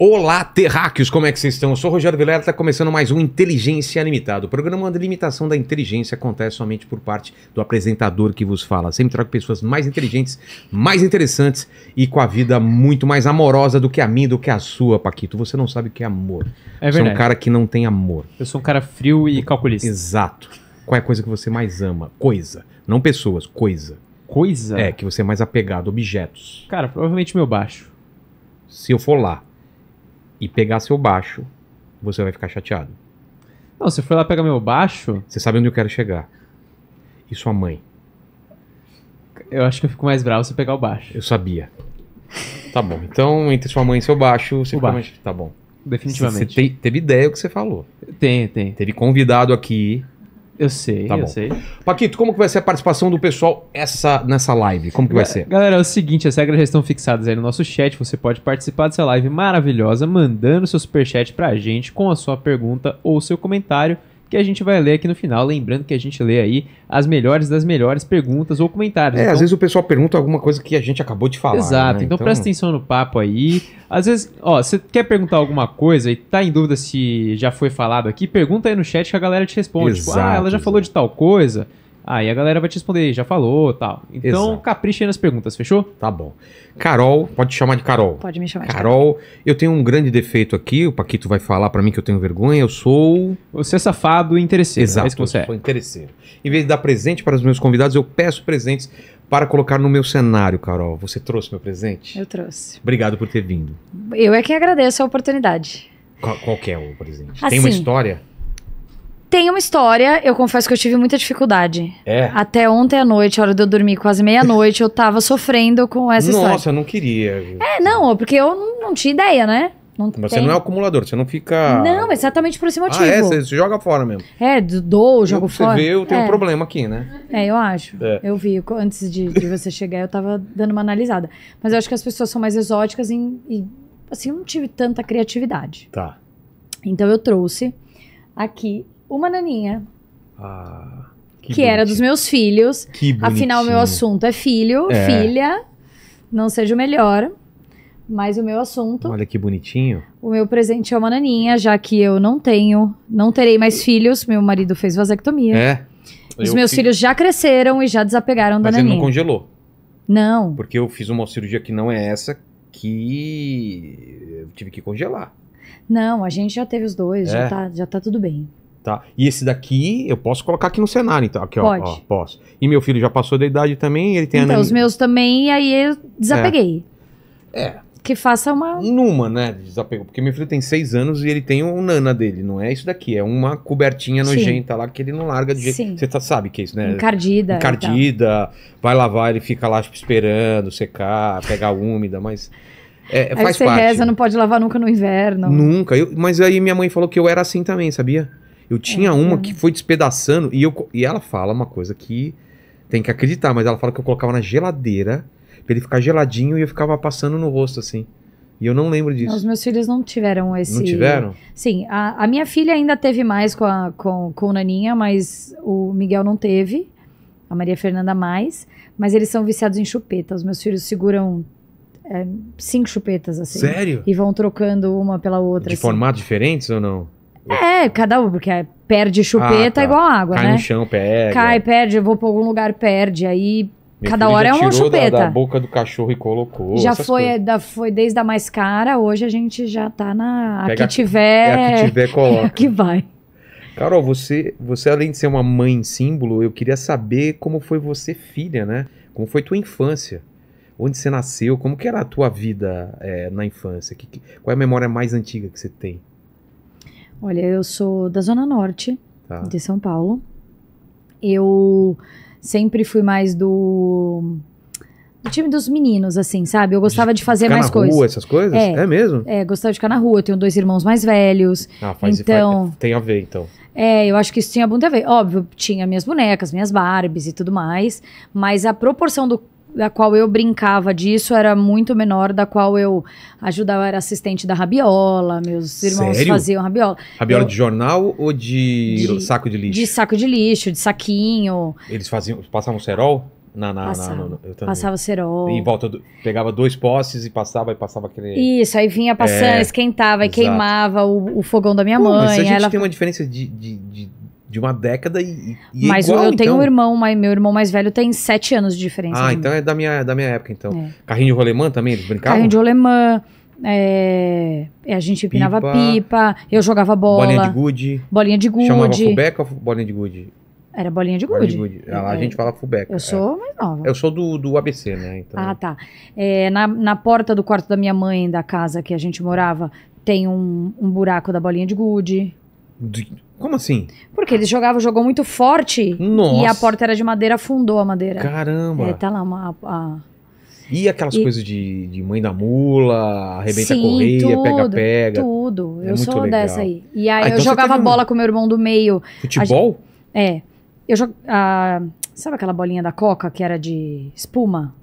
Olá, terráqueos, como é que vocês estão? Eu sou o Rogério Vilela, está começando mais um Inteligência Limitada. O programa de limitação da inteligência acontece somente por parte do apresentador que vos fala. Sempre trago pessoas mais inteligentes, mais interessantes e com a vida muito mais amorosa do que a minha, do que a sua, Paquito. Você não sabe o que é amor. É Você é um verdade. cara que não tem amor. Eu sou um cara frio e calculista. Exato. Qual é a coisa que você mais ama? Coisa. Não pessoas, coisa. Coisa? É, que você é mais apegado, objetos. Cara, provavelmente meu baixo. Se eu for lá e pegar seu baixo, você vai ficar chateado. Não, se for lá pegar meu baixo, Você sabe onde eu quero chegar. E sua mãe? eu acho que eu fico mais bravo se eu pegar o baixo. Eu sabia. Tá bom. Então, entre sua mãe e seu baixo, você O baixo. mais- Tá bom. Definitivamente. Você te- teve ideia do que você falou. Tem, tem. Teve convidado aqui. Eu sei, Tá eu sei. Paquito, como que vai ser a participação do pessoal essa, nessa live? Como que vai ser? Galera, é o seguinte, as regras já estão fixadas aí no nosso chat. Você pode participar dessa live maravilhosa mandando seu superchat pra gente com a sua pergunta ou seu comentário que a gente vai ler aqui no final. Lembrando que a gente lê aí as melhores das melhores perguntas ou comentários. É, Então- às vezes o pessoal pergunta alguma coisa que a gente acabou de falar. Exato, né? então, presta atenção no papo aí. Às vezes, ó, você quer perguntar alguma coisa e tá em dúvida se já foi falado aqui, pergunta aí no chat que a galera te responde. tipo, Exato, ah, ela já exato. falou de tal coisa. Aí a galera vai te responder, já falou tal. Então, Exato. capricha aí nas perguntas, fechou? Tá bom. Carol, pode te chamar de Carol. Pode me chamar de Carol, eu tenho um grande defeito aqui, o Paquito vai falar pra mim que eu tenho vergonha, eu sou... Você é safado e interesseiro. É isso que você eu é. sou interesseiro. Em vez de dar presente para os meus convidados, eu peço presentes para colocar no meu cenário, Carol. Você trouxe meu presente? Eu trouxe. Obrigado por ter vindo. Eu é que agradeço a oportunidade. Qual, qual que é o presente? Assim. Tem uma história? Tem uma história, eu confesso que eu tive muita dificuldade. É. Até ontem à noite, a hora de eu dormir, quase meia-noite, eu tava sofrendo com essa história. Nossa, eu não queria. É, não, porque eu não, não tinha ideia, né? Não Mas tem- você não é acumulador, você não fica... Não, exatamente por esse motivo. Ah, é? Você você joga fora mesmo. É, do- dou, jogo eu, fora. Você vê, eu tenho é. um problema aqui, né? É, eu acho. É. Eu vi. Antes de, de você chegar, eu tava dando uma analisada. Mas eu acho que as pessoas são mais exóticas em- e, assim, eu não tive tanta criatividade. Tá. Então eu trouxe aqui uma naninha, Ah, que, era dos meus filhos. Que Afinal, meu bonitinho. assunto é filho, É. filha. Não seja o melhor. Mas o meu assunto, Olha que bonitinho. o meu presente é uma naninha, já que eu não tenho, não terei mais filhos. Meu marido fez vasectomia. É. Os Eu meus fi- filhos já cresceram e já desapegaram da Mas ele não naninha. congelou. Não, Porque eu fiz uma cirurgia que não é essa, que eu tive que congelar. não, a gente já teve os dois, É? já, tá, já tá tudo bem. Tá? E esse daqui eu posso colocar aqui no cenário, então. Aqui, ó, Pode. ó, posso. E meu filho já passou da idade também, ele tem Então, a os meus também, e aí eu desapeguei. É, Que faça uma. numa, né? de Desapego. Porque meu filho tem seis anos e ele tem o Nana dele. Não é isso daqui, é uma cobertinha Sim. nojenta lá que ele não larga de jeito. Sim. Você tá, sabe que é isso, né? Encardida. Encardida, vai lavar, ele fica lá tipo, esperando secar, pegar úmida, mas. É, Aí faz você parte. reza, não pode lavar nunca no inverno. Nunca. Eu- mas aí minha mãe falou que eu era assim também, sabia? Eu tinha É, uma que foi despedaçando e, eu, e ela fala uma coisa que tem que acreditar, mas ela fala que eu colocava na geladeira pra ele ficar geladinho e eu ficava passando no rosto assim. E eu não lembro disso. Os meus filhos não tiveram esse. Não tiveram? Sim, a, a minha filha ainda teve mais com, a, com, com o Naninha, mas o Miguel não teve. A Maria Fernanda mais. Mas eles são viciados em chupeta. Os meus filhos seguram é, cinco chupetas, assim. Sério? E vão trocando uma pela outra. De assim. formatos diferentes ou não? É, cada um, porque é, perde chupeta Ah, tá. igual água, Cai né? no chão, pega. Cai, perde, eu vou pra algum lugar, perde. Aí Meu cada hora é uma tirou da- chupeta. Da, boca do cachorro e colocou. já foi, da, foi desde a mais cara, hoje a gente já tá na. A Pega que a- tiver. É a que tiver, é a coloca. que vai. Carol, você, você além de ser uma mãe símbolo, eu queria saber como foi você filha, né? Como foi tua infância? Onde você nasceu? Como que era a tua vida é, na infância? Que- que- qual é a memória mais antiga que você tem? Olha, eu sou da Zona Norte Tá? de São Paulo. Eu sempre fui mais do. do time dos meninos, assim, sabe? Eu gostava de fazer Ficar mais na coisas. rua, essas coisas? É. mesmo? É, gostava de ficar na rua. Eu tenho dois irmãos mais velhos. Ah, faz, Então- faz- tem a ver, então. É, eu acho que isso tinha muito a ver. Óbvio, tinha minhas bonecas, minhas Barbies e tudo mais, mas a proporção do, da qual eu brincava disso era muito menor da qual eu ajudava, era assistente da rabiola, meus irmãos Sério? faziam rabiola. Rabiola Eu- de jornal ou de, De- saco de lixo? De saco de lixo, de saquinho. Eles faziam, passavam cerol? Na, na, na- Passava. eu também. Passava cerol. Em volta do, pegava dois postes e passava e passava aquele. Isso, aí vinha passando, É, esquentava, e exato. queimava o, o fogão da minha Pô, mãe. mas a gente ela... tem uma diferença de, de, de, de uma década e, e é Mas igual, eu tenho então. um irmão, mas meu irmão mais velho tem sete anos de diferença. Ah, de então mim. é da minha, da minha época, então. É. Carrinho de rolemã também, eles brincavam? Carrinho de rolemã, é, a gente empinava Pipa. pipa, eu jogava bola, Bolinha de gude. bolinha de Chamava gude. fubeca ou bolinha de gude? Era bolinha de Bolinha de gude. gude. Ah, a É, gente fala fubeca. Eu sou mais nova. É. Eu sou do, do ABC, né? Então, Ah, tá. É, na, na porta do quarto da minha mãe, da casa que a gente morava, tem um, um buraco da bolinha de gude. de- Como assim? Porque eles jogavam, jogou muito forte Nossa. e a porta era de madeira, afundou a madeira. Caramba. É, tá lá uma. a- E aquelas E- coisas de, de mãe da mula, arrebenta Sim, a correia, pega-pega. tudo. É eu sou legal. dessa aí. E aí Ah, eu então jogava teve um- bola com meu irmão do meio. Futebol? É. Eu jo- ah, Sabe aquela bolinha da Coca que era de espuma?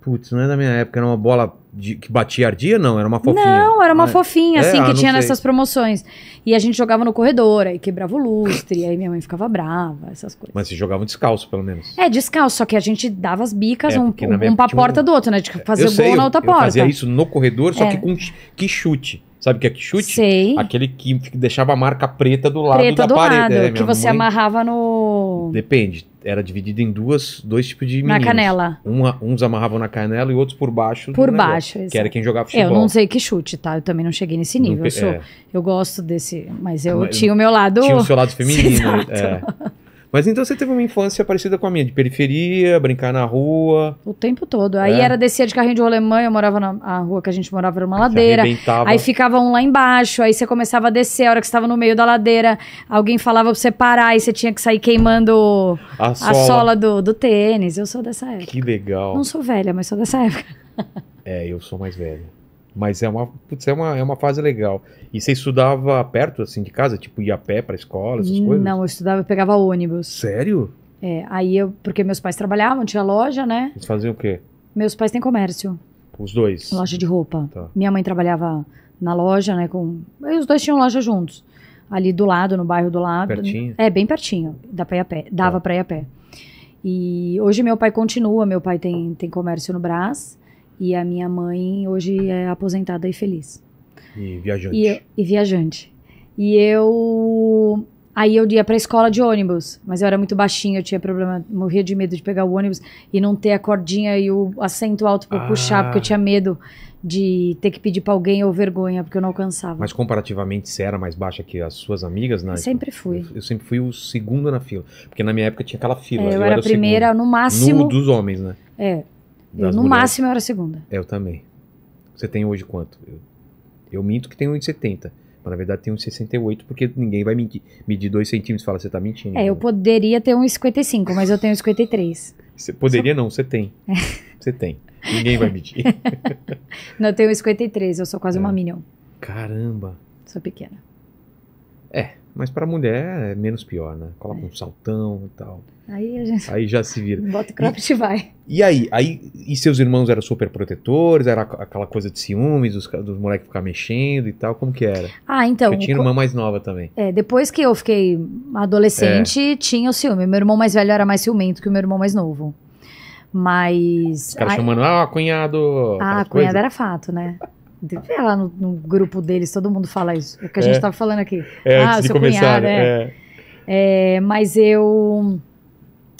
Putz, não é da minha época, era uma bola de- que batia ardia? Não, era uma fofinha. Não, era uma é? fofinha, É? assim, Ah, que tinha sei. nessas promoções. E a gente jogava no corredor, aí quebrava o lustre, aí minha mãe ficava brava, essas coisas. Mas vocês jogavam descalço, pelo menos. É, descalço, só que a gente dava as bicas, É, um, um pra tinha um- porta do outro, né? De fazer eu gol sei, na eu- outra eu porta. fazia isso no corredor, só É. que com que chute. Sabe o que é que chute? Sei. Aquele que deixava a marca preta do lado Preta da do parede. lado, É, que você mãe- amarrava no. Depende. Era dividido em duas, dois tipos de na meninos. canela. Uma- uns amarravam na canela e outros por baixo. Por negócio, baixo. Que era quem jogava Eu futebol. não sei que chute, tá? Eu também não cheguei nesse nível. Não Eu, sou, é. eu gosto desse. Mas eu Mas- tinha o meu lado. Tinha o seu lado feminino. Exato. é. Mas então você teve uma infância parecida com a minha, de periferia, brincar na rua. O tempo todo. Aí É? era descer de carrinho de rolemã, eu morava na rua que a gente morava era uma ladeira. Aí ficava um lá embaixo, aí você começava a descer, a hora que você estava no meio da ladeira, alguém falava pra você parar e você tinha que sair queimando a a sola. sola do, do tênis. Eu sou dessa época. Que legal. Não sou velha, mas sou dessa época. É, eu sou mais velho. Mas é uma, putz, é uma, é uma fase legal. E você estudava perto, assim, de casa? Tipo, ia a pé pra escola, essas coisas? Não, eu estudava, eu pegava ônibus. Sério? É, aí eu, porque meus pais trabalhavam, tinha loja, né? Eles faziam o quê? Meus pais têm comércio, Os dois? loja de roupa. Tá. Minha mãe trabalhava na loja, né? Com... Aí os dois tinham loja juntos. Ali do lado, no bairro do lado. Pertinho? É, bem pertinho. Dá pra ir a pé. Dava Tá. pra ir a pé. E hoje meu pai continua, meu pai tem, tem comércio no Brás. E a minha mãe hoje é aposentada e feliz. E viajante. E, eu- e viajante. E eu. Aí eu ia pra escola de ônibus, mas eu era muito baixinho, eu tinha problema, morria de medo de pegar o ônibus e não ter a cordinha e o assento alto pra eu Ah. puxar, porque eu tinha medo de ter que pedir pra alguém ou vergonha, porque eu não alcançava. Mas comparativamente, você era mais baixa que as suas amigas, né? Eu sempre fui. Eu, eu sempre fui o segundo na fila. Porque na minha época tinha aquela fila. É, eu, era a o primeira, segundo. no máximo. No dos homens, né? É, eu, no mulheres. máximo eu era a segunda. É, eu também. Você tem hoje quanto? Eu, eu minto que tenho 1,70. Mas na verdade tem 1,68, porque ninguém vai medir, medir 2 centímetros e falar, você tá mentindo. É, eu poderia ter um 55, mas eu tenho 53. Você poderia não, você tem. É. Você tem. Ninguém vai medir. Não, eu tenho 53, eu sou quase É. uma Minion. Caramba. Sou pequena. Mas pra mulher é menos pior, né? Coloca um saltão e tal. Aí a gente Aí já se vira. bota o cropped e vai. E aí? aí e seus irmãos eram super protetores? Era aqu- aquela coisa de ciúmes, dos, dos moleques ficar mexendo e tal? Como que era? Ah, então. eu tinha irmã mais nova também. É, depois que eu fiquei adolescente, tinha o ciúme. Meu irmão mais velho era mais ciumento que o meu irmão mais novo. Mas. Os caras chamando, ah, cunhado. ah, aquelas a cunhada coisas. era fato, né? Vê lá no, no grupo deles, todo mundo fala isso. É o que a gente É. tava falando aqui. É, Ah, seu cunhado, é. É, mas eu.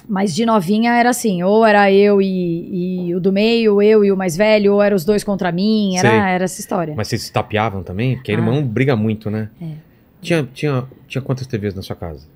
Mas de novinha era assim, ou era eu e, e o do meio, eu e o mais velho, ou era os dois contra mim, era, Sei. era essa história. Mas vocês se tapeavam também? Porque Ah. irmão briga muito, né? É. Tinha, tinha, tinha quantas TVs na sua casa?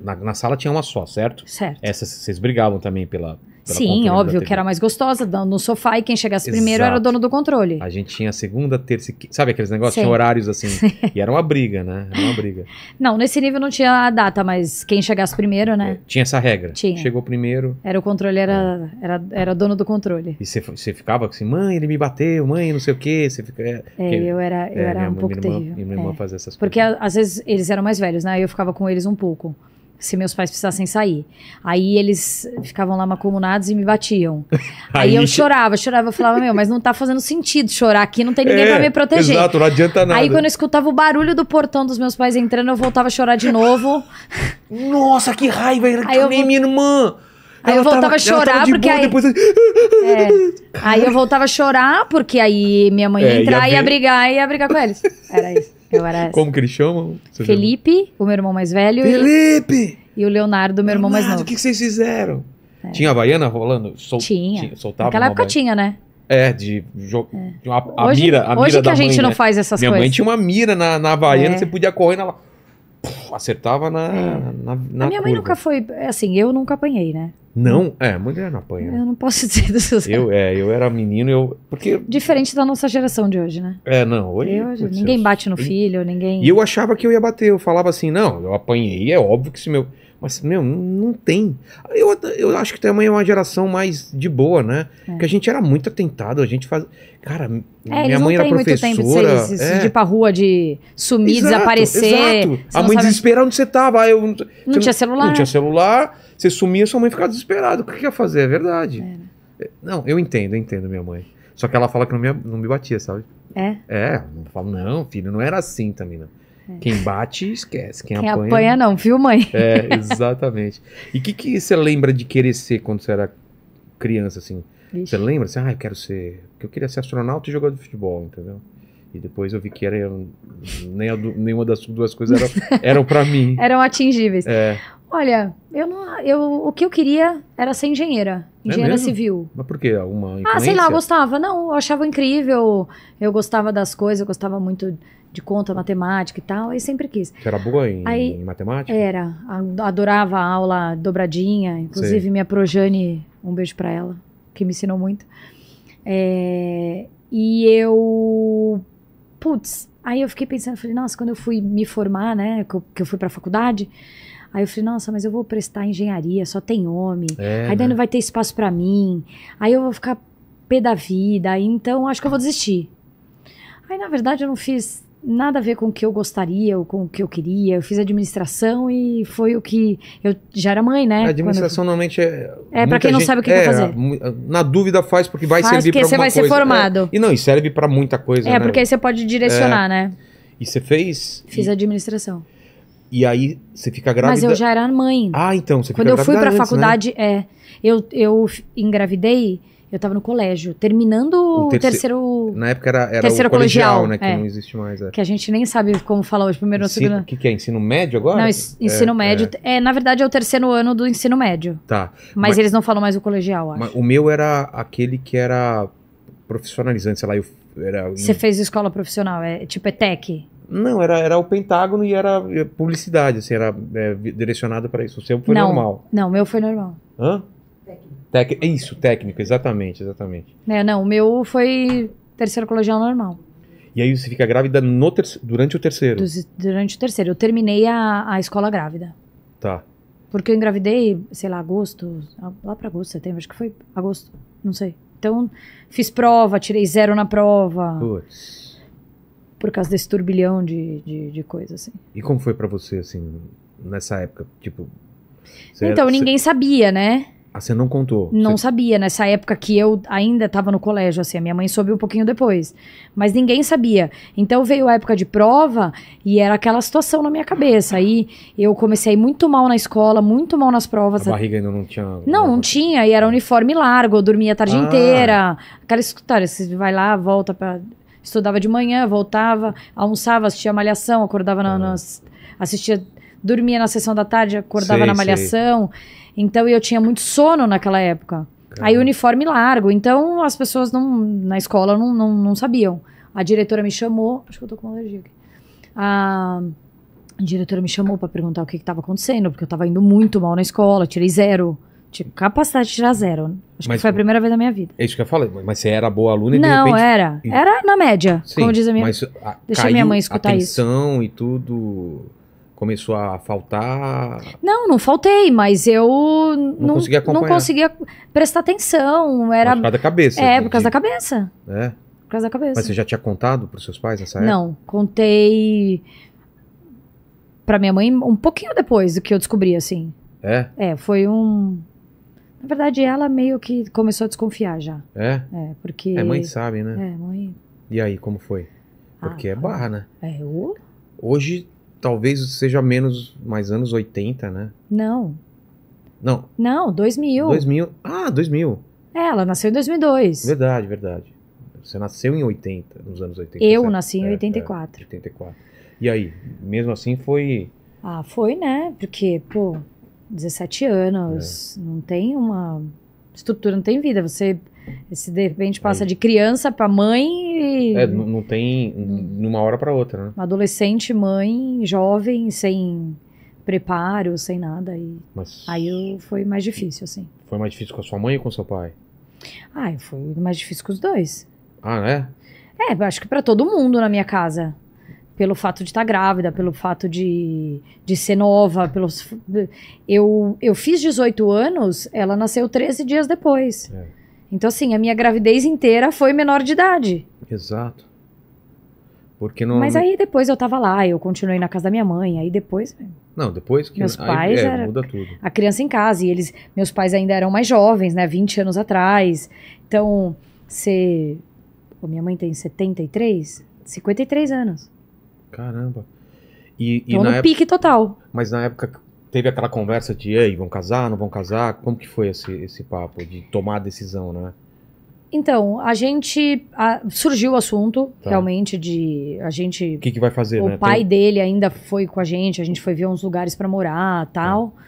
Na, na sala tinha uma só, certo? Certo. Essas vocês brigavam também pela. Sim, óbvio que era mais gostosa, no no sofá, e quem chegasse primeiro era o Exato. dono do controle. A gente tinha segunda, terça e. Sabe aqueles negócios? Sim. Tinha horários assim. e era uma briga, né? Era uma briga. Não, nesse nível não tinha a data, mas quem chegasse primeiro, né? É, tinha essa regra. Tinha. Chegou primeiro. Era o controle, era, É. era, era dono do controle. E você, ficava assim, mãe, ele me bateu, mãe, não sei o quê. Você fica. É, É, eu era, eu é, era minha, um pouco irmã, terrível. Minha irmã É. fazia essas Porque coisas. a- às vezes eles eram mais velhos, né? Eu ficava com eles um pouco. Se meus pais precisassem sair. Aí eles ficavam lá macomunados e me batiam. Aí, eu chorava, chorava. Eu falava, meu, mas não tá fazendo sentido chorar aqui, não tem ninguém É, pra me proteger. Exato, não adianta nada. Aí quando eu escutava o barulho do portão dos meus pais entrando, eu voltava a chorar de novo. Nossa, que raiva! Era Aí eu nem minha irmã! Aí Ela eu voltava tava- a chorar porque boa, aí- depois... É. Aí eu voltava a chorar, porque aí minha mãe É, ia ia entrar, ia, ver. brigar e ia brigar com eles. Era isso. Eu era essa. Como que eles chamam? Você Felipe, o meu irmão mais velho, lembra? e, Felipe! e o Leonardo, meu irmão mais novo. O que que vocês fizeram? Tinha Havaiana rolando? Sol... Tinha. soltava Naquela época tinha, né? É, de jo... de uma- a hoje mira, a hoje mira que da a gente mãe, não né? faz essas Minha coisas. mãe tinha uma mira na, na Havaiana, É. você podia correr na... Puf, acertava na, na, na a minha mãe curva. nunca foi. Assim, eu nunca apanhei, né? Não, é, mulher não apanha. né? Eu não posso dizer dos Eu, é, eu era menino, eu... Porque, Diferente da nossa geração de hoje, né? é, não, hoje... Hoje ninguém eu- bate no filho, ninguém. E eu achava que eu ia bater, eu falava assim, não, eu apanhei, é óbvio que se meu... Mas, meu, não, tem. Eu, eu acho que também é uma geração mais de boa, né? É. Porque a gente era muito atentado, a gente faz... Cara, É, minha mãe era têm muito tempo de, professora... ser, de, é. de ir pra rua, de sumir, Exato, desaparecer. Exato. A mãe sabe- desesperada onde você tava. Eu, Não tinha celular. Não tinha celular, você sumia, sua mãe ficava desesperada. O que que ia fazer? É verdade. É, Não, eu entendo, eu entendo minha mãe. Só que ela fala que não me, não me batia, sabe? É. É, eu falo, não, filho, não era assim também, não. Quem bate, esquece. Quem, Quem apanha. apanha, não, viu, mãe? É, exatamente. E o que, que você lembra de querer ser quando você era criança, assim? Vixe. Você lembra? Assim, ah, eu quero ser. eu queria ser astronauta e jogador de futebol, entendeu? E depois eu vi que era. Nem a nenhuma das duas coisas eram, eram pra mim. Eram atingíveis. É. Olha, eu não, eu, o que eu queria era ser engenheira. Engenheira mesmo? civil. Mas por quê? Alguma influência? Ah, sei lá, eu gostava. Não, eu achava incrível. Eu gostava das coisas, eu gostava muito de conta, matemática e tal. E sempre quis. Você era boa em, Aí- em matemática? Era. Adorava a aula dobradinha. Inclusive, minha Projane, um beijo pra ela, que me ensinou muito. É, e eu. Putz, aí eu fiquei pensando, falei, nossa, quando eu fui me formar, né, que eu, que eu fui pra faculdade, aí eu falei, nossa, mas eu vou prestar engenharia, só tem homem. É, aí daí né? não vai ter espaço pra mim. Aí eu vou ficar pé da vida. Aí então acho que eu vou desistir. Aí na verdade eu não fiz nada a ver com o que eu gostaria ou com o que eu queria. Eu fiz administração e foi o que eu já era mãe, né? A administração normalmente é. É, pra muita quem não gente- sabe o que é, fazer. Na dúvida faz, porque vai Faz servir porque pra você alguma vai ser coisa. formado. É. E não, e serve pra muita coisa. É, né? porque aí você pode direcionar, né? E você fez. Fiz e, administração. e aí você fica grávida. Mas eu já era mãe. Ah, então, você Quando eu fui antes, né? faculdade, é. Eu, eu engravidei, eu tava no colégio, terminando O o, terce- terceiro. Na época era, era Terceiro o colegial, colegial, né? Que é. não existe mais. É. Que a gente nem sabe como falar hoje, primeiro ou segundo. O que, que é? Ensino médio agora? Não, ens- ensino É, médio. É. na verdade, é o terceiro ano do ensino médio. Tá. Mas, Mas- eles não falam mais o colegial, acho. Mas o meu era aquele que era profissionalizante, sei lá, eu era. Você fez escola profissional, é tipo ETEC. Não, era, era o Pentágono e era é, publicidade, assim, era é, direcionado para isso. O seu foi não, normal. não, o meu foi normal. Hã? Técnico. Isso, técnico, exatamente, exatamente. É, não, o meu foi terceiro colegial normal. E aí você fica grávida no terce- durante o terceiro. Durante o terceiro. Eu terminei a, a escola grávida. Tá. Porque eu engravidei, sei lá, agosto, lá pra agosto, setembro, acho que foi agosto, não sei. Então, fiz prova, tirei zero na prova, Putz. por causa desse turbilhão de, de, de coisa, assim. E como foi pra você, assim, nessa época? Tipo. era- Então, você- ninguém sabia, né? Ah, você não contou. Não Você- sabia, nessa época que eu ainda estava no colégio, assim, a minha mãe soube um pouquinho depois. Mas ninguém sabia. Então veio a época de prova e era aquela situação na minha cabeça. Aí eu comecei muito mal na escola, muito mal nas provas. A barriga ainda não tinha. Não, não tinha, e era uniforme largo, eu dormia a tarde Ah. inteira. Aquela história, você vai lá, volta pra. Estudava de manhã, voltava, almoçava, assistia malhação, acordava na, Ah. nas. assistia. Dormia na sessão da tarde, acordava Sei, na sei. malhação. Então eu tinha muito sono naquela época. Aí Caramba. uniforme largo. Então as pessoas não, na escola não, não, não sabiam. A diretora me chamou. Acho que eu tô com alergia aqui. A diretora me chamou pra perguntar o que estava acontecendo, porque eu tava indo muito mal na escola, tirei zero. Tinha capacidade de tirar zero. Acho Mas- que foi a primeira vez da minha vida. É isso que eu falei, mas você era boa aluna e não, repente. era. Era na média, Sim, como diz a minha. mas a, Deixa minha mãe escutar a isso. tensão e tudo começou a faltar. Não, não faltei, mas eu não, conseguia não acompanhar. conseguia prestar atenção. Era. Por causa da cabeça. É, por causa da cabeça. É. Por causa da cabeça. Mas você já tinha contado pros seus pais nessa época? Não, contei pra minha mãe um pouquinho depois do que eu descobri, assim. É? É, foi um. Na verdade, ela meio que começou a desconfiar já. É? É, porque. É, mãe sabe, né? É, mãe. E aí, como foi? Porque Ah, é barra, né? É, eu? Hoje, talvez seja menos, mais anos 80, né? Não. Não, Não, 2000. 2000. Ah, 2000. É, ela nasceu em 2002. Verdade, verdade. Você nasceu em 80, nos anos 80. Eu certo? nasci em É, 84. É, 84. E aí, mesmo assim foi. Ah, foi, né? Porque, pô, 17 anos, É. não tem uma estrutura, não tem vida. Você, se de repente passa Aí. de criança pra mãe e É, não tem numa hora pra outra, né? adolescente, mãe, jovem, sem preparo, sem nada. E Mas aí eu, foi mais difícil, assim. foi mais difícil com a sua mãe ou com seu pai? Ah, foi mais difícil com os dois. Ah, né? É, acho que pra todo mundo na minha casa. Pelo fato de estar grávida, pelo fato de, de ser nova, pelos. Eu, eu fiz 18 anos, ela nasceu 13 dias depois. É. Então, assim, a minha gravidez inteira foi menor de idade. Exato. Porque não. Mas aí depois eu tava lá, eu continuei na casa da minha mãe. Aí depois Não, depois que. Meus aí, pais é, era- muda tudo. a criança em casa. E eles, meus pais ainda eram mais jovens, né? 20 anos atrás. Então, você. Pô, minha mãe tem 73? 53 anos. Caramba. E, e Então, no época, pique total. mas na época teve aquela conversa de, ei, vão casar, não vão casar? Como que foi esse, esse papo de tomar a decisão, né? Então, a gente. a- surgiu o assunto, Tá. realmente, de. A gente. O que, que vai fazer, o né? pai Tem- dele ainda foi com a gente, a gente foi ver uns lugares pra morar tal. Tá.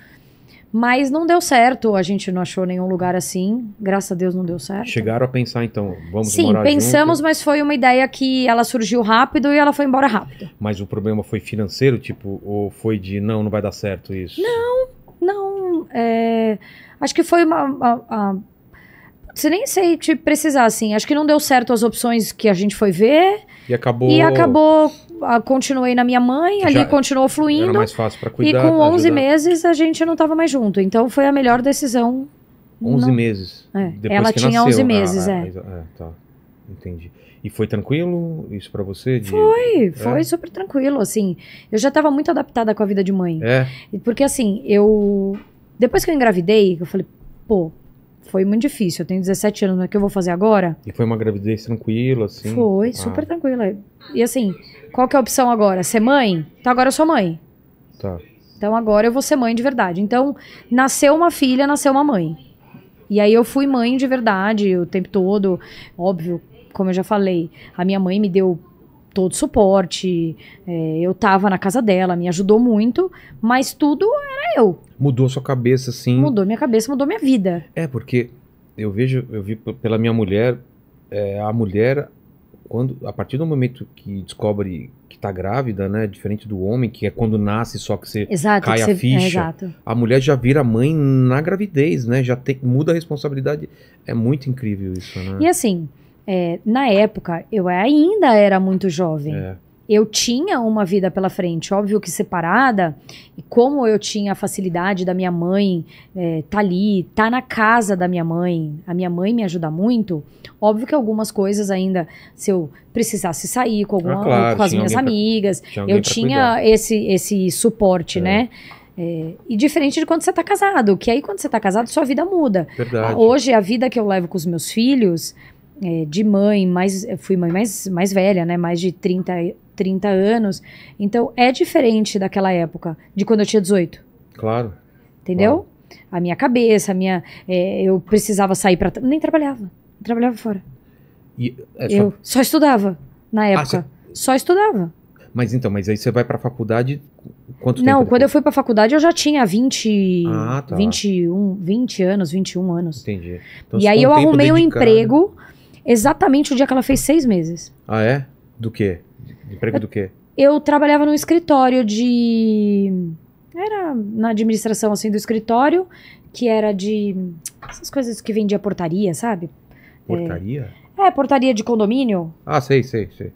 Mas não deu certo, a gente não achou nenhum lugar assim. Graças a Deus não deu certo. Chegaram a pensar, então, vamos Sim, morar pensamos, junto, mas foi uma ideia que ela surgiu rápido e ela foi embora rápido. mas o problema foi financeiro, tipo, ou foi de, não, não vai dar certo isso? Não, é, acho que foi uma- Você nem sei te precisar, assim. Acho que não deu certo as opções que a gente foi ver. E acabou... E acabou. ah, continuei na minha mãe, ali já continuou Era fluindo. mais fácil pra E cuidar. com 11 ajudar. meses a gente não tava mais junto. Então foi a melhor decisão. 11 Não- meses. É, Depois ela tinha nasceu. 11 Ah, meses, ah, é. é. tá. Entendi. E foi tranquilo isso pra você? De... Foi, foi É? super tranquilo, assim. Eu já tava muito adaptada com a vida de mãe. É? E Porque assim, eu. Depois que eu engravidei, eu falei, pô, foi muito difícil. Eu tenho 17 anos, o que eu vou fazer agora? E foi uma gravidez tranquila, assim? Foi, Ah, super tranquila. E assim, qual que é a opção agora? Ser mãe? Então agora eu sou mãe. Tá. Então agora eu vou ser mãe de verdade. Então, nasceu uma filha, nasceu uma mãe. E aí eu fui mãe de verdade o tempo todo. Óbvio, como eu já falei, a minha mãe me deu todo suporte. é, eu tava na casa dela, me ajudou muito, mas tudo era eu. Mudou sua cabeça, assim. Mudou minha cabeça, mudou minha vida. É, porque eu vejo, eu vi pela minha mulher, é, a mulher, quando, a partir do momento que descobre que tá grávida, né? Diferente do homem, que é quando nasce só que você. Exato. Cai que a você- ficha. É. A mulher já vira mãe na gravidez, né? Já tem, muda a responsabilidade. É muito incrível isso, né? E assim, é, na época, eu ainda era muito jovem. É, eu tinha uma vida pela frente, óbvio que separada, e como eu tinha a facilidade da minha mãe é, tá ali, tá na casa da minha mãe, a minha mãe me ajuda muito, óbvio que algumas coisas ainda, se eu precisasse sair com, alguma, Ah, claro, com as minhas alguém pra- amigas, tinha eu tinha esse, esse suporte, É. né? É, e diferente de quando você tá casado, que aí quando você tá casado, sua vida muda. Verdade. Hoje, a vida que eu levo com os meus filhos, é, de mãe, mais, fui mãe mais, mais velha, né? Mais de 30, 30 anos. Então, é diferente daquela época, de quando eu tinha 18. Claro. Entendeu? A minha cabeça, a minha. é, eu precisava sair para Nem trabalhava. Trabalhava fora. E, é, só- Eu só estudava na época. Só estudava. Mas então, mas aí você vai pra faculdade. Quanto Não, quando eu fui pra faculdade eu já tinha 20, Ah, tá. 21, 20 anos, 21 anos. Entendi. Então, e aí eu arrumei um dedicado. emprego exatamente o dia que ela fez seis meses. Ah, é? Do quê? Emprego do quê? Eu trabalhava num escritório de. Era na administração assim do escritório, que era de. Essas coisas que vendia portaria, sabe? Portaria? É, portaria de condomínio. Ah, sei, sei, sei.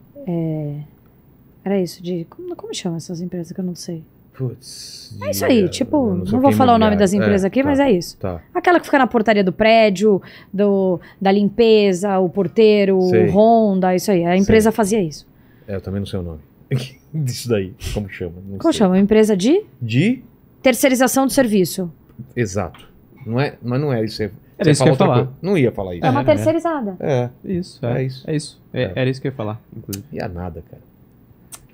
Era isso, de. Como, como chama essas empresas que eu não sei? Putz. É isso aí, tipo, não, sei o vou falar o nome das imobiliário. empresas aqui, tá, mas é isso. Tá. Aquela que fica na portaria do prédio, do, da limpeza, o porteiro, Sei. o Honda, isso aí. A empresa fazia isso. É, eu também não sei o nome. Disso daí. Como chama? Não Como sei. chama? Uma empresa de De. terceirização do serviço. Exato. Não é, mas não é isso. Você, Era isso que eu ia falar. coisa. Não ia falar isso. É, uma É, terceirizada. É. Isso, É é, isso. É isso. É, É. Era isso que eu ia falar, inclusive. Ia nada, cara.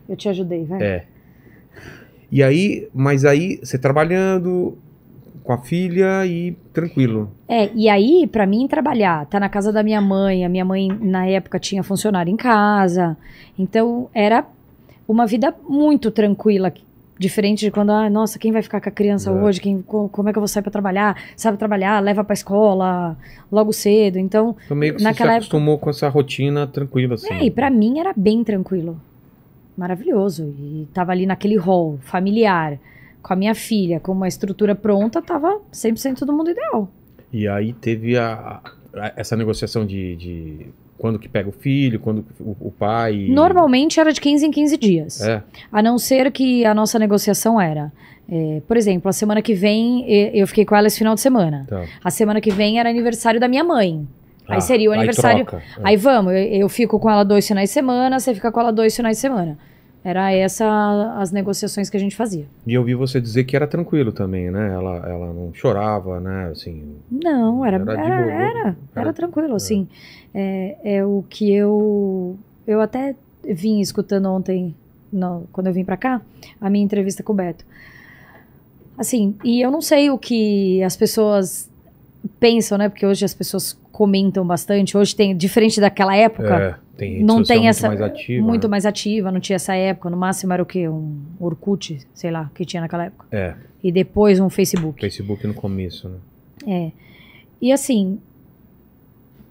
Eu te ajudei, vai. É. E aí, mas aí, você trabalhando, com a filha e tranquilo. É, e aí, pra mim, trabalhar, tá na casa da minha mãe, a minha mãe, na época, tinha funcionário em casa, então era uma vida muito tranquila, diferente de quando, ah, nossa, quem vai ficar com a criança É. hoje, quem, co- como é que eu vou sair pra trabalhar, sabe trabalhar, leva pra escola logo cedo, então, Então meio que Naquela você se época- acostumou com essa rotina tranquila, assim. é, e pra mim era bem tranquilo, maravilhoso, e tava ali naquele hall familiar, com a minha filha, com uma estrutura pronta, tava 100% do mundo ideal. E aí teve a, a- essa negociação de, de quando que pega o filho, quando o, o pai. Normalmente era de 15 em 15 dias. É, A não ser que a nossa negociação era, é, por exemplo, a semana que vem eu fiquei com ela esse final de semana. tá. A semana que vem era aniversário da minha mãe. Aí Ah, seria o aniversário. troca. É. Aí vamos, eu, eu fico com ela dois finais de semana, você fica com ela dois finais de semana. Era essa as negociações que a gente fazia. E eu vi você dizer que era tranquilo também, né? Ela, ela não chorava, né? Assim, Não, era Era era, boa. era, era, Era- tranquilo, assim. É, é o que eu eu até vim escutando ontem, no- quando eu vim pra cá, a minha entrevista com o Beto. Assim, e eu não sei o que as pessoas pensam, né? Porque hoje as pessoas comentam bastante. Hoje tem, diferente daquela época, é, tem não tem muito essa mais ativa. muito né? mais ativa, não tinha essa época. No máximo era o quê? Um Orkut, sei lá, que tinha naquela época. É, E depois um Facebook. Facebook no começo, né? É. E assim,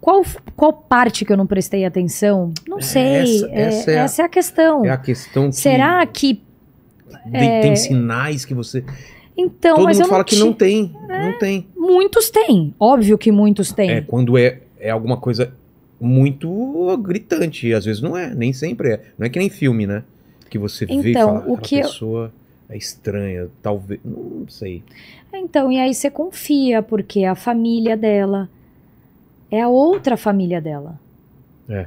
qual, qual parte que eu não prestei atenção? Não sei. Essa- É- essa é a- essa é a questão. É a questão que Será que. tem, tem sinais que você. Então, Todo mas mundo eu fala não que ti- não tem. Não tem. Muitos têm. Óbvio que muitos têm. É quando é, é alguma coisa muito gritante. E às vezes não é, nem sempre é. Não é que nem filme, né? Que você vê e Então, fala, o que eu- pessoa é estranha, talvez. Não sei. Então, e aí você confia, porque a família dela é a outra família dela. É.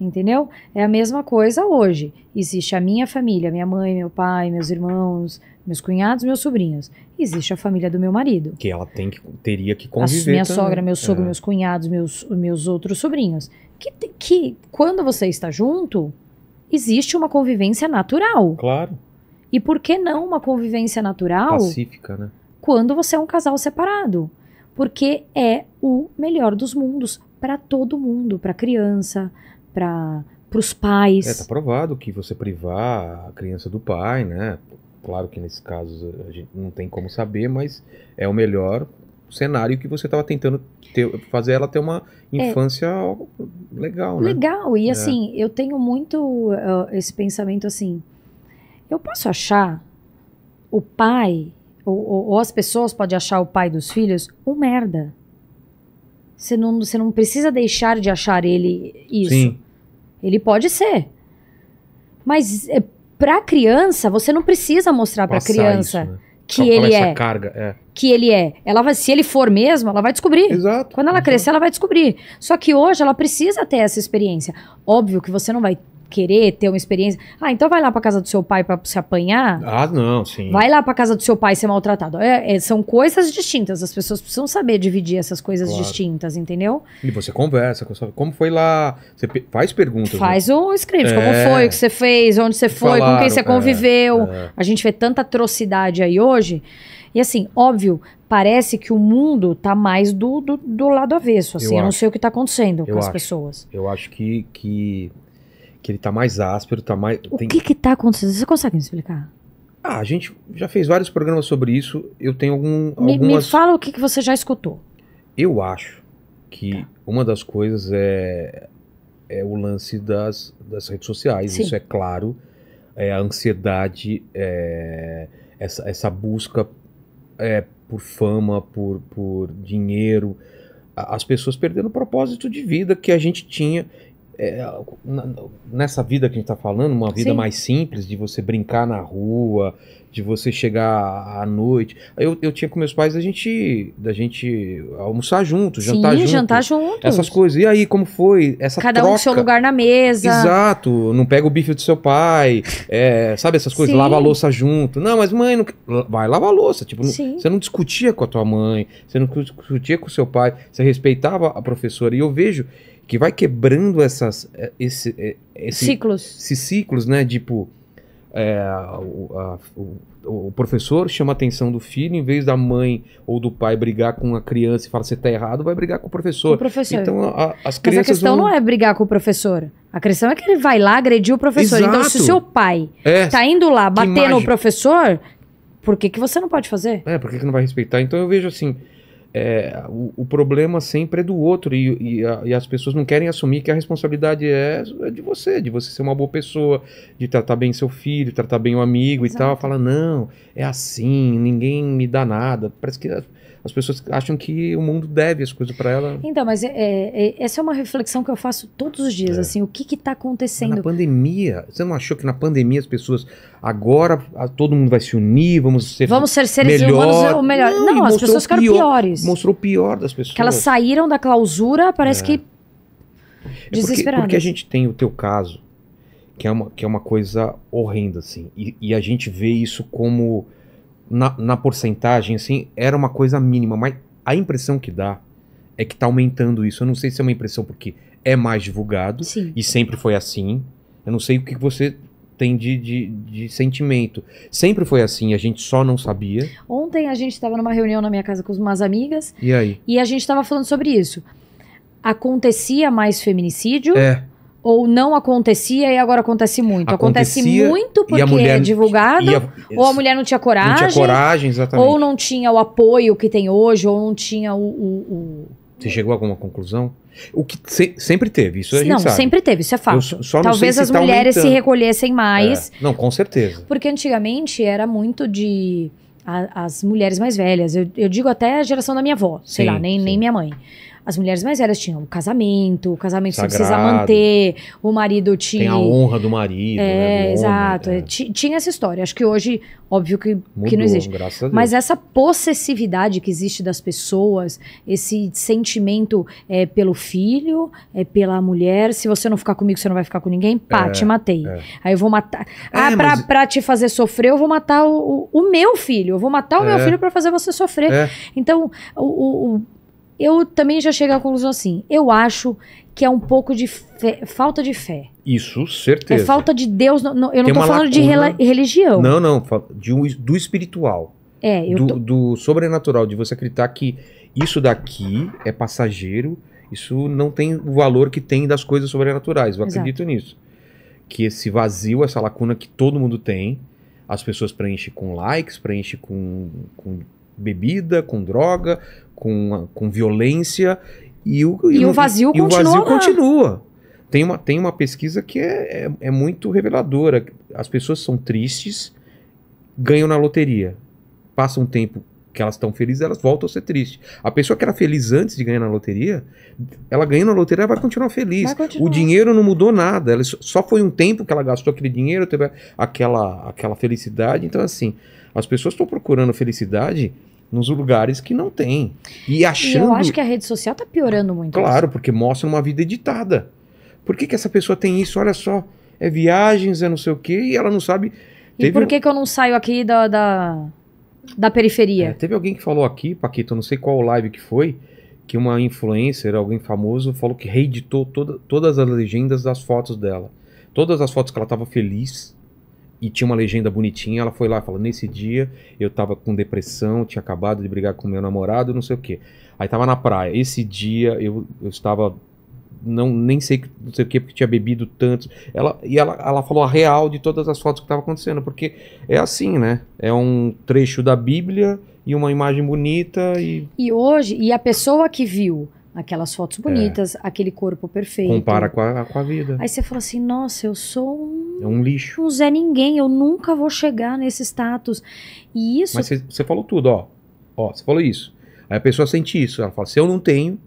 Entendeu? É a mesma coisa hoje. Existe a minha família, minha mãe, meu pai, meus irmãos, meus cunhados, meus sobrinhos. Existe a família do meu marido. Que ela tem que, teria que conviver. minha também. sogra, meu sogro, É. meus cunhados, meus, meus outros sobrinhos. Que, que quando você está junto, existe uma convivência natural. Claro, E por que não uma convivência natural pacífica, né? quando você é um casal separado? Porque é o melhor dos mundos para todo mundo, para criança, para os pais. É, tá provado que você privar a criança do pai, né? Claro que nesses casos a gente não tem como saber, mas é o melhor cenário que você estava tentando ter- fazer ela ter uma infância legal, né? Legal, e É. assim, eu tenho muito uh, esse pensamento assim. Eu posso achar o pai, ou, ou- ou as pessoas podem achar o pai dos filhos um merda. Você não, você não precisa deixar de achar ele isso. Sim, Ele pode ser. Mas é, pra criança, você não precisa mostrar pra passar criança isso, né? que Qual- ele é. carga, é. Que ele é. Ela vai, se ele for mesmo, ela vai descobrir. Exato. Quando ela exato. crescer, ela vai descobrir. Só que hoje ela precisa ter essa experiência. Óbvio que você não vai querer ter uma experiência. Ah, então vai lá pra casa do seu pai pra se apanhar. Ah, não, sim. Vai lá pra casa do seu pai ser maltratado. É, é, são coisas distintas. As pessoas precisam saber dividir essas coisas Claro. distintas, entendeu? E você conversa com a sua... Como foi lá? Você faz perguntas. né? Faz um script. É. Como foi o que você fez? Onde você foi? com quem você falaram, é, conviveu? é. A gente vê tanta atrocidade aí hoje. E assim, óbvio, parece que o mundo tá mais do, do, do lado avesso. Assim, Eu eu, não sei o que tá acontecendo Eu com as acho. pessoas. Eu acho que, que, que ele tá mais áspero, tá mais... O tem- que que tá acontecendo? Você consegue me explicar? Ah, a gente já fez vários programas sobre isso. Eu tenho algum, Me, me algumas... fala o que, que você já escutou. Eu acho que uma das coisas é, é o lance das, das redes sociais. Sim. Isso é claro. É a ansiedade, é, essa, essa busca é, por fama, por, por dinheiro. As pessoas perdendo o propósito de vida que a gente tinha. É, nessa vida que a gente tá falando, uma vida Sim. mais simples, de você brincar na rua, de você chegar à noite. Eu, eu tinha com meus pais a gente, da gente almoçar juntos, jantar Sim, juntos. jantar juntos. Essas coisas. E aí, como foi? Essa Cada troca. um com seu lugar na mesa. Exato, não pega o bife do seu pai, é, sabe essas coisas, Sim. lava a louça junto. Não, mas mãe, não... vai lavar a louça. Tipo, Sim. você não discutia com a tua mãe, você não discutia com o seu pai, você respeitava a professora. E eu vejo que vai quebrando essas, é, esse, é, esse, Ciclos. esses ciclos, né? Tipo, é, o, a- o- o professor chama a atenção do filho, em vez da mãe ou do pai brigar com a criança e falar você tá errado, vai brigar com o Com o professor. professor. Então a- as Mas a crianças questão vão... não é brigar com o professor. A questão é que ele vai lá agredir o professor. Então, se o Exato. seu pai É, tá indo lá bater no professor, por que, que você não pode fazer? É, por que, que não vai respeitar? Então eu vejo assim, é, o, o problema sempre é do outro e, e a- e as pessoas não querem assumir que a responsabilidade é, é de você, de você ser uma boa pessoa, de tratar bem seu filho, tratar bem o amigo e Exato. tal. Fala, não, é assim, ninguém me dá nada. Parece que as, as pessoas acham que o mundo deve as coisas pra ela. Então, mas é- é- é- essa é uma reflexão que eu faço todos os dias, É. assim, o que que tá Mas Na acontecendo? pandemia, você não achou que na pandemia as pessoas agora a- todo mundo vai se unir, vamos ser Vamos ser seres melhor. humanos o melhor. Não, Não, as pessoas ficaram pior- piores. mostrou o pior das pessoas. Que elas saíram da clausura, parece É. que É porque, desesperadas. porque a gente tem o teu caso, que é uma, que é uma coisa horrenda, assim. E, e a gente vê isso como, na, na porcentagem, assim, era uma coisa mínima. Mas a impressão que dá é que tá aumentando isso. Eu não sei se é uma impressão porque é mais divulgado, Sim. e sempre foi assim. Eu não sei o que você tem de, de, de sentimento. Sempre foi assim, a gente só não sabia. Ontem a gente estava numa reunião na minha casa com umas amigas E aí? e a gente estava falando sobre isso. Acontecia mais feminicídio É. ou não acontecia e agora acontece muito? Acontece muito porque mulher- é divulgado, a- ou a mulher não tinha coragem, não tinha coragem, exatamente. ou não tinha o apoio que tem hoje, ou não tinha o. o- o- Você chegou a alguma conclusão? O que se- sempre teve, isso a gente não, sabe. sempre teve, isso é fato. Talvez as se tá mulheres se aumentando. recolhessem mais, É. Não, com certeza. porque antigamente era muito de. a- as mulheres mais velhas, eu, eu digo até a geração da minha avó, sei Sim, lá, nem, sim. nem minha mãe. As mulheres mais velhas tinham o casamento, o casamento você precisa Sagrado. manter, o marido tinha. Tem a honra do marido, né, É, homem, exato. é. ti- Tinha essa história. Acho que hoje, óbvio que, que Mudou, não existe. graças a Deus. Mas essa possessividade que existe das pessoas, esse sentimento é pelo filho, é pela mulher. Se você não ficar comigo, você não vai ficar com ninguém. Pá, É, te matei. é. Aí eu vou matar. Ah, É, pra, mas- pra te fazer sofrer, eu vou matar o, o, o meu filho. Eu vou matar o meu É. filho pra fazer você sofrer. Então, o- o- eu também já chego à conclusão assim. Eu acho que é um pouco de fé- falta de fé. Isso, certeza. É falta de Deus. no- no- eu não uma falando de lacuna. rela- religião. Não, não, de um, do espiritual, É, eu do, tô. do sobrenatural, de você acreditar que isso daqui é passageiro, isso não tem o valor que tem das coisas sobrenaturais. Eu Exato. acredito nisso. Que esse vazio, essa lacuna que todo mundo tem, as pessoas preenchem com likes, preenchem com, com bebida, com droga, com, com violência. E o, E o vazio e o continua vazio lá. continua. Tem uma, tem uma pesquisa que é, é, é muito reveladora. As pessoas são tristes, ganham na loteria. Passa um tempo que elas estão felizes, elas voltam a ser tristes. A pessoa que era feliz antes de ganhar na loteria, ela ganhando na loteria, vai continuar feliz. Vai continuar. O dinheiro não mudou nada. Ela só- só foi um tempo que ela gastou aquele dinheiro, teve aquela, aquela felicidade. Então, assim, as pessoas estão procurando felicidade nos lugares que não tem. E E achando. eu acho que a rede social tá piorando muito. Claro, porque mostra uma vida editada. Por que, que essa pessoa tem isso? Olha só, é viagens, é não sei o quê, e ela não sabe. E Teve por um- que, que eu não saio aqui da, da, da É, periferia? teve alguém que falou aqui, Paquito, não sei qual live que foi, que uma influencer, alguém famoso, falou que reeditou toda, todas as legendas das fotos dela. Todas as fotos que ela tava feliz e tinha uma legenda bonitinha, ela foi lá e falou: Nesse dia eu tava com depressão, tinha acabado de brigar com meu namorado, não sei o quê. Aí tava na praia. Esse dia eu, eu estava. Não, nem sei, não sei o que, porque tinha bebido tanto. Ela, e ela, ela falou a real de todas as fotos que estavam acontecendo, porque é assim, né? É um trecho da Bíblia e uma imagem bonita e E hoje, e a pessoa que viu aquelas fotos bonitas, aquele corpo perfeito. É. compara com a, com a vida. Aí você fala assim: nossa, eu sou um, É um lixo. um Zé Ninguém, eu nunca vou chegar nesse status. E isso. Mas você- você falou tudo, ó. Ó, você falou isso. Aí a pessoa sente isso. Ela fala: se eu não tenho,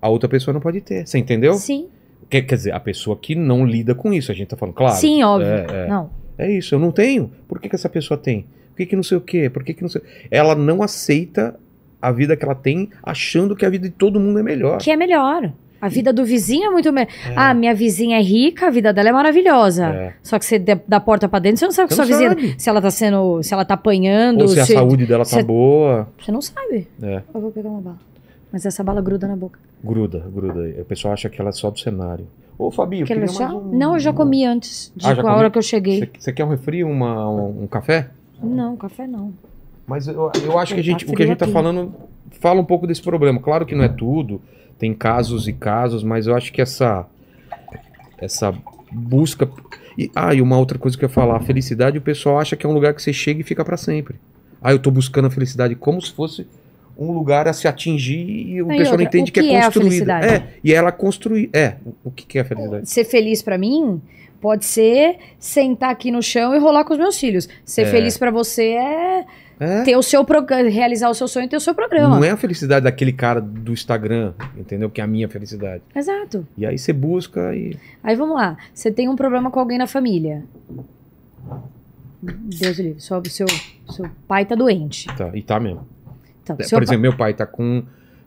a outra pessoa não pode ter. Você entendeu? Sim, Quer, quer dizer, a pessoa que não lida com isso. A gente tá falando, claro. sim, óbvio. É, é. Não. É isso, eu não tenho. Por que, que essa pessoa tem? Por que, que não sei o quê? Por que, que não sei. Ela não aceita a vida que ela tem, achando que a vida de todo mundo é melhor. Que é melhor. A vida do vizinho é muito melhor. É. Ah, minha vizinha é rica, a vida dela é maravilhosa. É. Só que você da porta pra dentro, você não sabe que sua vizinha. sabe. Se ela tá sendo. Se ela tá apanhando. Ou se a saúde dela tá se- boa. Você não sabe. É. Eu vou pegar uma bala. Mas essa bala gruda na boca. Gruda, gruda. O pessoal acha que ela é só do cenário. Ô, Fabinho, Quer deixar? um- Não, eu já comi antes. De Ah, a comi? hora que eu cheguei. Você- Você quer um refri, uma, um, um café? Não, café não. Mas eu, eu acho que a gente, o que a gente tá aqui. falando fala um pouco desse problema. Claro que não é tudo, tem casos e casos, mas eu acho que essa essa busca e ah, e uma outra coisa que eu ia falar, a felicidade, o pessoal acha que é um lugar que você chega e fica pra sempre. Ah, eu tô buscando a felicidade como se fosse um lugar a se atingir e o pessoal não entende o que, que é é construída. felicidade? É, e ela construir. É, o que, que é a felicidade? Ser feliz pra mim pode ser sentar aqui no chão e rolar com os meus filhos. Ser É. feliz pra você é É. ter o seu programa, realizar o seu sonho e ter o seu programa. Não é a felicidade daquele cara do Instagram, entendeu? Que é a minha felicidade. Exato. E aí você busca e. Aí vamos lá. Você tem um problema com alguém na família. Deus o livre. Seu, seu, seu pai tá doente. Tá, e tá mesmo. Então, Por exemplo, meu pai tá com.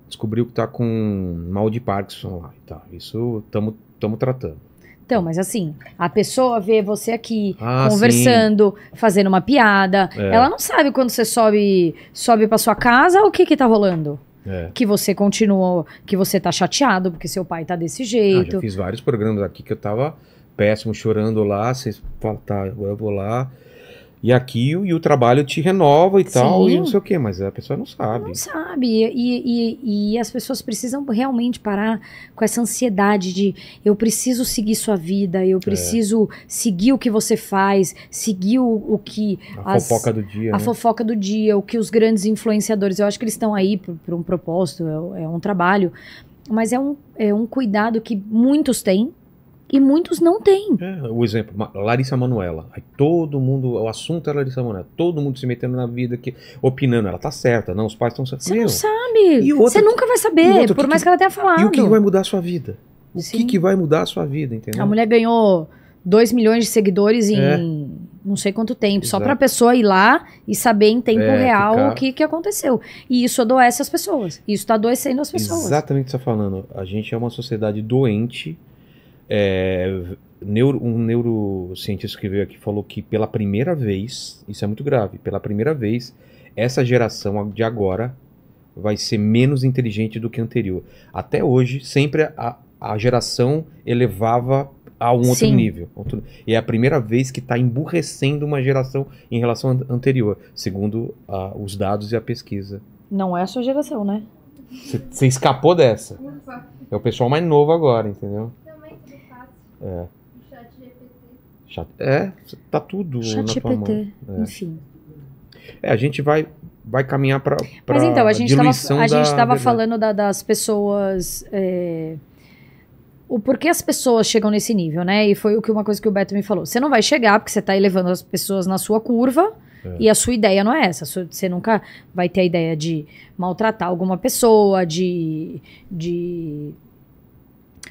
Descobriu que tá com mal de Parkinson lá tal. Isso estamos tratando. Então, mas assim, a pessoa vê você aqui Ah, conversando, fazendo uma piada. É. Ela não sabe quando você sobe, sobe para sua casa o que que tá rolando. É. Que você continua, que você tá chateado porque seu pai tá desse Ah, jeito. já fiz vários programas aqui que eu tava péssimo, chorando lá. Vocês falam, tá, agora eu vou lá. E aqui o- e o trabalho te renova e tal, e Sim. não sei o quê, mas a pessoa não sabe. Não sabe. E, e, e as pessoas precisam realmente parar com essa ansiedade de eu preciso seguir sua vida, É. eu preciso seguir o que você faz, seguir o, o que. A as- fofoca do dia. A né? fofoca do dia, o que os grandes influenciadores, eu acho que eles estão aí por, por um propósito, é, é um trabalho, mas é um, é um cuidado que muitos têm e muitos não têm. É, o exemplo, Larissa Manoela. Aí todo mundo, o assunto é Larissa Manoela. Todo mundo se metendo na vida, aqui, opinando. Ela tá certa, não, os pais estão certos. Você Meu, não sabe. Você nunca vai saber, outra, o por que mais que- que ela tenha falado. E o que, que vai mudar a sua vida? O Sim. que, que vai mudar a sua vida, entendeu? A mulher ganhou 2 milhões de seguidores em É. não sei quanto tempo, só Exato. pra pessoa ir lá e saber em tempo É, real ficar- o que, que aconteceu. E isso adoece as pessoas. Isso tá adoecendo as pessoas. Exatamente o que você está falando. A gente é uma sociedade doente. É, neuro- um neurocientista que veio aqui falou que pela primeira vez, isso é muito grave, pela primeira vez, essa geração de agora vai ser menos inteligente do que a anterior. Até hoje, sempre a, a geração elevava a um outro Sim. nível. Outro- E é a primeira vez que está emburrecendo uma geração em relação à anterior, segundo ah, os dados e a pesquisa. Não é a sua geração, né? Você escapou dessa. É o pessoal mais novo agora, entendeu? É. Chat GPT. Chato. É, tá tudo Chat na. GPT. É. Enfim. É, a gente vai, vai caminhar para Mas então, a gente tava, diluição a gente tava falando da- das pessoas. é, o porquê as pessoas chegam nesse nível, né? E foi o que uma coisa que o Beto me falou. Você não vai chegar porque você tá elevando as pessoas na sua curva. É. E a sua ideia não é essa. Você nunca vai ter a ideia de maltratar alguma pessoa, de, de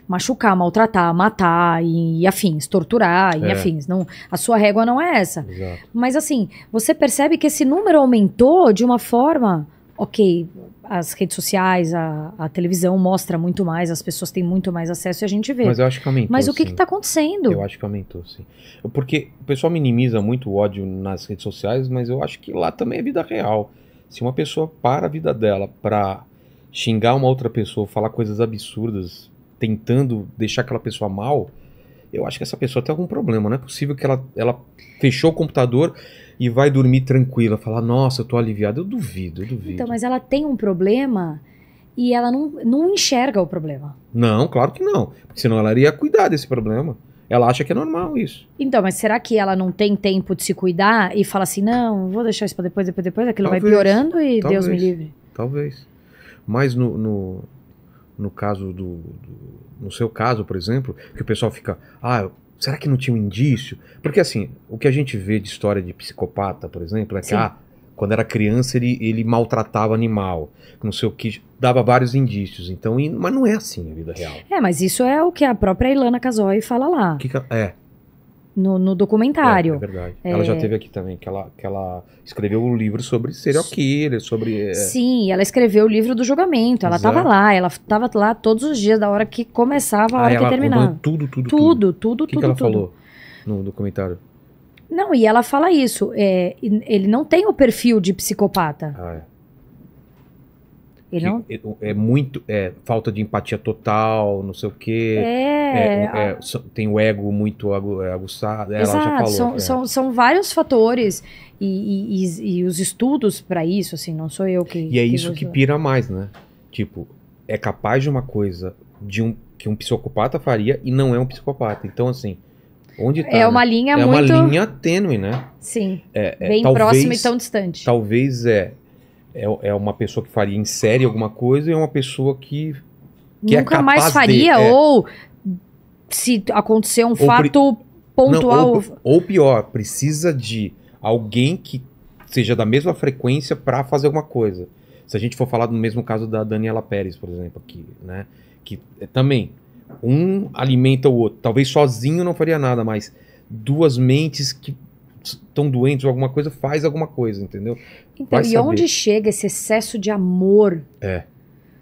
machucar, maltratar, matar e, e afins, torturar e É. afins. Não, a sua régua não é essa. Exato. Mas assim, você percebe que esse número aumentou de uma forma. Ok, as redes sociais, a, a televisão mostra muito mais, as pessoas têm muito mais acesso e a gente vê. Mas Mas, eu acho que aumentou. o que está acontecendo? Eu acho que aumentou, sim. Porque o pessoal minimiza muito o ódio nas redes sociais, mas eu acho que lá também é vida real. Se uma pessoa para a vida dela pra xingar uma outra pessoa, falar coisas absurdas, tentando deixar aquela pessoa mal, eu acho que essa pessoa tem algum problema. Não é possível que ela, ela fechou o computador e vai dormir tranquila, falar, nossa, eu tô aliviado. Eu duvido, eu duvido. Então, mas ela tem um problema e ela não, não enxerga o problema. Não, claro que não. Porque senão ela iria cuidar desse problema. Ela acha que é normal isso. Então, mas será que ela não tem tempo de se cuidar e fala assim, não, vou deixar isso pra depois, depois, depois, aquilo vai Talvez, piorando e Deus me talvez. livre. Talvez. Mas no, no, no caso do, do- No seu caso, por exemplo, que o pessoal fica. Ah, será que não tinha um indício? Porque assim, o que a gente vê de história de psicopata, por exemplo, é que Sim. ah, quando era criança ele, ele maltratava animal, não sei o que, dava vários indícios. Então, e- mas não é assim a vida real. É, mas isso é o que a própria Ilana Casoy fala lá, que ela- é, no, no é, documentário. é verdade. Ela já teve aqui também, que ela, que ela escreveu um livro sobre serial killer, sobre. é, Sim, ela escreveu o livro do julgamento. Ela estava lá, ela estava lá todos os dias, da hora que começava a ah, hora que ela terminava. tudo, tudo, tudo. Tudo, tudo, O que, tudo, que ela tudo. falou no documentário? Não, e ela fala isso. é, ele não tem o perfil de psicopata. Ah, é. Ele não. É, é muito. É, falta de empatia total, não sei o quê. É. É, é, tem o ego muito é, aguçado. Ela já Exato, falou. são, é. são, são vários fatores e, e- e- os estudos para isso, assim, não sou eu que. E é isso que pira mais, né? Tipo, é capaz de uma coisa de um, que um psicopata faria e não é um psicopata. Então, assim, onde tá? É né? uma linha é muito. uma linha tênue, né? Sim, É, é, bem talvez, próxima e tão distante. Talvez é, é, é uma pessoa que faria em série alguma coisa e é uma pessoa que. que é Nunca mais capaz de- faria, é. ou se acontecer um fato pontual. Não, ou, ou pior, precisa de alguém que seja da mesma frequência pra fazer alguma coisa. Se a gente for falar do mesmo caso da Daniela Pérez, por exemplo, aqui, né? Que é, também um alimenta o outro. Talvez sozinho não faria nada, mas duas mentes que estão doentes ou alguma coisa faz alguma coisa, entendeu? Então, vai e saber. onde chega esse excesso de amor?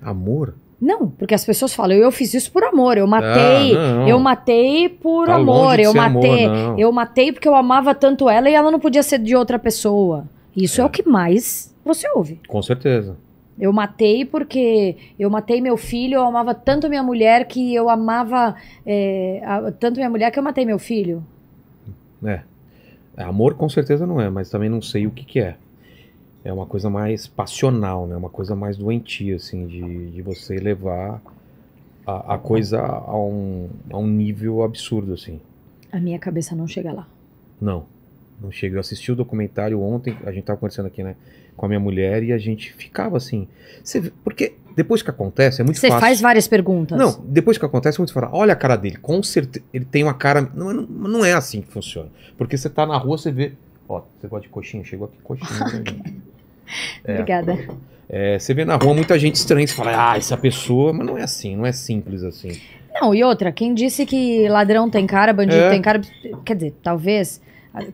Amor? Não, porque as pessoas falam, eu fiz isso por amor, eu matei, Ah, não. eu matei por Tá amor, eu amor, matei, não. eu matei porque eu amava tanto ela e ela não podia ser de outra pessoa. Isso é, É. o que mais você ouve. Com certeza. Eu matei porque eu matei meu filho, eu amava tanto minha mulher que eu amava é, a- tanto minha mulher que eu matei meu filho. É. Amor com certeza não é, mas também não sei o que que é. É uma coisa mais passional, né? Uma coisa mais doentia, assim, de, de você levar a, a coisa a um, a um nível absurdo, assim. A minha cabeça não chega lá. Não, não chega. Eu assisti o documentário ontem, a gente tava conversando aqui, né? Com a minha mulher e a gente ficava assim. Você porque depois que acontece, é muito Você fácil. faz várias perguntas. Não, depois que acontece, muito falar, olha a cara dele, com certeza, ele tem uma cara, não, não, não é assim que funciona. Porque você tá na rua, você vê, ó, você gosta de coxinha, chegou aqui coxinha. né? É. Obrigada. É, você vê na rua muita gente estranha, você fala, ah, essa pessoa, mas não é assim, não é simples assim. Não, e outra, quem disse que ladrão tem cara, bandido É. tem cara, quer dizer, talvez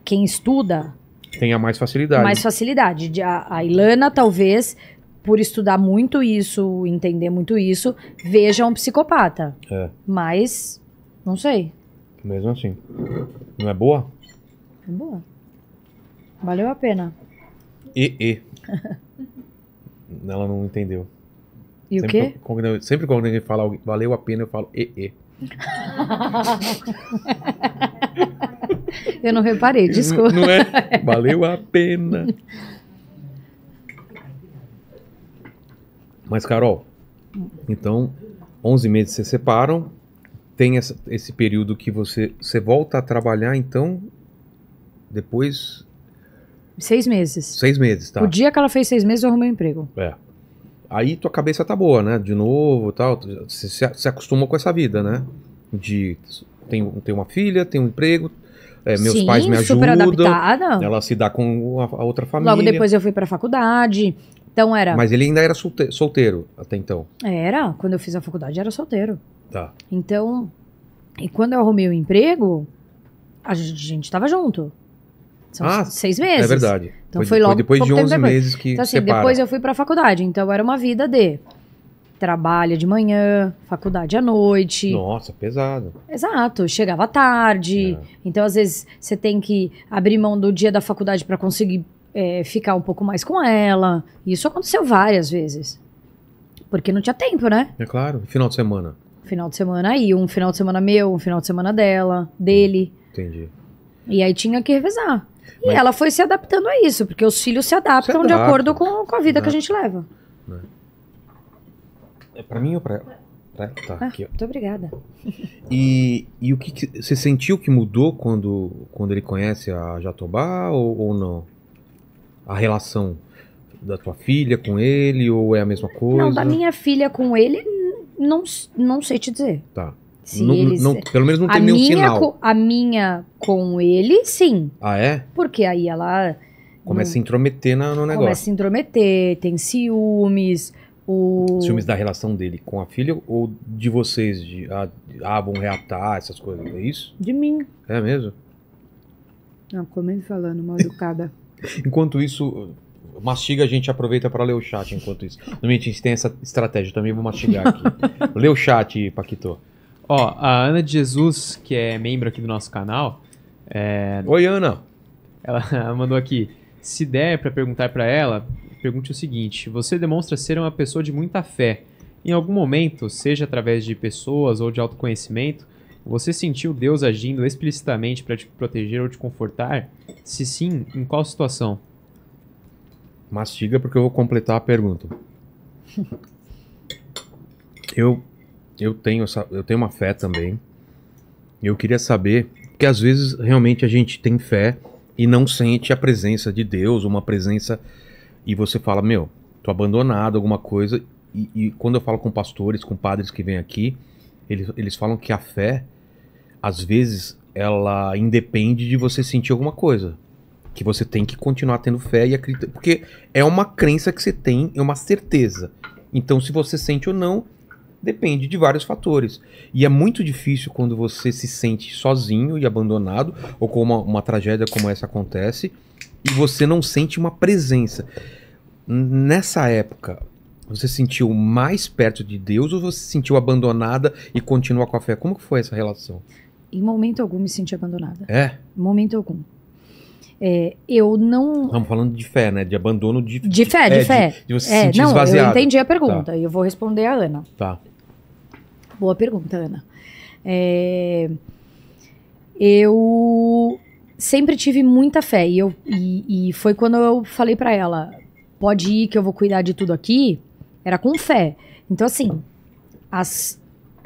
quem estuda Tenha mais facilidade. mais facilidade. De- A, a Ilana, talvez, por estudar muito isso, entender muito isso, veja um psicopata. É. Mas, não sei. Mesmo assim. Não é boa? É boa. Valeu a pena. E, e. Ela não entendeu. E o sempre, quê? Quando, sempre quando alguém fala valeu a pena, eu falo e, e. Eu não reparei, desculpa. Não é? Valeu a pena. Mas, Carol, então, 11 meses se separam, tem essa- esse período que você, você volta a trabalhar, então, depois, Seis meses. seis meses, tá? O dia que ela fez seis meses, eu arrumei um emprego. É. Aí tua cabeça tá boa, né? De novo tal. Você se, acostumou com essa vida, né? De tenho, tenho uma filha, tenho um emprego, é, meus Sim, pais me super ajudam. adaptada. Ela se dá com a, outra família. Logo depois eu fui pra faculdade. Então era. Mas ele ainda era solte- solteiro até então. Era, quando eu fiz a faculdade, era solteiro. Tá. Então, e quando eu arrumei o emprego, a gente, a gente tava junto. São Ah, seis meses. É verdade. Então foi logo depois de pouco tempo 11 depois. meses que Então, assim, separa. depois eu fui pra faculdade. Então era uma vida de trabalho de manhã, faculdade à noite. Nossa, pesado. Exato, chegava tarde. É. Então, às vezes, você tem que abrir mão do dia da faculdade pra conseguir é, ficar um pouco mais com ela. Isso aconteceu várias vezes. Porque não tinha tempo, né? É claro. Final de semana. Final de semana aí, um final de semana meu, um final de semana dela, dele. Entendi. E aí tinha que revezar. E Mas- ela foi se adaptando a isso, porque os filhos se adaptam Se de adaptam. acordo com, com a vida que a Né? gente leva. É pra mim ou pra ela? Tá, Ah, aqui, muito obrigada. E, e o que, que- você sentiu que mudou quando, quando ele conhece a Jatobá ou, ou não? A relação da tua filha com ele ou é a mesma coisa? Não, da minha filha com ele, não, não sei te dizer. Tá. Se Não- eles... não- pelo menos não a, tem nenhum minha sinal. co- a minha com ele, sim. Ah, é? Porque aí ela Começa a se intrometer na- no negócio. começa a se intrometer, tem ciúmes, o... Ciúmes da relação dele com a filha ou de vocês? De, ah, ah, vão reatar, essas coisas. É isso? De mim. É mesmo? Não, comendo falando, mal educada. Enquanto isso, mastiga, a gente aproveita para ler o chat enquanto isso. Normalmente a gente tem essa estratégia, também vou mastigar aqui. Lê o chat, Paquito. Ó, a Ana de Jesus, que é membro aqui do nosso canal, Oi, Ana. ela mandou aqui. Se der pra perguntar pra ela pergunte o seguinte: Você demonstra ser uma pessoa de muita fé. Em algum momento, seja através de pessoas ou de autoconhecimento, você sentiu Deus agindo explicitamente para te proteger ou te confortar? Se sim, em qual situação? Mastiga porque eu vou completar a pergunta. Eu eu tenho essa, eu tenho uma fé também. Eu queria saber, porque às vezes realmente a gente tem fé e não sente a presença de Deus, uma presença e você fala, meu, tô abandonado, alguma coisa. E, e quando eu falo com pastores, com padres que vêm aqui, eles, eles falam que a fé, às vezes, ela independe de você sentir alguma coisa. Que você tem que continuar tendo fé e acreditar. Porque é uma crença que você tem, é uma certeza. Então, se você sente ou não, depende de vários fatores. E é muito difícil quando você se sente sozinho e abandonado, ou com uma, uma tragédia como essa acontece, e você não sente uma presença. Nessa época, você se sentiu mais perto de Deus ou você se sentiu abandonada e continua com a fé? Como que foi essa relação? Em momento algum me senti abandonada. É? Em momento algum. É, eu não. Estamos falando de fé, né? De abandono de, De fé, de é, fé. De, você se É, sentir não, eu esvaziado. entendi a pergunta e eu vou responder a Ana. Tá. Boa pergunta, Ana. É, eu sempre tive muita fé e, eu, e, e foi quando eu falei pra ela: pode ir que eu vou cuidar de tudo aqui. Era com fé. Então, assim, as,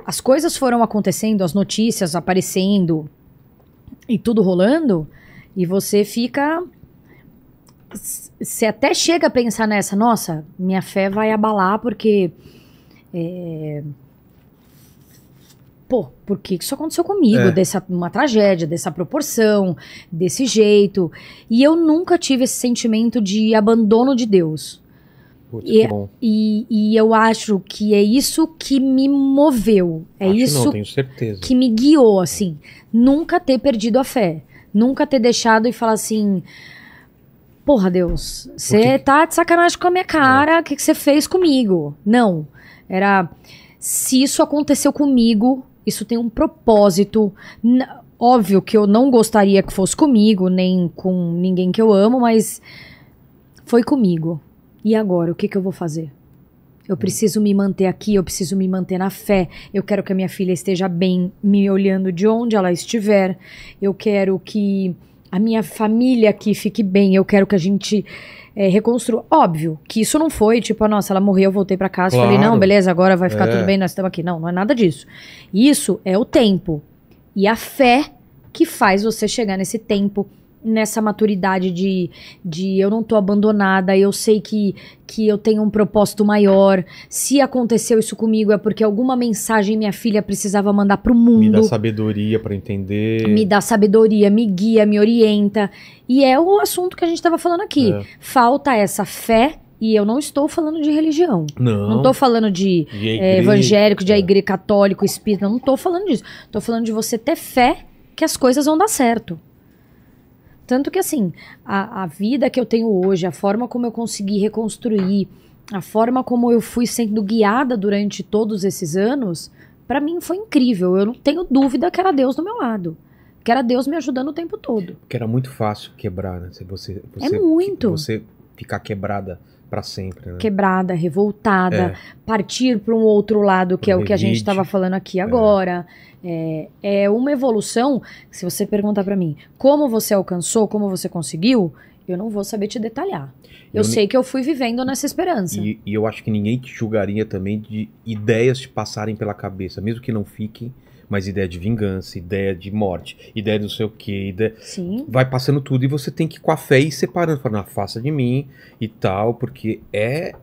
as coisas foram acontecendo, as notícias aparecendo e tudo rolando, e você fica. Você até chega a pensar nessa, nossa, minha fé vai abalar porque. é, pô, por que isso aconteceu comigo? É. Dessa uma tragédia, dessa proporção, desse jeito. E eu nunca tive esse sentimento de abandono de Deus. Putz, E- bom. E, e eu acho que é isso que me moveu. É Acho isso Não, tenho certeza. que me guiou, assim. Nunca ter perdido a fé. Nunca ter deixado e falar assim. Porra, Deus, você tá de sacanagem com a minha cara, o que que você fez comigo? Não. Era. Se isso aconteceu comigo, isso tem um propósito. Óbvio que eu não gostaria que fosse comigo, nem com ninguém que eu amo, mas foi comigo. E agora, o que, que eu vou fazer? Eu preciso me manter aqui, eu preciso me manter na fé. Eu quero que a minha filha esteja bem, me olhando de onde ela estiver. Eu quero que a minha família aqui fique bem. Eu quero que a gente eh, reconstrua. Óbvio que isso não foi tipo, ah, nossa, ela morreu, eu voltei pra casa e falei, Claro. não, beleza, agora vai ficar É. tudo bem, nós estamos aqui. Não, não é nada disso. Isso é o tempo. E a fé que faz você chegar nesse tempo, nessa maturidade de, de eu não tô abandonada, eu sei que, que eu tenho um propósito maior. Se aconteceu isso comigo é porque alguma mensagem minha filha precisava mandar pro mundo. Me dá sabedoria pra entender. Me dá sabedoria, me guia, me orienta. E é o assunto que a gente estava falando aqui. É. Falta essa fé, e eu não estou falando de religião. Não. Não estou falando de de é, evangélico, de É. igreja católico, espírita. Não tô falando disso. Tô falando de você ter fé que as coisas vão dar certo. Tanto que, assim, a, a vida que eu tenho hoje, a forma como eu consegui reconstruir, a forma como eu fui sendo guiada durante todos esses anos, pra mim foi incrível. Eu não tenho dúvida que era Deus do meu lado. Que era Deus me ajudando o tempo todo. Porque era muito fácil quebrar, né? Se você, você, É muito. Você ficar quebrada pra sempre, né? Quebrada, revoltada, É. partir para um outro lado, que é o que a gente estava falando aqui agora. É, é uma evolução. Se você perguntar para mim como você alcançou, como você conseguiu, eu não vou saber te detalhar. Eu, Eu sei que eu fui vivendo nessa esperança. E, e eu acho que ninguém te julgaria também de ideias te passarem pela cabeça, mesmo que não fiquem, mas ideia de vingança, ideia de morte, ideia do sei o quê, ideia... Sim. vai passando tudo e você tem que ir com a fé ir separando, falando, afasta de mim e tal, porque é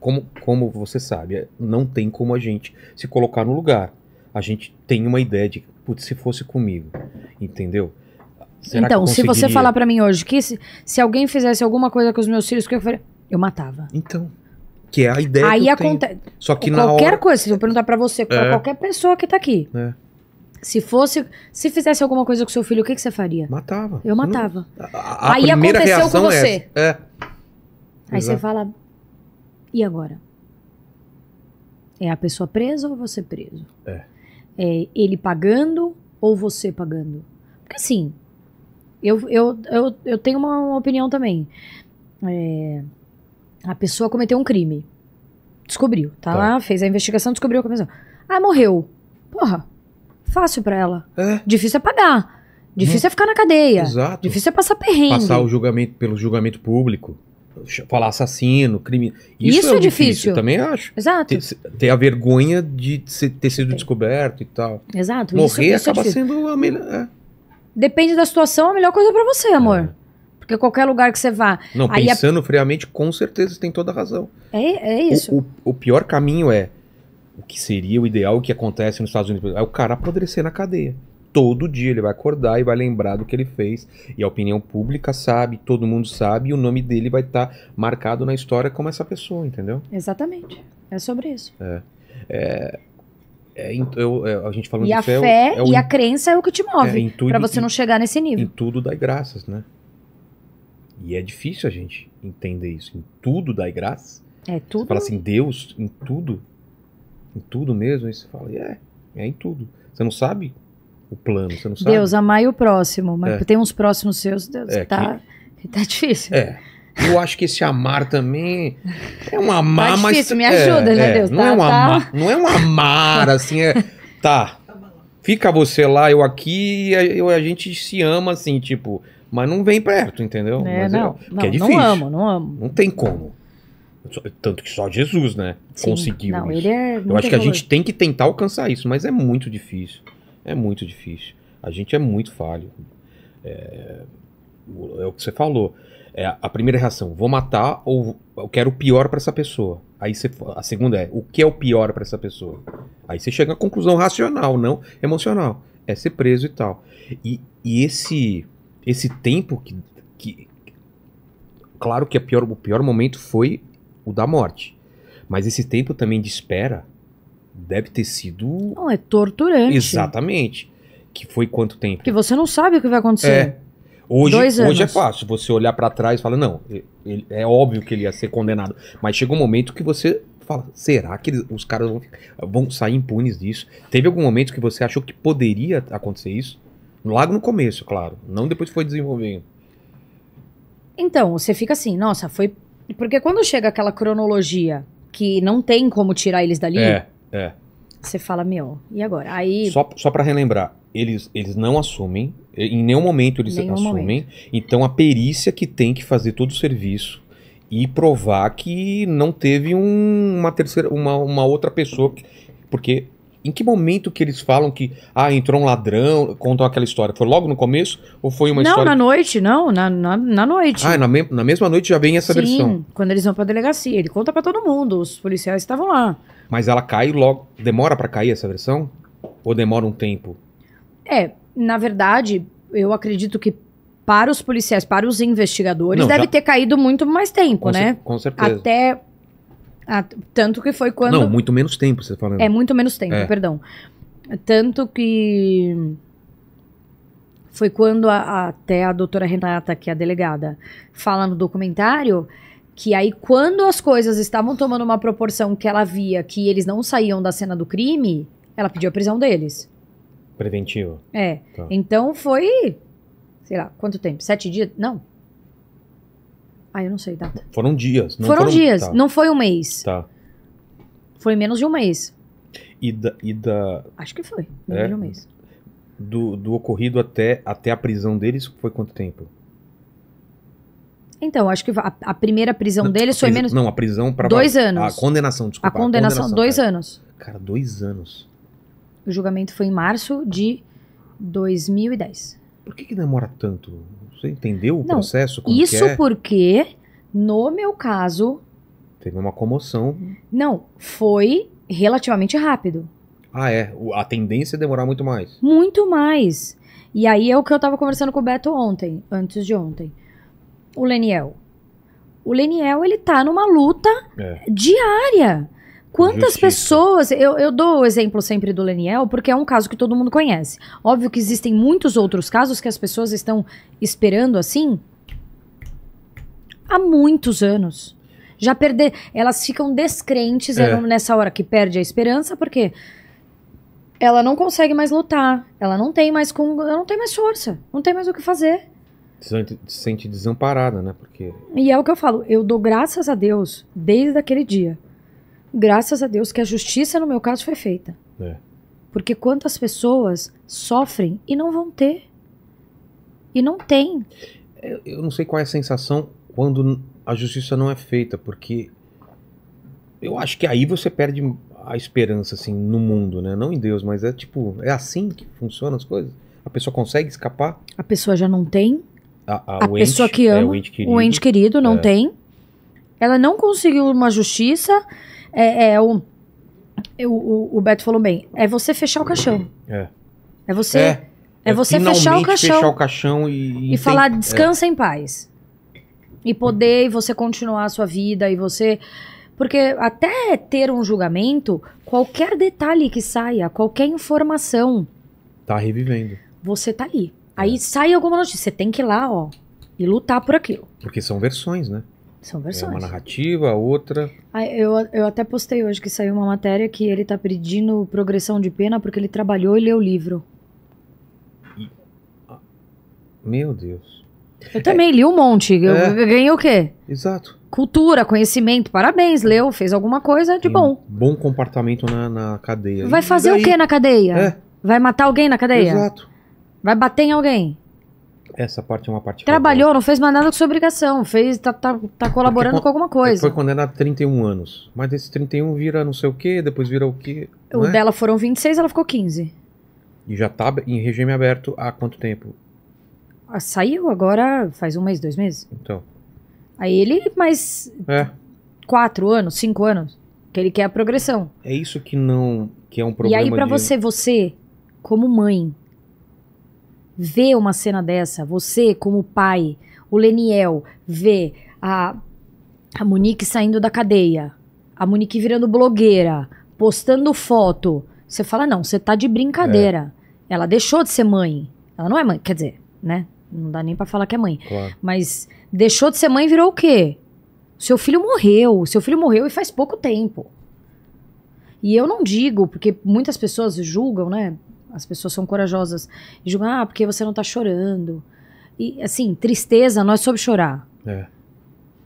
como, como você sabe, é- não tem como a gente se colocar no lugar. A gente tem uma ideia de, putz, se fosse comigo, entendeu? Será então, se você falar para mim hoje que se, se alguém fizesse alguma coisa com os meus filhos, o que eu faria? Eu matava. Então, que é a ideia Aí que eu tenho. acontece. Só que qualquer hora... coisa, se eu perguntar pra você, pra É. qualquer pessoa que tá aqui. É. Se fosse, se fizesse alguma coisa com seu filho, o que, que você faria? Matava. Eu Não- matava. A, a Aí aconteceu com é você. essa. É. Aí você fala, e agora? É a pessoa presa ou você preso? É. É ele pagando ou você pagando? Porque assim, eu, eu, eu, eu tenho uma, uma opinião também. É, A pessoa cometeu um crime. Descobriu. Tá, Tá. lá, fez a investigação, descobriu a comissão. Ah, morreu. Porra, fácil pra ela. É, Difícil é pagar. Difícil é ficar na cadeia. exato. Difícil é passar perrengue. Passar o julgamento pelo julgamento público. Falar assassino, crime. Isso o é difícil. Eu também acho. Exato, Ter, ter a vergonha de ter sido descoberto e tal. exato. Morrer isso, isso é acaba difícil. sendo a melhor. é. Depende da situação, a melhor coisa pra você, amor. Porque qualquer lugar que você vá. Não, a- pensando friamente, com certeza você tem toda a razão. É, é isso. O, o- o pior caminho é o que seria o ideal, o que acontece nos Estados Unidos, é o cara apodrecer na cadeia. Todo dia ele vai acordar e vai lembrar do que ele fez. E a opinião pública sabe, todo mundo sabe, e o nome dele vai estar marcado na história como essa pessoa, entendeu? Exatamente. É sobre isso. É, em- eu- é, a gente falando E a é fé é o e a crença é o que te é, move. em tudo- pra você não chegar nesse em nível. tudo dai graças, né? E é difícil a gente entender isso. Em tudo dai graças. É Você tudo. fala assim, Deus, em tudo? Em tudo mesmo? Aí você fala, é, é em tudo. Você não sabe o plano, você não sabe. Deus, amai o próximo. Mas É. tem uns próximos seus, Deus, É, tá, tá difícil. É. Eu acho que esse amar também é um amar, Tá mas. difícil, me é, ajuda, né, é, Deus? Não, Tá- é um tá. amar, não é um amar, assim, é. Tá. Fica você lá, eu aqui, e a, eu- a gente se ama, assim, tipo. Mas não vem perto, entendeu? É, Mas não, porque não, é difícil. não amo, não amo. Não tem como. Tanto que só Jesus, né? Sim. Conseguiu. Não, isso. ele é Eu acho que a gente tem que tentar alcançar isso, mas é muito difícil. É muito difícil. A gente é muito falho. É, o- é o que você falou. É a primeira reação, vou matar ou eu quero o pior pra essa pessoa. Aí você, a segunda é, o que é o pior pra essa pessoa? Aí você chega à conclusão racional, não emocional. É ser preso e tal. E, e esse esse tempo que, que claro que a pior, o pior momento foi o da morte. Mas esse tempo também de espera deve ter sido Não, é torturante. exatamente. Que foi quanto tempo? Porque você não sabe o que vai acontecer. É. Hoje, Dois hoje é anos. fácil você olhar pra trás e falar, não, ele- é óbvio que ele ia ser condenado. Mas chega um momento que você fala, será que eles- os caras vão, vão sair impunes disso? Teve algum momento que você achou que poderia acontecer isso? Logo no começo, claro. Não depois que foi desenvolvendo. Então, você fica assim, nossa, foi. Porque quando chega aquela cronologia que não tem como tirar eles dali, É, é. você fala, meu, e agora? Aí. Só, só para relembrar, eles, eles não assumem, em nenhum momento eles Nenhum assumem. Então a perícia que tem que fazer todo o serviço e provar que não teve um- uma terceira, uma, uma outra pessoa. que- porque em que momento que eles falam que ah, entrou um ladrão, contam aquela história? Foi logo no começo ou foi uma não, história? na noite, não, na, na, na noite. Ah, na, me- na mesma noite já vem essa Sim, versão. quando eles vão pra delegacia. Ele conta pra todo mundo, os policiais estavam lá. Mas ela cai logo. Demora pra cair essa versão? Ou demora um tempo? É, na verdade, eu acredito que para os policiais, para os investigadores, Não, deve já- ter caído muito mais tempo, Com, né? com certeza. Até. A- tanto que foi quando. Não, muito menos tempo, você falando. É muito menos tempo, É. perdão. Tanto que foi quando a- a- até a doutora Renata, que é a delegada, fala no documentário que aí quando as coisas estavam tomando uma proporção que ela via que eles não saíam da cena do crime, ela pediu a prisão deles. Preventivo. É. Tá. Então foi, sei lá, quanto tempo? Sete dias? Não. Ah, eu não sei data. Foram dias. Não foram, dias, Tá, não foi um mês. tá. Foi menos de um mês. E, da, e da, Acho que foi. Menos É? de um mês. do, do ocorrido até, até a prisão deles foi quanto tempo? Então, acho que a, a primeira prisão deles a foi menos. Não, a prisão para Dois anos. A condenação, A desculpa. condenação, dois é. anos. Cara, dois anos. O julgamento foi em março de 2010. Por que, que demora tanto? Você entendeu o Não, processo? Como Isso que é? porque, no meu caso, Teve uma comoção. não, foi relativamente rápido. Ah, é. A tendência é demorar muito mais. Muito mais. E aí é o que eu tava conversando com o Beto ontem, antes de ontem. O Leniel. O Leniel, ele tá numa luta É. diária. Quantas Justiça. pessoas. Eu, eu dou o exemplo sempre do Leniel, porque é um caso que todo mundo conhece. Óbvio que existem muitos outros casos que as pessoas estão esperando assim há muitos anos. Já perder. Elas ficam descrentes É. nessa hora que perde a esperança, porque ela não consegue mais lutar. Ela não tem mais com, ela não tem mais força. Não tem mais o que fazer. Se sente desamparada, né? Porque. E é o que eu falo, eu dou graças a Deus desde aquele dia. Graças a Deus que a justiça no meu caso foi feita. É. Porque quantas pessoas sofrem e não vão ter. E não tem. Eu, eu não sei qual é a sensação quando a justiça não é feita, porque eu acho que aí você perde a esperança, assim, no mundo, né? Não em Deus, mas é tipo, é assim que funcionam as coisas? A pessoa consegue escapar? A pessoa já não tem. A, A o pessoa ente- que é, ama, o ente querido. O ente querido não É. tem. Ela não conseguiu uma justiça. É, é o, é o, o, o Beto falou bem. É você fechar o caixão. É. É você, É, é, você fechar o caixão. fechar o caixão e... e falar descansa em paz. E poder e você continuar a sua vida e você. Porque até ter um julgamento, qualquer detalhe que saia, qualquer informação, Tá revivendo. você tá ali. Aí sai alguma notícia, você tem que ir lá, ó, e lutar por aquilo. Porque são versões, né? São É versões. uma narrativa, a outra... Ah, eu, eu até postei hoje que saiu uma matéria que ele tá pedindo progressão de pena porque ele trabalhou e leu o livro. Meu Deus. Eu também li um monte. Eu, É. ganhei o quê? Exato. Cultura, conhecimento. Parabéns, leu, fez alguma coisa de Tem bom. Bom comportamento na, na cadeia. Vai fazer o quê na cadeia? É, Vai matar alguém na cadeia? exato. Vai bater em alguém? Essa parte é uma parte Trabalhou, não fez mais nada com sua obrigação. Fez, tá, tá, tá colaborando Porque com alguma coisa. Foi condenado a 31 anos. Mas desses 31 vira não sei o quê, depois vira o quê. O é? dela foram 26, ela ficou 15. E já tá em regime aberto há quanto tempo? Ah, Saiu agora faz um mês, dois meses. Então. Aí ele, mais É. quatro anos, cinco anos, que ele quer a progressão. É isso que não. que é um E problema. aí, pra de- você, você, como mãe, ver uma cena dessa, você, como pai, o Leniel, ver a, a Monique saindo da cadeia, a Monique virando blogueira, postando foto, você fala, não, você tá de brincadeira. É. Ela deixou de ser mãe. Ela não é mãe, quer dizer, né? Não dá nem pra falar que é mãe. Claro. Mas deixou de ser mãe e virou o quê? Seu filho morreu. Seu filho morreu e faz pouco tempo. E eu não digo, porque muitas pessoas julgam, né? As pessoas são corajosas. E julgam, ah, porque você não tá chorando. E, assim, tristeza não é sobre chorar. É.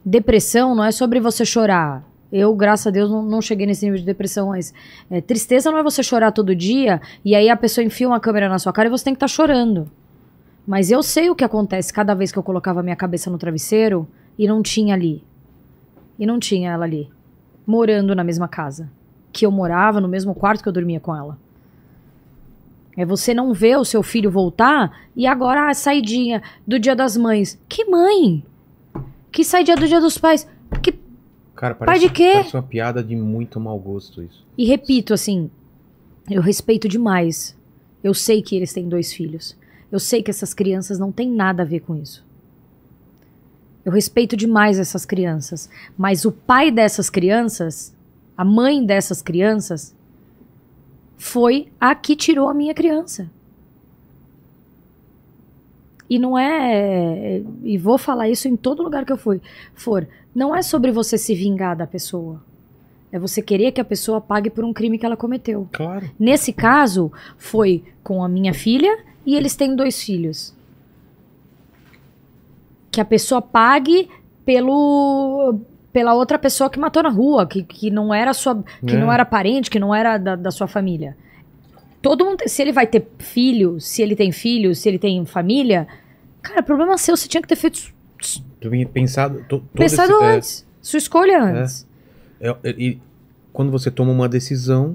Depressão não é sobre você chorar. Eu, graças a Deus, não, não cheguei nesse nível de depressão, mas é, tristeza não é você chorar todo dia e aí a pessoa enfia uma câmera na sua cara e você tem que estar chorando. Mas eu sei o que acontece cada vez que eu colocava a minha cabeça no travesseiro e não tinha ali. E não tinha ela ali. Morando na mesma casa. Que eu morava, no mesmo quarto que eu dormia com ela. É você não ver o seu filho voltar e agora a saidinha do dia das mães. Que mãe? Que sai dia do dia dos pais? Que... Cara, Pai parece, de quê? parece uma piada de muito mau gosto isso. E repito, assim, eu respeito demais. Eu sei que eles têm dois filhos. Eu sei que essas crianças não têm nada a ver com isso. Eu respeito demais essas crianças. Mas o pai dessas crianças, a mãe dessas crianças, foi a que tirou a minha criança. E não é. E vou falar isso em todo lugar que eu fui, for. Não é sobre você se vingar da pessoa. É você querer que a pessoa pague por um crime que ela cometeu. Claro. Nesse caso, foi com a minha filha e eles têm dois filhos. Que a pessoa pague pelo pela outra pessoa que matou na rua, que, que não era sua, que É. não era parente, que não era da, da sua família. Todo mundo, se ele vai ter filho, se ele tem filho, se ele tem família, cara, problema seu, você tinha que ter feito Tu vinha pensado. to- pensado esse- é, antes, sua escolha antes. É, é, e quando você toma uma decisão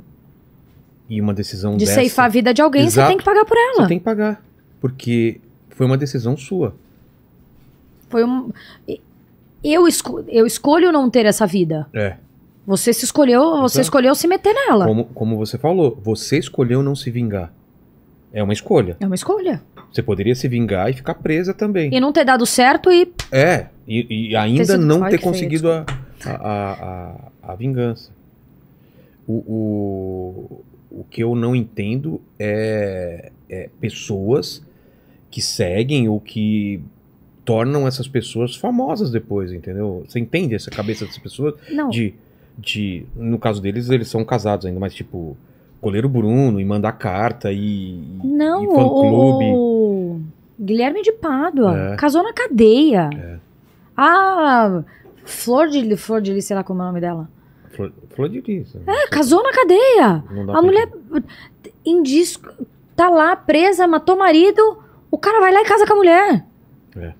e uma decisão De dessa, ceifar a vida de alguém, Exato. você tem que pagar por ela. você tem que pagar, porque foi uma decisão sua. Foi um. Eu, esco- eu escolho não ter essa vida. É. Você se escolheu, você Exato. escolheu se meter nela. Como, como você falou, você escolheu não se vingar. É uma escolha. É uma escolha. Você poderia se vingar e ficar presa também. E não ter dado certo e. É, e, e ainda sido- não Ai, ter conseguido a, a, a, a, a vingança. O, o, o que eu não entendo é, é pessoas que seguem ou que tornam essas pessoas famosas depois, entendeu? Você entende essa cabeça dessas pessoas? Não. De, de, no caso deles, eles são casados ainda, mas tipo, goleiro Bruno e mandar carta e, Não, e o, o- Guilherme de Pádua. É. Casou na cadeia. É. A Flor de, Flor de Lis, sei lá como é o nome dela. Flor, flor de lis. né? É, casou na cadeia. A mulher em disco, tá lá presa, matou o marido. O cara vai lá e casa com a mulher. É.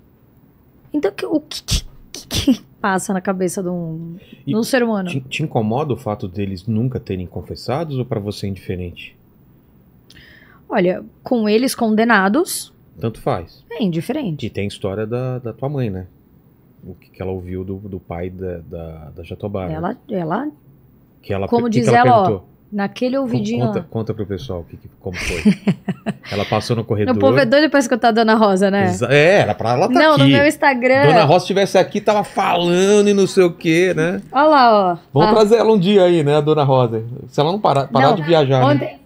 Então, o que, que- que- passa na cabeça de um, de um ser humano? Te, te incomoda o fato deles nunca terem confessados ou pra você é indiferente? Olha, com eles condenados, Tanto faz. é indiferente. E tem a história da, da tua mãe, né? O que, que ela ouviu do, do pai da, da, da Jatobá. né? Ela, ela, que ela, como diz que ela, ela, ó? Naquele ouvidinho. Conta, ó. conta pro pessoal que, como foi. ela passou no corredor. O povo é doido pra escutar a Dona Rosa, né? Exa- É, era pra ela tá Não, aqui. no meu Instagram. Dona Rosa estivesse aqui, tava falando e não sei o quê, né? Olha lá, ó. Vamos Ah, trazer ela um dia aí, né, a Dona Rosa? Se ela não parar, parar Não, de viajar, né? Ontem,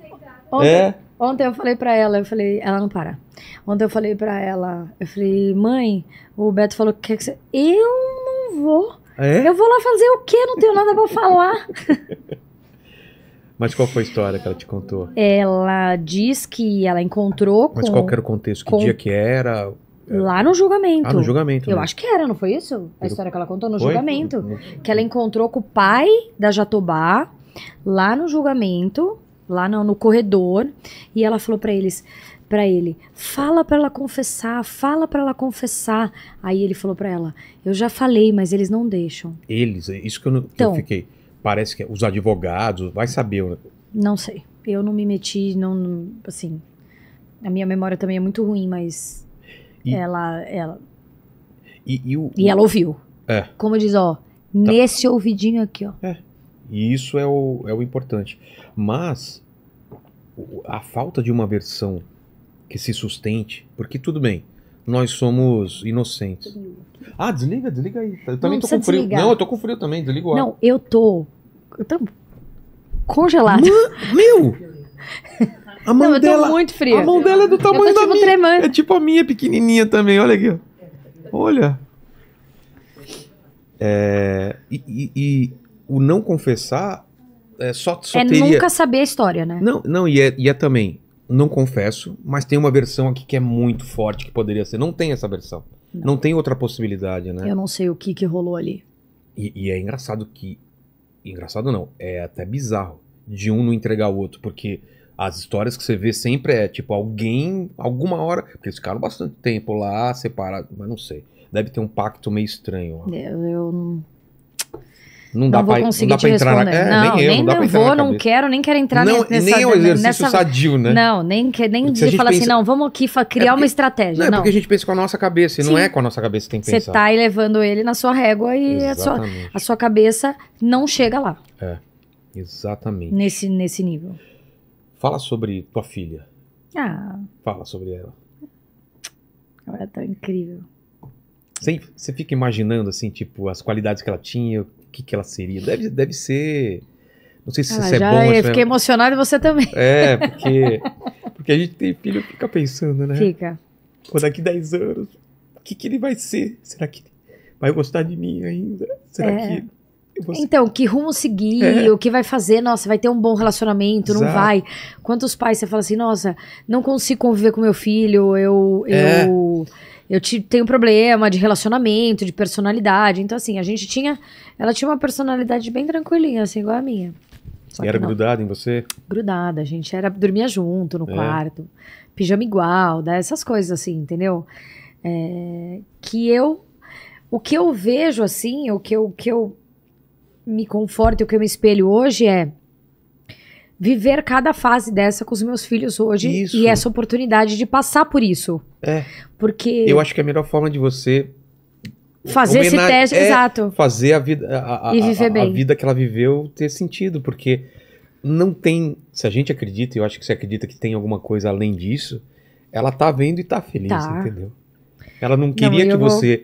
ontem, É, ontem eu falei pra ela, eu falei, ela não para. Ontem eu falei pra ela, eu falei, mãe, o Beto falou que quer que você. Eu não vou. é. Eu vou lá fazer o quê? Não tenho nada pra falar. Mas qual foi a história que ela te contou? Ela diz que ela encontrou com, Mas qual que era o contexto? Que com- dia que era? lá no julgamento. Ah, no julgamento. Eu né? acho que era, não foi isso? A história que ela contou no Foi? julgamento. Que ela encontrou com o pai da Jatobá lá no julgamento, lá no, no corredor, e ela falou pra eles, para ele, fala pra ela confessar, fala pra ela confessar. Aí ele falou pra ela, eu já falei, mas eles não deixam. Eles, é isso que eu, não, Então. eu fiquei. Parece que os advogados, vai saber. né? Não sei. Eu não me meti, não, assim. A minha memória também é muito ruim, mas E- ela, ela, E, e o, e ela ouviu. É. Como diz, ó, nesse ouvidinho aqui, ó. E isso é o, é o importante. Mas a falta de uma versão que se sustente, porque tudo bem, nós somos inocentes. Ah, desliga, desliga aí. Eu também Não tô com frio. desligar. Não, eu tô com frio também, desliga o ar. Não, eu tô. Eu tô congelada. Meu! A mão Não, eu tô dela, muito fria. a mão dela é do eu tô tamanho da tipo minha. tremando. É tipo a minha pequenininha também, olha aqui. ó. Olha. É, e, e- e o não confessar é só, só é teria... nunca saber a história, né? Não, não e, é, e é também, não confesso, mas tem uma versão aqui que é muito forte que poderia ser. Não tem essa versão. Não, Não. tem outra possibilidade, né? Eu não sei o que que rolou ali. E, e é engraçado que. Engraçado não, é até bizarro de um não entregar o outro, porque as histórias que você vê sempre é tipo alguém, alguma hora. Porque eles ficaram bastante tempo lá, separados, mas não sei. Deve ter um pacto meio estranho. lá. Eu, eu não, Não dá não não pra entrar responder. na. É, não, nem eu, não dá pra entrar vou, não quero, nem quero entrar não, ne- nessa, nem é um exercício nessa... sadio, né? Não, nem, nem gente falar assim, pensa- não, vamos aqui fa- criar porque- uma estratégia. Não, é Não, porque a gente pensa com a nossa cabeça, e não Sim. é com a nossa cabeça que tem que você pensar. tá aí levando ele na sua régua e a sua, a sua cabeça não chega lá, Exatamente. nesse, nesse nível. Fala sobre tua filha. Ah, Fala sobre ela. ela é tão incrível. Você, você fica imaginando, assim, tipo, as qualidades que ela tinha, que, que ela seria. Deve, deve ser. Não sei se Ela isso é bom. eu isso é- fiquei emocionada e você também. É, porque. Porque a gente tem filho fica pensando, né? Fica. Pô, daqui 10 anos, o que, que ele vai ser? Será que vai gostar de mim ainda? Será É. que. Eu ser- Então, que rumo seguir, É. o que vai fazer, nossa, vai ter um bom relacionamento, não Exato. vai. Quantos pais você fala assim, nossa, não consigo conviver com meu filho, eu É. eu eu te, tenho problema de relacionamento, de personalidade. Então assim, a gente tinha, ela tinha uma personalidade bem tranquilinha, assim, igual a minha. Só E era não, grudado em você? grudada, a gente era dormia junto no É. quarto, pijama igual, né, essas coisas assim, entendeu? É, que eu o que eu vejo assim, o que eu, o que eu me conforto, o que eu me espelho hoje é viver cada fase dessa com os meus filhos hoje Isso. e essa oportunidade de passar por isso. É. Porque Eu acho que é a melhor forma de você fazer esse teste, é, exato. fazer a vida, a, a- E viver a- a bem. vida que ela viveu ter sentido, porque não tem, se a gente acredita, e eu acho que você acredita que tem alguma coisa além disso, ela tá vendo e tá feliz, Tá. entendeu? Ela não queria e que vou- você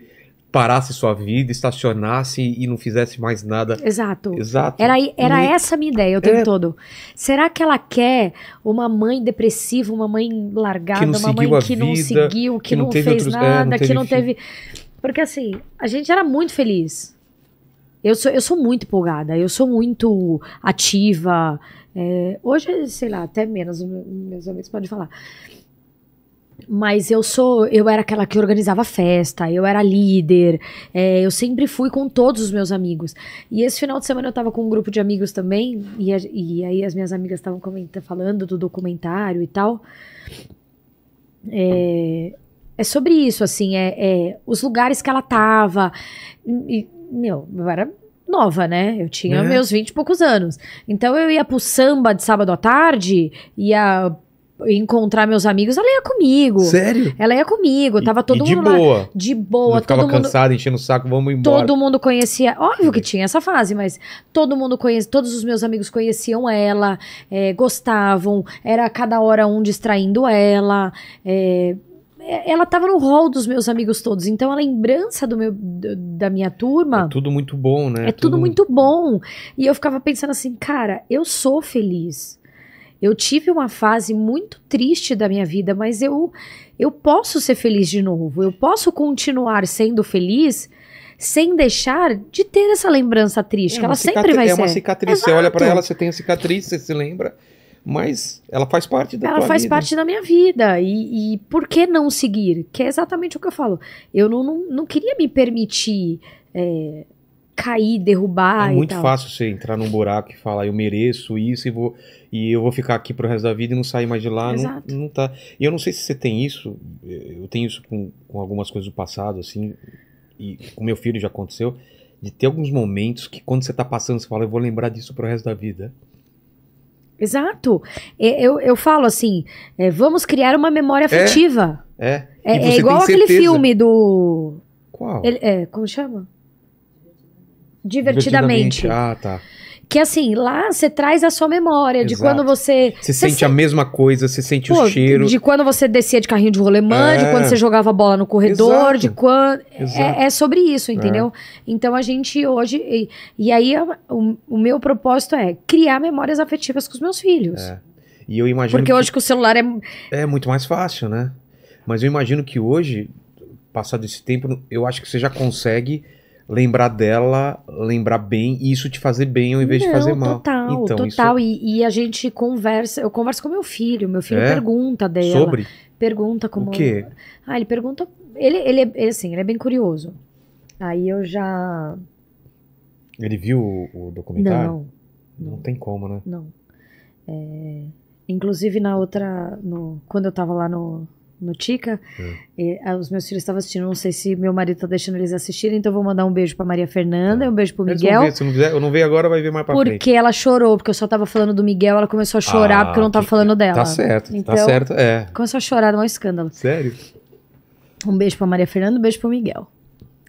parasse sua vida, estacionasse e não fizesse mais nada. Exato. Exato. Era, era Não- essa a minha ideia o tempo É. todo. Será que ela quer uma mãe depressiva, uma mãe largada, não uma mãe que não vida, seguiu, que, que não não, fez outros- é, nada, não que não teve. Porque assim, a gente era muito feliz. Eu sou, eu sou muito empolgada, eu sou muito ativa. é, hoje, sei lá, até menos, me- meus amigos podem falar. Mas eu sou, eu era aquela que organizava festa, eu era líder, é, eu sempre fui com todos os meus amigos. E esse final de semana eu tava com um grupo de amigos também, e, a- e aí as minhas amigas estavam comentando, falando do documentário e tal. É, é sobre isso, assim, é, é os lugares que ela tava. E, meu, eu era nova, né? Eu tinha É. meus 20 e poucos anos. Então eu ia pro samba de sábado à tarde, ia encontrar meus amigos, ela ia comigo. Sério? Ela ia comigo, tava todo e de mundo lá. boa. De Não boa, ficava todo mundo. cansado, enchendo o saco, vamos embora. Todo mundo conhecia, óbvio que tinha essa fase, mas todo mundo conhecia, todos os meus amigos conheciam ela, é, gostavam, era cada hora um distraindo ela, é, é, ela tava no rol dos meus amigos todos, então a lembrança do meu, da minha turma É tudo muito bom, né? é tudo muito bom. E eu ficava pensando assim, cara, eu sou feliz. Eu tive uma fase muito triste da minha vida, mas eu eu posso ser feliz de novo. Eu posso continuar sendo feliz sem deixar de ter essa lembrança triste, que ela sempre vai é ser. uma cicatriz. Você Exato. olha pra ela, você tem a cicatriz, você se lembra, mas ela faz parte da Ela tua faz vida. parte da minha vida. E, e por que não seguir? Que é exatamente o que eu falo. Eu não, não, não queria me permitir é, cair, derrubar É muito tal. fácil você entrar num buraco e falar, eu mereço isso e vou e eu vou ficar aqui pro resto da vida e não sair mais de lá. Não, Exato. não tá. E eu não sei se você tem isso, eu tenho isso com, com algumas coisas do passado, assim, e com meu filho já aconteceu, de ter alguns momentos que quando você tá passando, você fala, eu vou lembrar disso pro resto da vida. Exato. É, Eu, eu falo assim: é, vamos criar uma memória afetiva. É. É, é você igual aquele filme do. Qual? ele- é, como chama? Divertidamente. Ah, tá. Que assim, lá você traz a sua memória de Exato. quando você. Você sente a mesma coisa, você sente Pô, o cheiro. De quando você descia de carrinho de rolemã, de É. quando você jogava bola no corredor, Exato. de quando. É, é sobre isso, entendeu? Então a gente hoje. E, e aí a- o, o meu propósito é criar memórias afetivas com os meus filhos. É. E eu imagino Porque que hoje com o celular é. é muito mais fácil, né? Mas eu imagino que hoje, passado esse tempo, eu acho que você já consegue lembrar dela, lembrar bem e isso te fazer bem ao invés de Não, fazer mal. Total, então, total. E, e a gente conversa, eu converso com meu filho, meu filho É? pergunta isso dela. sobre Pergunta como. o quê? Ah, ele pergunta. Ele, ele, é- ele, assim, ele é bem curioso. Aí eu já. Ele viu o, o documentário? Não, Não tem como, né? não. É, inclusive na outra. No, quando eu tava lá no, no Tica, Hum. eh, ah, os meus filhos estavam assistindo. Não sei se meu marido tá deixando eles assistirem, então vou mandar um beijo pra Maria Fernanda Tá. e um beijo pro Miguel. ver, se não fizer, eu não ver agora, vai ver mais pra frente. Porque ela chorou, porque eu só tava falando do Miguel, ela começou a chorar Ah, porque eu não tava falando dela. Tá certo, tá Então, certo. É. Começou a chorar, dá um escândalo. Sério? Um beijo pra Maria Fernanda, um beijo pro Miguel.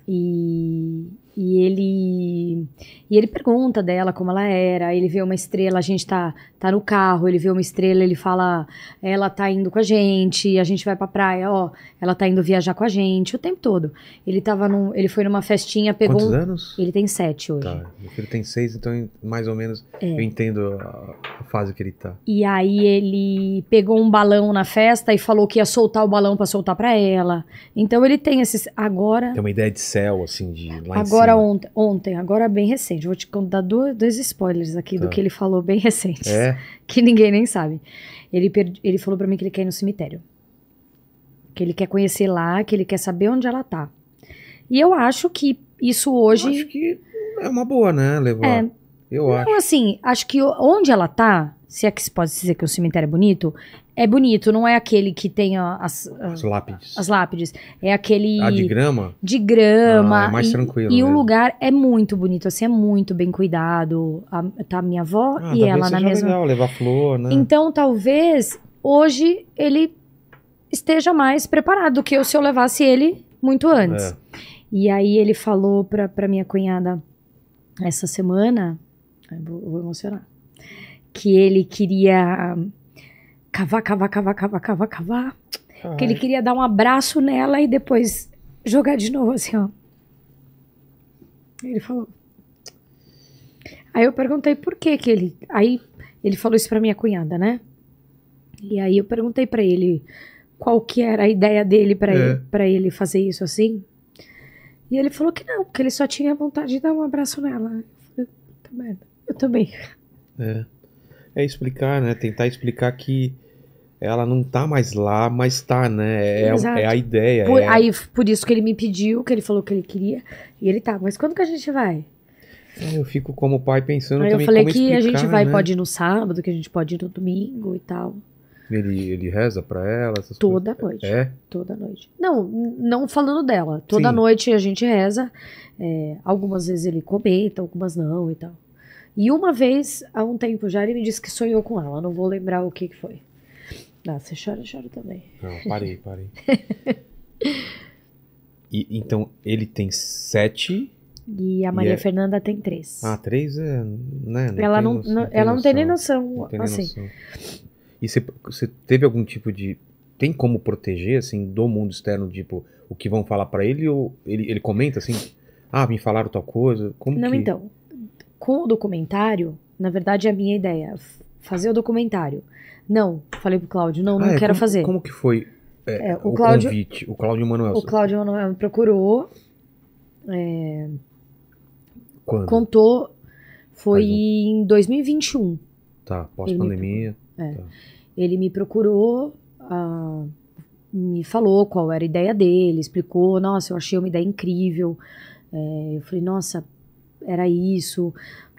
E, e ele e ele pergunta dela como ela era, ele vê uma estrela, a gente tá, tá no carro, ele vê uma estrela, ele fala, ela tá indo com a gente, a gente vai pra praia, ó, ela tá indo viajar com a gente o tempo todo. Ele tava num, ele foi numa festinha, pegou Quantos um, anos? ele tem sete hoje. Tá, meu filho tem seis, então mais ou menos É. eu entendo a, a fase que ele tá. E aí ele pegou um balão na festa e falou que ia soltar o balão pra soltar pra ela. Então ele tem esses agora Tem uma ideia de céu, assim, de lá em Agora cima. ontem, ontem, agora bem recente. Vou te contar dois, dois spoilers aqui Tá. do que ele falou bem recentes. É? Que ninguém nem sabe. Ele, per- ele falou pra mim que ele quer ir no cemitério. Que ele quer conhecer lá, que ele quer saber onde ela tá. E eu acho que isso Eu hoje. acho que é uma boa, né, levar? É. Eu acho. Então, assim, acho que onde ela tá, se é que se pode dizer que o cemitério é bonito, é bonito, não é aquele que tem a- as, As lápides. as lápides. É aquele. Ah, de grama? de grama. Ah, é mais e, tranquilo E o mesmo. lugar é muito bonito, assim, é muito bem cuidado. A- tá a minha avó Ah, e ela na mesma. legal levar flor, né? Então, talvez hoje ele esteja mais preparado do que eu se eu levasse ele muito antes. É. E aí ele falou pra, pra minha cunhada essa semana, vou, eu vou emocionar, que ele queria cavar, cavar, cavar, cavar, cavar, cavar. Que ele queria dar um abraço nela e depois jogar de novo assim, ó. Ele falou. Aí eu perguntei por que que ele. Aí ele falou isso pra minha cunhada, né? E aí eu perguntei pra ele qual que era a ideia dele pra É. ele, pra ele fazer isso assim. E ele falou que não, que ele só tinha vontade de dar um abraço nela. Eu falei, tá merda. Eu também. É. É explicar, né? Tentar explicar que ela não tá mais lá, mas tá, né? É, Exato. é a ideia. Por, é- Aí, por isso que ele me pediu, que ele falou que ele queria. E ele tá, mas quando que a gente vai? Aí eu fico como pai pensando Aí eu também falei como que a explicar, gente vai, né? pode ir no sábado, que a gente pode ir no domingo e tal. Ele, ele reza pra ela, Toda coisas. noite. É? Toda noite. Não, não falando dela. Toda Sim. noite a gente reza. É, algumas vezes ele comenta, algumas não e tal. E uma vez, há um tempo já, ele me disse que sonhou com ela. Não vou lembrar o que, que foi. Ah, você chora, eu choro também. Não, parei, parei. e, então, ele tem sete. E a Maria é- Fernanda tem três. Ah, três é. Né, ela não, tem no- não- ela não tem nem noção. noção. Não tem nem assim. noção. E você, teve algum tipo de. Tem como proteger, assim, do mundo externo, tipo, o que vão falar pra ele? Ou ele, ele comenta assim, ah, me falaram tal coisa? Como Não, que... então. Com o documentário, na verdade, é a minha ideia. Fazer o documentário. Não, falei pro Cláudio, não, não Ah, é, quero como- fazer. Como que foi é, É, o o, Cláudio- convite? O Cláudio Manuel. O Cláudio Manuel me procurou, Quando? contou, foi um- em 2021. Tá, pós-pandemia. Ele me procurou, ah, me falou qual era a ideia dele, explicou, nossa, eu achei uma ideia incrível. É, eu falei, nossa, era isso.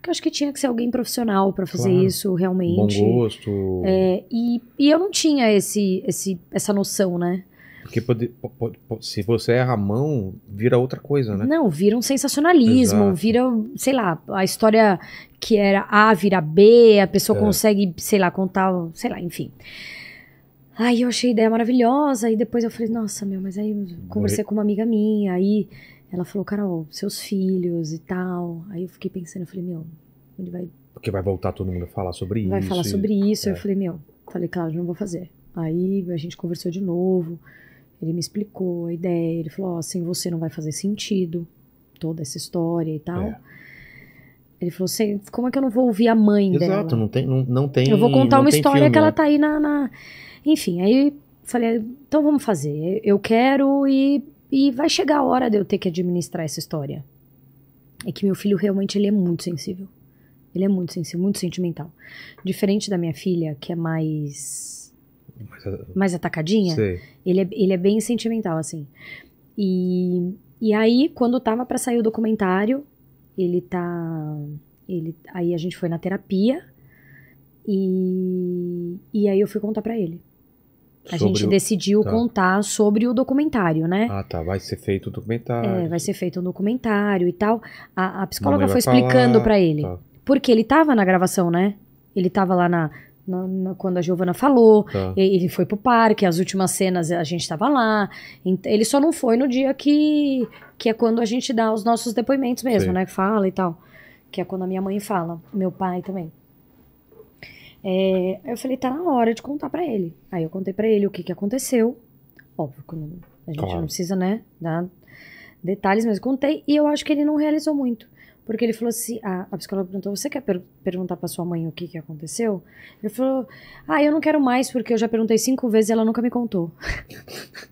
Porque eu acho que tinha que ser alguém profissional para fazer Claro. isso Bom realmente. gosto. É, e, e eu não tinha esse, esse, essa noção, né? Porque pode- po- po- po- se você erra a mão, vira outra coisa, né? Não, vira um sensacionalismo, Exato. vira, sei lá, a história que era A vira B, a pessoa É. consegue, sei lá, contar, sei lá, enfim. Aí eu achei a ideia maravilhosa, e depois eu falei, nossa, meu, mas aí eu conversei com uma amiga minha, aí ela falou, Carol, seus filhos e tal. Aí eu fiquei pensando, eu falei, meu, ele vai, Porque vai voltar todo mundo a falar sobre isso. vai falar e- sobre isso. é. Eu falei, meu, falei, Cláudio, não vou fazer. Aí a gente conversou de novo, ele me explicou a ideia, ele falou, ó, sem você não vai fazer sentido, toda essa história e tal. É. Ele falou, "Sem- como é que eu não vou ouvir a mãe Exato, dela? não tem, não, não tem. eu vou contar uma história filme, que ela né? tá aí na, na- Enfim, aí falei, então vamos fazer. Eu quero e, e vai chegar a hora de eu ter que administrar essa história. É que meu filho realmente ele é muito sensível. Ele é muito sensível, muito sentimental. Diferente da minha filha, que é mais mais atacadinha, sei. ele é, ele é bem sentimental, assim. E, e aí, quando tava pra sair o documentário, ele tá. Ele, aí a gente foi na terapia e, e aí eu fui contar pra ele. A gente o- decidiu tá. contar sobre o documentário, né? Ah, tá. Vai ser feito o documentário. É, vai ser feito um documentário e tal. A, a psicóloga foi explicando pra ele. Tá, Porque ele tava na gravação, né? Ele tava lá na, na- na- quando a Giovana falou. tá. Ele foi pro parque, as últimas cenas a gente tava lá. Ele só não foi no dia que, que é quando a gente dá os nossos depoimentos mesmo, Sim. né? Fala e tal. Que é quando a minha mãe fala, meu pai também. É, aí eu falei, tá na hora de contar pra ele. Aí eu contei pra ele o que que aconteceu. Óbvio que não- a gente Claro. não precisa, né, dar detalhes, mas eu contei. E eu acho que ele não realizou muito. Porque ele falou assim, a, a psicóloga perguntou, você quer per- perguntar pra sua mãe o que que aconteceu? Ele falou, ah, eu não quero mais porque eu já perguntei cinco vezes e ela nunca me contou.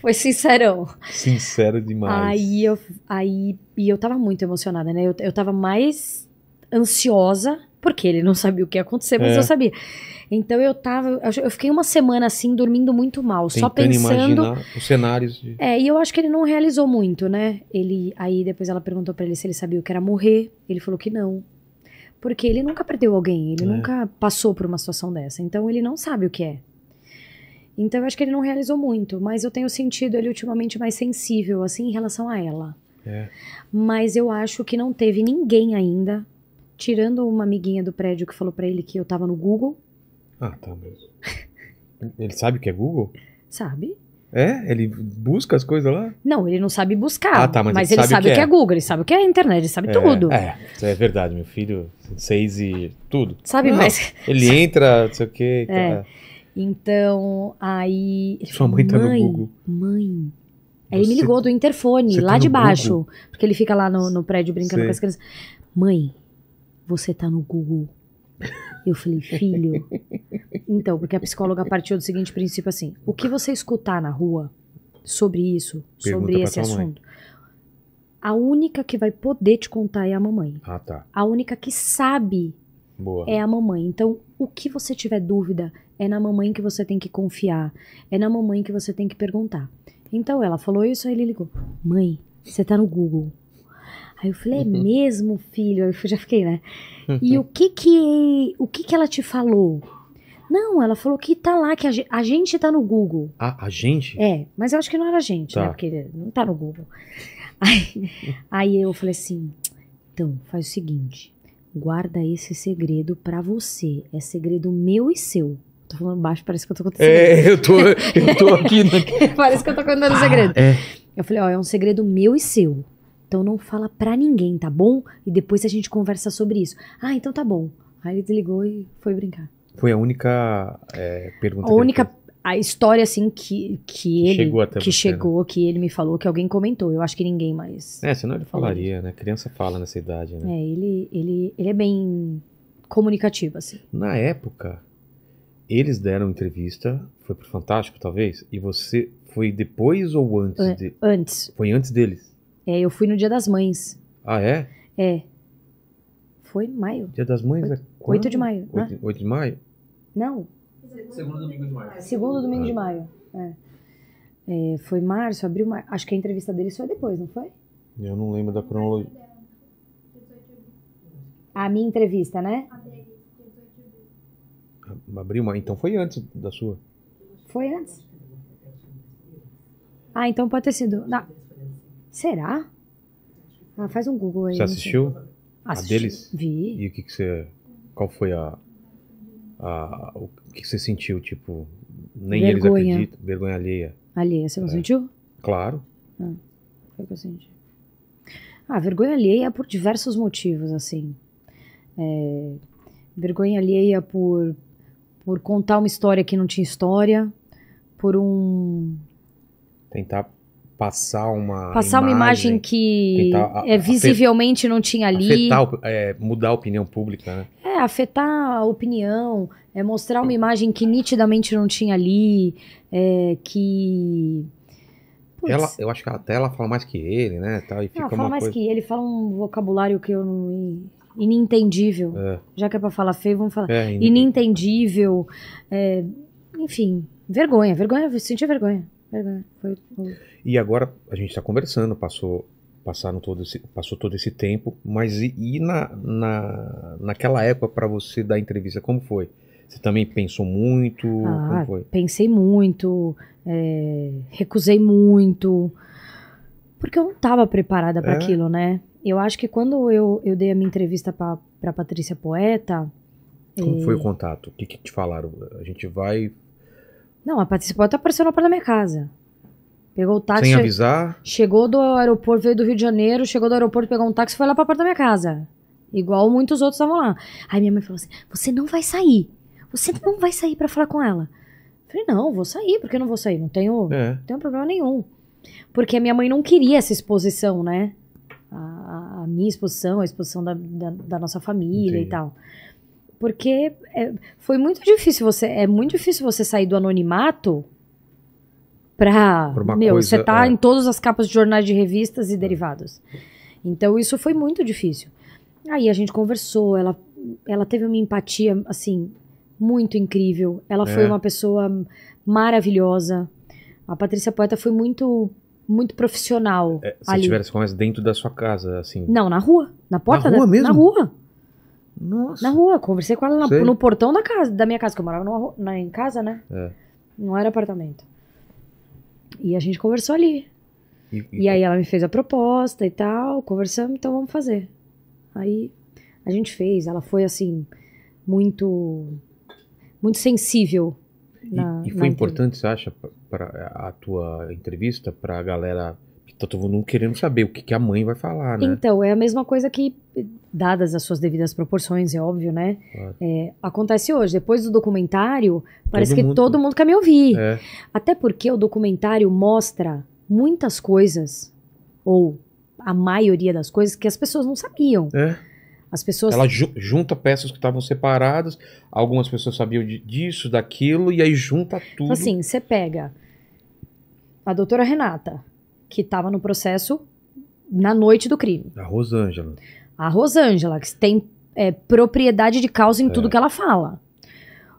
Foi sincerão. Sincero demais. Aí eu, aí, e eu tava muito emocionada, né? Eu, eu tava mais ansiosa, porque ele não sabia o que ia acontecer, mas É. eu sabia. Então eu tava, eu- fiquei uma semana assim, dormindo muito mal, só Tentando pensando. imaginar os cenários de. É, e eu acho que ele não realizou muito, né? Ele, aí depois ela perguntou pra ele se ele sabia o que era morrer, ele falou que não. Porque ele nunca perdeu alguém, ele É. nunca passou por uma situação dessa, então ele não sabe o que é. Então eu acho que ele não realizou muito, mas eu tenho sentido ele ultimamente mais sensível, assim, em relação a ela. É. Mas eu acho que não teve ninguém ainda, tirando uma amiguinha do prédio que falou pra ele que eu tava no Google, Ah, tá mesmo. Ele sabe o que é Google? sabe? É? Ele busca as coisas lá? Não, ele não sabe buscar, Ah, tá, mas mas, ele ele sabe o sabe que o que é. é Google, ele sabe o que é internet, ele sabe é, tudo. É, é verdade, meu filho. Seis e tudo. Sabe, Não, mas Ele entra, não sei o quê. É. tá. Então, aí. Sua mãe tá no Google." Mãe. Aí ele me ligou do interfone, lá tá de baixo. Porque ele fica lá no, no prédio brincando Sei. com as crianças. Mãe, você tá no Google. Eu falei, filho. Então, porque a psicóloga partiu do seguinte princípio assim: o que você escutar na rua sobre isso, Pergunta sobre esse mãe. assunto, a única que vai poder te contar é a mamãe. Ah, tá. A única que sabe Boa. é a mamãe. Então, o que você tiver dúvida, É na mamãe que você tem que confiar. É na mamãe que você tem que perguntar. Então ela falou isso, aí ele ligou: Mãe, você tá no Google. Aí eu falei: É mesmo, filho? Aí eu já fiquei, né? E o que que, o que que ela te falou? Não, ela falou que tá lá, que a, a gente tá no Google. A, a gente? É, mas eu acho que não era a gente, Tá. né? Porque não tá no Google. Aí, aí eu falei assim: então, faz o seguinte, guarda esse segredo pra você. É segredo meu e seu. Tô falando baixo, parece que eu tô contando segredo. É, eu tô, eu tô aqui. Na... parece que eu tô contando segredo. É. Eu falei: ó, é um segredo meu e seu. Então não fala pra ninguém, tá bom? E depois a gente conversa sobre isso. Ah, então tá bom. Aí ele desligou e foi brincar. Foi a única é, pergunta A única a história assim que, que ele chegou até que você, né? chegou, que ele me falou, que alguém comentou. Eu acho que ninguém mais. É, senão ele falaria, né? Criança fala nessa idade, né? É, ele, ele, ele é bem comunicativo, assim. Na época, eles deram entrevista, foi pro Fantástico, talvez, e você foi depois ou antes É. de... Antes, Foi antes deles? É, eu fui no Dia das Mães. Ah, é? É. Foi em maio. Dia das Mães é quando? 8 de maio, né? 8, 8 de maio? Não, Segundo domingo de maio. segundo domingo Ah. de maio. É. É, foi março, abril, maio. Acho que a entrevista deles foi depois, não foi? Eu não lembro da cronologia. A minha entrevista, né? A deles, 18 de abril. Abril, maio. Então foi antes da sua. Foi antes. Ah, então pode ter sido. Não. Será? Ah, faz um Google aí. Você assistiu? Assisti. deles? Vi. E o que, que você. Qual foi a. a o que você sentiu? Tipo, nem eles Vergonha. acreditam. Vergonha alheia. Alheia, você não É. sentiu? Claro. Foi o que eu senti. Ah, vergonha alheia por diversos motivos, assim. É, vergonha alheia por, por contar uma história que não tinha história, por um. Tentar passar uma. passar uma imagem que a- é, visivelmente não tinha ali. Afetar, é, mudar a opinião pública, né? É, afetar a opinião, é mostrar uma imagem que nitidamente não tinha ali, é, que. Putz, Ela, eu acho que até ela fala mais que ele, né? Tal, e fica não, fala mais coisa. que ele, fala um vocabulário que eu não. inintendível. É, Já que é pra falar feio, vamos falar. é, Inintendível. é, enfim, vergonha, vergonha, eu senti vergonha. Vergonha. Foi, E agora a gente está conversando, passou, passaram todo esse, passou todo esse tempo, mas e, e na, na, naquela época para você dar entrevista, como foi? Você também pensou muito? Ah, como foi? pensei muito, é, recusei muito, porque eu não estava preparada para É? aquilo, né? Eu acho que quando eu, eu dei a minha entrevista para Patrícia Poeta, Como é, foi o contato? O que, que te falaram? A gente vai não, a Patrícia Poeta apareceu na porta da minha casa. Pegou o táxi, sem avisar? chegou do aeroporto, veio do Rio de Janeiro, chegou do aeroporto, pegou um táxi e foi lá pra porta da minha casa. Igual muitos outros estavam lá. Aí minha mãe falou assim: Você não vai sair. Você não vai sair pra falar com ela. Eu falei: Não, vou sair. Por que eu não vou sair? Não tenho, É. não tenho problema nenhum. Porque a minha mãe não queria essa exposição, né? A, a- a minha exposição, a exposição da, da, da nossa família Entendi. e tal. Porque é, foi muito difícil você. É muito difícil você sair do anonimato uma meu, coisa, você tá é. em todas as capas de jornais de revistas e derivados. Então isso foi muito difícil. Aí a gente conversou, ela, ela teve uma empatia, assim, muito incrível. Ela foi É. uma pessoa maravilhosa. A Patrícia Poeta foi muito, muito profissional É, se ali. tivesse conversa dentro da sua casa, assim. Não, na rua. Na porta rua da, mesmo? Na rua. Nossa. Na rua. Conversei com ela na- no portão da casa, da minha casa, que eu morava numa na, em casa, né? É. Não era apartamento. E a gente conversou ali. E, E aí ela me fez a proposta e tal, conversamos, então vamos fazer. Aí a gente fez, ela foi assim, muito muito sensível. e- na- e na foi importante, você acha, para a tua entrevista, pra galera que tá todo mundo querendo saber o que, que a mãe vai falar, né? Então, é a mesma coisa que, dadas as suas devidas proporções, é óbvio, né? Claro. É, acontece hoje. Depois do documentário, parece que mundo- todo mundo quer me ouvir. É. Até porque o documentário mostra muitas coisas, ou a maioria das coisas, que as pessoas não sabiam. É. As pessoas. Ela ju- junta peças que estavam separadas, algumas pessoas sabiam de- disso, daquilo, e aí junta tudo. Assim, você pega a doutora Renata, que estava no processo na noite do crime. A Rosângela. A Rosângela, que tem é, propriedade de causa em tudo que ela fala.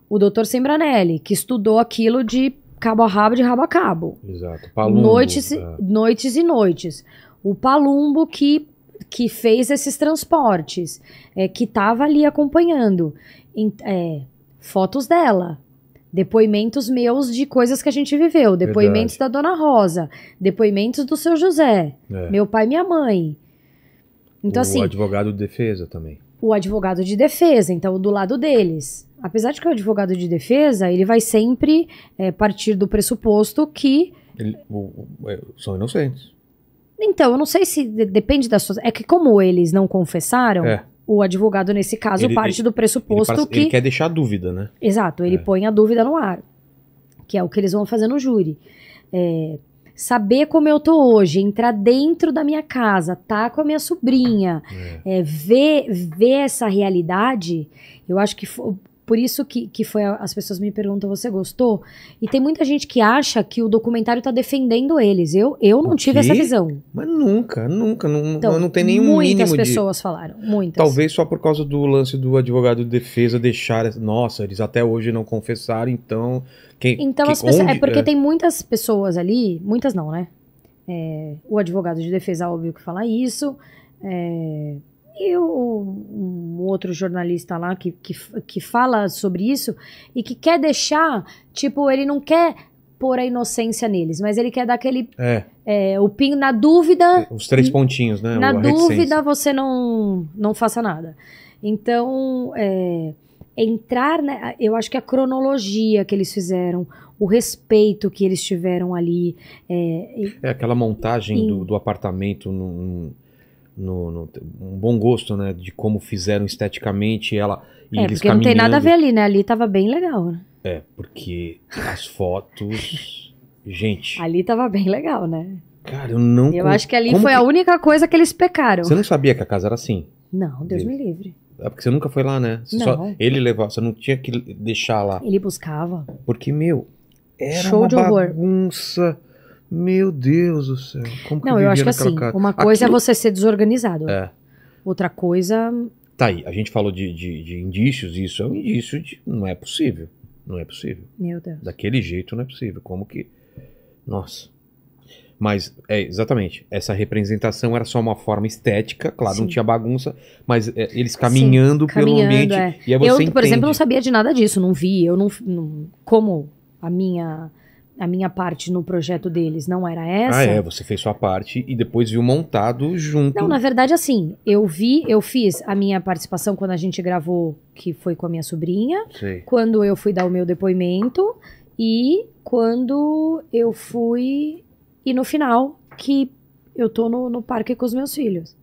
o doutor Sembranelli, que estudou aquilo de cabo a rabo, de rabo a cabo. Exato. Palumbo, noites, é. noites e noites. O Palumbo que, que fez esses transportes, é, que estava ali acompanhando. Em- é, fotos dela. Depoimentos meus de coisas que a gente viveu. Depoimentos da Dona Rosa. Depoimentos do seu José. É. Meu pai e minha mãe. Então, o assim, advogado de defesa também. o advogado de defesa, então do lado deles. Apesar de que o advogado de defesa, ele vai sempre é, partir do pressuposto que. Ele- o- o- é, são inocentes. Então, eu não sei se de- depende das suas. É que, como eles não confessaram, É. o advogado, nesse caso, Ele- parte do Ele, pressuposto parece- que. ele quer deixar dúvida, né? Exato, ele É. põe a dúvida no ar. Que é o que eles vão fazer no júri. É, saber como eu tô hoje, entrar dentro da minha casa, tá com a minha sobrinha, é, ver, ver essa realidade, eu acho que fo- por isso que, que foi as pessoas me perguntam, você gostou? E tem muita gente que acha que o documentário tá defendendo eles. Eu, eu não tive essa visão. Mas nunca, nunca. Não, Então, não tem nenhum muitas mínimo de. pessoas falaram, muitas. Talvez só por causa do lance do advogado de defesa deixar. Nossa, eles até hoje não confessaram, então. Quem, Então, que- as pessoas, é onde- porque tem muitas pessoas ali, muitas não, né? É, o advogado de defesa, óbvio que fala isso. é, e o, um outro jornalista lá que, que, que fala sobre isso e que quer deixar, tipo, ele não quer pôr a inocência neles, mas ele quer dar aquele. É, é, o pin na dúvida, os três pontinhos, né? na dúvida você não, não faça nada. Então, é, entrar, né, eu acho que a cronologia que eles fizeram, o respeito que eles tiveram ali, é, É aquela montagem Sim. do, do apartamento num, no, no- um bom gosto, né? De como fizeram esteticamente ela e é eles porque não tem nada a ver caminhando. ali, né? Ali tava bem legal, né? É, porque as fotos. Gente, Ali tava bem legal, né? cara, eu não. Eu acho que ali como foi que- a única coisa que eles pecaram. Você não sabia que a casa era assim? Não, Deus Deus. me livre. É porque você nunca foi lá, né? Você só- Não. ele levava, você não tinha que deixar lá. Ele buscava. Porque, meu, era Show uma de horror. bagunça. Meu Deus do céu. Como que Não, eu acho que assim, uma coisa Aquilo- é você ser desorganizado. É. Outra coisa, Tá aí, a gente falou de, de, de indícios, isso é um indício de. Não é possível. Não é possível. meu Deus. Daquele jeito não é possível. Como que. Nossa. Mas, é, exatamente. Essa representação era só uma forma estética, claro, não Sim. tinha bagunça, mas é, eles caminhando pelo caminhando, ambiente. é. E aí você eu, por entende. exemplo, não sabia de nada disso, não vi. Eu não, não- como a minha a minha parte no projeto deles não era essa. Ah, é, você fez sua parte e depois viu montado junto. Não, na verdade, assim, eu vi, eu fiz a minha participação quando a gente gravou, que foi com a minha sobrinha, Sei. quando eu fui dar o meu depoimento e quando eu fui. E no final, que eu tô no, no parque com os meus filhos.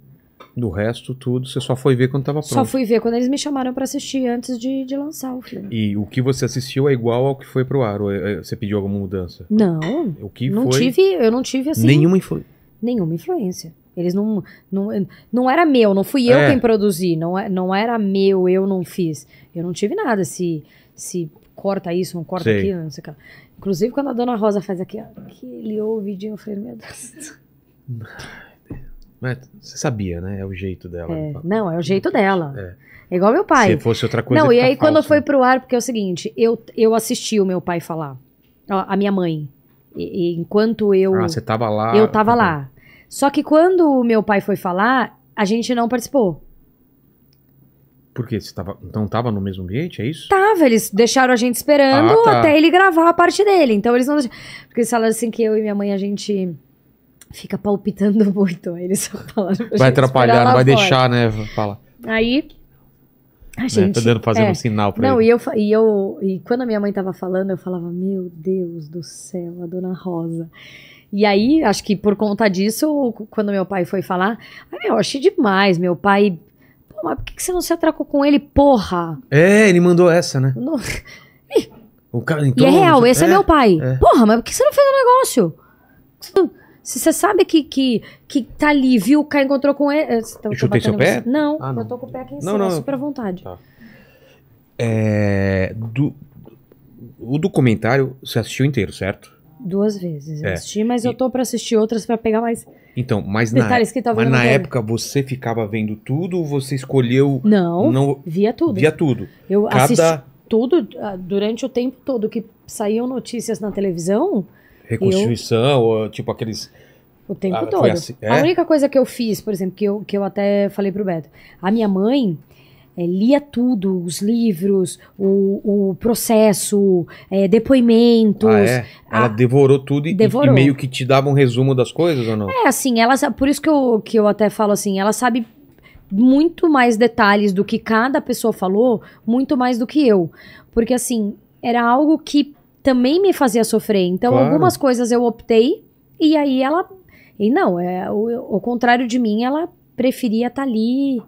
Do resto, tudo, você só foi ver quando tava pronto. Só fui ver quando eles me chamaram pra assistir antes de, de lançar o filme. E o que você assistiu é igual ao que foi pro ar? Ou é- é- você pediu alguma mudança? Não, O que não foi? tive, eu não tive assim. Nenhuma influência. nenhuma influência. Eles não, não. Não era meu, não fui eu É. quem produzi, não, é- não era meu, eu não fiz. Eu não tive nada. Se, se corta isso, não corta Sei. aquilo, não sei o que. Inclusive, quando a dona Rosa faz aqui, ó, aquele ouvidinho, eu falei, meu Deus. Mas você sabia, né? É o jeito dela. É, não, é o jeito dela. É. É, igual meu pai. Se fosse outra coisa. não, e aí quando falso. foi pro ar, porque é o seguinte, eu, eu assisti o meu pai falar, a minha mãe. E- e enquanto eu. Ah, você tava lá. Eu tava lá. Só que quando o meu pai foi falar, a gente não participou. Por quê? Você tava, então tava no mesmo ambiente, é isso? Tava, eles deixaram a gente esperando Ah, tá. até ele gravar a parte dele. Então eles não deixaram. Porque eles falaram assim que eu e minha mãe a gente fica palpitando muito. Aí eles só falaram Vai atrapalhar, não vai fora. deixar, né? Fala. Aí a Né? gente. Tá dando, fazendo é. um sinal pra Não, ele. e eu, e eu. E quando a minha mãe tava falando, eu falava, meu Deus do céu, a dona Rosa. E aí, acho que por conta disso, quando meu pai foi falar, ah, meu, achei demais. Meu pai. Pô, mas por que você não se atracou com ele, porra? É, ele mandou essa, né? Não- O cara E entrou. é real, esse é, meu pai. é. Porra, mas por que você não fez o negócio? Se você sabe que, que, que tá ali, viu, o cara encontrou com ele. Eu tô Eu chutei seu pé? Não, Ah, não. eu tô com o pé aqui em Não, cima, não. super à vontade. Tá. É, do, o documentário você assistiu inteiro, certo? Duas vezes eu É. assisti, mas E- eu tô pra assistir outras pra pegar mais Então, mas na, detalhes que mas na época você ficava vendo tudo ou você escolheu. Não, Não via tudo. via tudo. Eu Cada. assisti tudo, ah, durante o tempo todo que saíam notícias na televisão, Reconstituição, ou, tipo aqueles. o tempo Ah, todo. assim, é? A única coisa que eu fiz, por exemplo, que eu, que eu até falei pro Beto, a minha mãe eh, lia tudo, os livros, o, o processo, eh, depoimentos. Ah, é? Ela Ah, devorou tudo e, e- devorou. e meio que te dava um resumo das coisas ou não? É, assim, ela por isso que eu, que eu até falo assim, ela sabe muito mais detalhes do que cada pessoa falou, muito mais do que eu. Porque assim, era algo que também me fazia sofrer. Então, Claro. algumas coisas eu optei e aí ela e não, é o, o contrário de mim, ela preferia estar ali,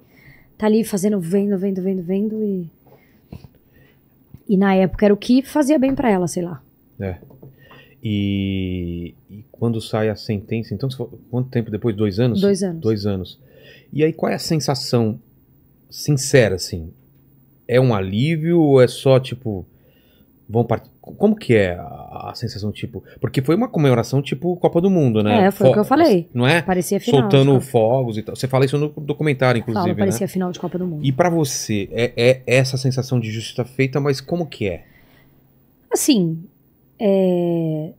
tá ali fazendo vendo, vendo, vendo, vendo e e na época era o que fazia bem pra ela, sei lá. É. E, e quando sai a sentença, então, quanto tempo depois? Dois anos? Dois anos. Dois anos. E aí, qual é a sensação sincera, assim? É um alívio ou é só, tipo, vão part... Como que é a, a sensação, tipo... Porque foi uma comemoração, tipo, Copa do Mundo, né? É, foi o que eu falei. Não é? Parecia final. Soltando fogos e tal. Você fala isso no documentário, Fala, inclusive, né? parecia final de Copa do Mundo. E pra você, é, é essa sensação de justiça feita, mas como que é? Assim, é,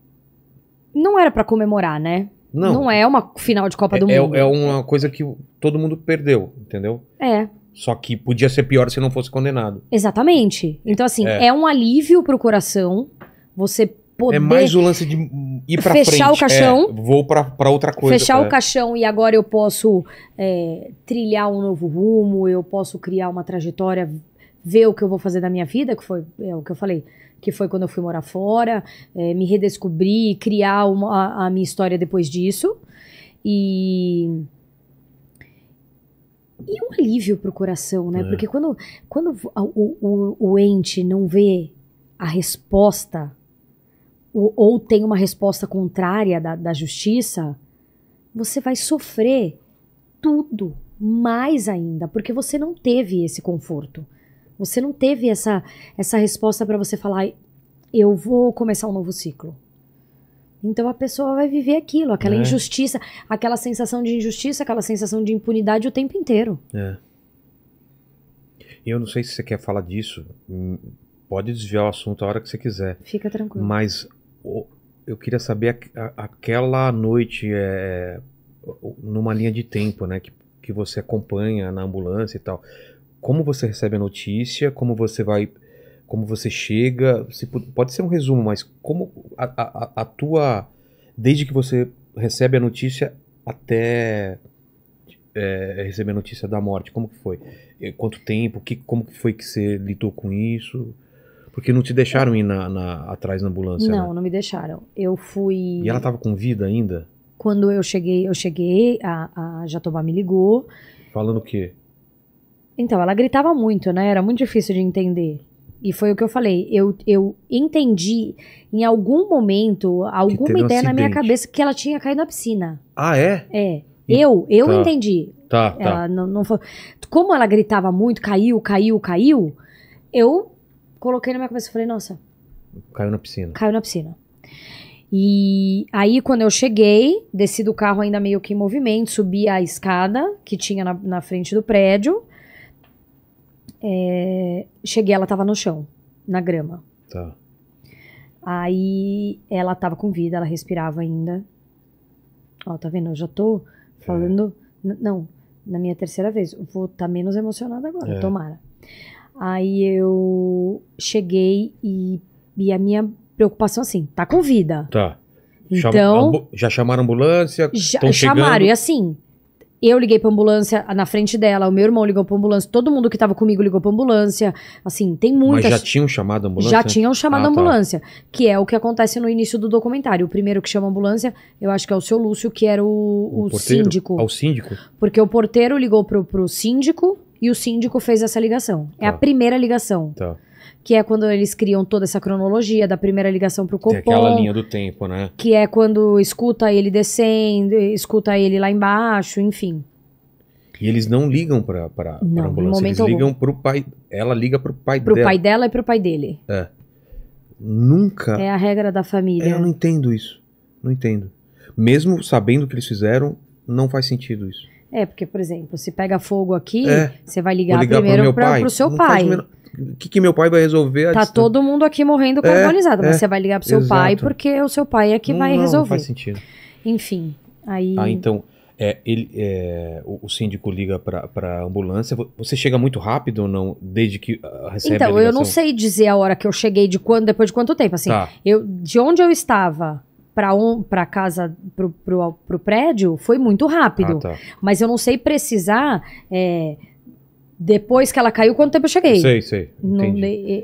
não era pra comemorar, né? Não, é uma final de Copa é, do é- Mundo. é uma coisa que todo mundo perdeu, entendeu? É, Só que podia ser pior se não fosse condenado. exatamente. Então, assim, É. é, um alívio pro coração você poder É mais o lance de ir pra frente. Fechar o caixão. É, vou pra, pra outra coisa. fechar é. o caixão e agora eu posso é, trilhar um novo rumo, eu posso criar uma trajetória, ver o que eu vou fazer da minha vida, que foi é, o que eu falei, que foi quando eu fui morar fora, é, me redescobrir, criar uma- a, a minha história depois disso. E. E um alívio pro coração, né? É. Porque quando, quando o, o, o ente não vê a resposta, ou, ou tem uma resposta contrária da, da justiça, você vai sofrer tudo mais ainda, porque você não teve esse conforto. Você não teve essa, essa resposta para você falar, eu vou começar um novo ciclo. Então a pessoa vai viver aquilo, aquela É. injustiça, aquela sensação de injustiça, aquela sensação de impunidade o tempo inteiro. É. Eu não sei se você quer falar disso. hum, Pode desviar o assunto a hora que você quiser. Fica tranquilo. Mas eu queria saber aquela noite é, numa linha de tempo, né? Que, que você acompanha na ambulância e tal. Como você recebe a notícia? Como você vai. Como você chega? Se pode ser um resumo, mas como a, a- a- tua. Desde que você recebe a notícia até é, receber a notícia da morte, como que foi? Quanto tempo? Que, como que foi que você lidou com isso? Porque não te deixaram ir na, na- atrás na ambulância, não, né? não me deixaram. Eu fui. E ela tava com vida ainda? Quando eu cheguei, eu cheguei, a, a Jatobá me ligou. Falando o quê? Então, ela gritava muito, né? Era muito difícil de entender. E foi o que eu falei. Eu, eu entendi em algum momento, alguma um ideia na minha acidente. cabeça que ela tinha caído na piscina. Ah, é? É. Eu, eu tá. entendi. Tá, tá. Ela não, não foi. Como ela gritava muito, caiu, caiu, caiu, eu coloquei na minha cabeça e falei, nossa, Caiu na piscina. caiu na piscina. E aí, quando eu cheguei, desci do carro ainda meio que em movimento, subi a escada que tinha na, na frente do prédio. É, cheguei, ela tava no chão, na grama. Tá. Aí ela tava com vida, ela respirava ainda. Ó, tá vendo? Eu já tô falando. n- Não, na minha terceira vez. Eu Vou estar menos emocionada agora, É. tomara. Aí eu cheguei e, e a minha preocupação assim, tá com vida. Tá. Chama- Então, ambu- já chamaram a ambulância? já, chamaram. E assim, eu liguei pra ambulância na frente dela, o meu irmão ligou pra ambulância, todo mundo que tava comigo ligou pra ambulância. Assim, tem Mas muitas. já tinham chamado a ambulância? Já tinham chamado Ah, a tá. ambulância, que é o que acontece no início do documentário. O primeiro que chama a ambulância, eu acho que é o seu Lúcio, que era o, o porteiro? síndico. Ao síndico? Porque o porteiro ligou pro, pro síndico e o síndico fez essa ligação. É a Tá. primeira ligação, Tá. Que é quando eles criam toda essa cronologia da primeira ligação pro Tem aquela Copom, linha do tempo, né? que é quando escuta ele descendo, escuta ele lá embaixo, enfim. E eles não ligam pra, pra, Não, pra ambulância. Eles algum. ligam pro pai. Ela liga pro pai Pro dela. pai dela e pro pai dele. Nunca. É a regra da É, família. eu não entendo isso. Não entendo. Mesmo sabendo o que eles fizeram, não faz sentido isso. É, porque, por exemplo, se pega fogo aqui, É. você vai ligar, ligar pro primeiro pai. pro seu Não pai. O o que, que meu pai vai resolver? Tá distância? todo mundo aqui morrendo É, carbonizado, mas é, você vai ligar pro seu exato. pai porque o seu pai é que Não, vai não, Não resolver. faz sentido. Enfim, aí. Ah, então, é, ele, é, o, o síndico liga pra, pra ambulância. Vo- Você chega muito rápido ou não? Desde que ah, recebe a Então, eu não sei dizer a hora que eu cheguei, de quando, depois de quanto tempo. Assim, Tá, eu, de onde eu estava pra, um, pra casa, pro, pro, pro prédio, foi muito rápido. ah, tá. Mas eu não sei precisar, é, depois que ela caiu, quanto tempo eu cheguei. Sei, sei. Não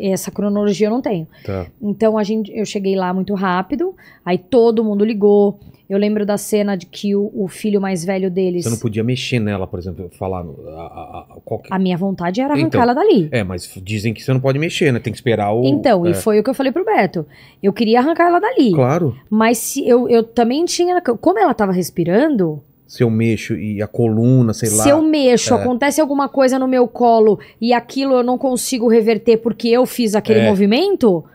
essa cronologia eu não tenho. Tá. Então a gente, eu cheguei lá muito rápido, aí todo mundo ligou. Eu lembro da cena de que o, o filho mais velho deles. Você não podia mexer nela, por exemplo, falar. A, a- qualquer... A minha vontade era arrancar Então, ela dali. É, mas dizem que você não pode mexer, né? Tem que esperar o. Então, é. e foi o que eu falei pro Beto. Eu queria arrancar ela dali. Claro. Mas se eu, eu também tinha. Como ela tava respirando, Se eu mexo e a coluna, sei lá. se eu mexo, É. acontece alguma coisa no meu colo e aquilo eu não consigo reverter porque eu fiz aquele É. movimento.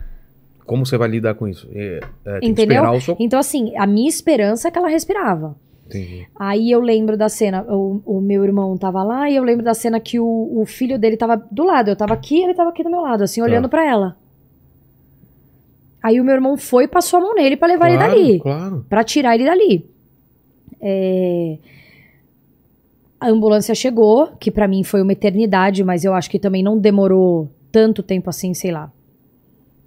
Como você vai lidar com isso? É, é, Entendeu? seu. Então, assim, a minha esperança é que ela respirava. Entendi. Aí eu lembro da cena, o, o meu irmão tava lá e eu lembro da cena que o, o filho dele tava do lado. Eu tava aqui ele tava aqui do meu lado, assim, olhando pra ela. Aí o meu irmão foi e passou a mão nele pra levar claro, ele dali. Claro. Pra tirar ele dali. É, A ambulância chegou, que pra mim foi uma eternidade, mas eu acho que também não demorou tanto tempo assim, sei lá.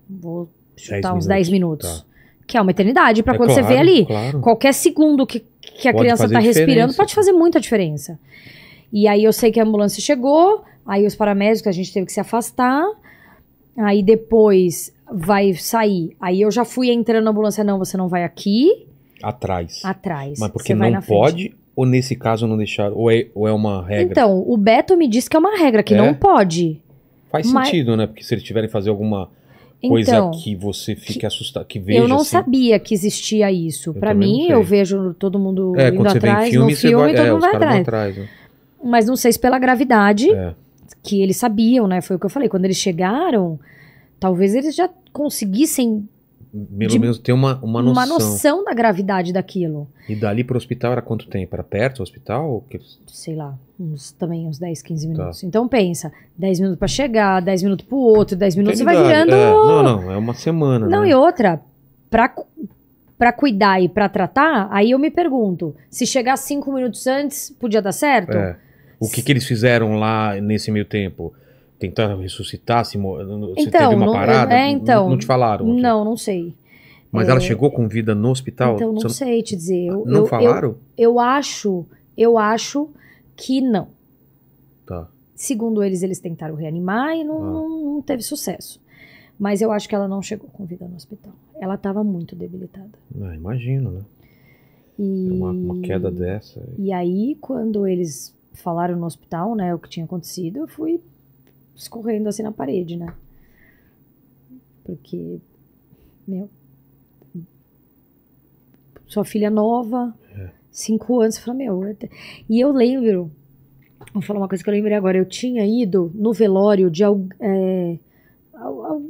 Vou chutar uns 10 minutos. Que é uma eternidade pra É quando você vê claro, ali. Claro. Qualquer segundo que, que a Pode criança tá respirando pode fazer muita diferença. E aí eu sei que a ambulância chegou, aí os paramédicos, a gente teve que se afastar. Aí depois vai sair. Aí eu já fui entrando na ambulância, não, você não vai aqui, Atrás. atrás. Mas porque não na frente. pode, ou nesse caso não deixaram? Ou é, ou é uma regra? Então, o Beto me disse que é uma regra, que É? não pode. Faz mas- sentido, né? Porque se eles tiverem que fazer alguma coisa Então, que você fique assustado, que veja eu não assim, sabia que existia isso. Não mim, eu vejo todo mundo É, indo atrás, filme, no filme vai, todo é, mundo vai atrás. atrás. né? Mas não sei se pela gravidade, É. que eles sabiam, né? Foi o que eu falei. Quando eles chegaram, talvez eles já conseguissem Pelo menos ter uma, uma noção. uma noção da gravidade daquilo. E dali pro hospital era quanto tempo? Era perto do hospital? Sei lá, uns, também uns 10, 15 Tá. minutos. Então pensa, 10 minutos pra chegar, 10 minutos pro outro, 10 minutos você vai virando. É, não, não, é uma semana. Não, né? e outra, pra, cu- pra cuidar e pra tratar, aí eu me pergunto, se chegar 5 minutos antes, podia dar certo? É. O que, que eles fizeram lá nesse meio tempo? Tentaram ressuscitar? Se Então, teve uma não- parada? é, então, não, não te falaram? assim? Não, não sei. Mas ela chegou com vida no hospital? Então, não Você sei te dizer. Eu, Não eu- falaram? Eu, eu acho, eu acho que não. Tá. Segundo eles, eles tentaram reanimar e não, Ah. não- não teve sucesso. Mas eu acho que ela não chegou com vida no hospital. Ela estava muito debilitada. Ah, imagino, né? E, Uma, uma queda dessa. e aí, quando eles falaram no hospital, né, o que tinha acontecido, eu fui escorrendo assim na parede, né? Porque, meu, sua filha nova, É. cinco anos, eu falei, meu. eu te- E eu lembro, vou falar uma coisa que eu lembrei agora, eu tinha ido no velório de é, al- al-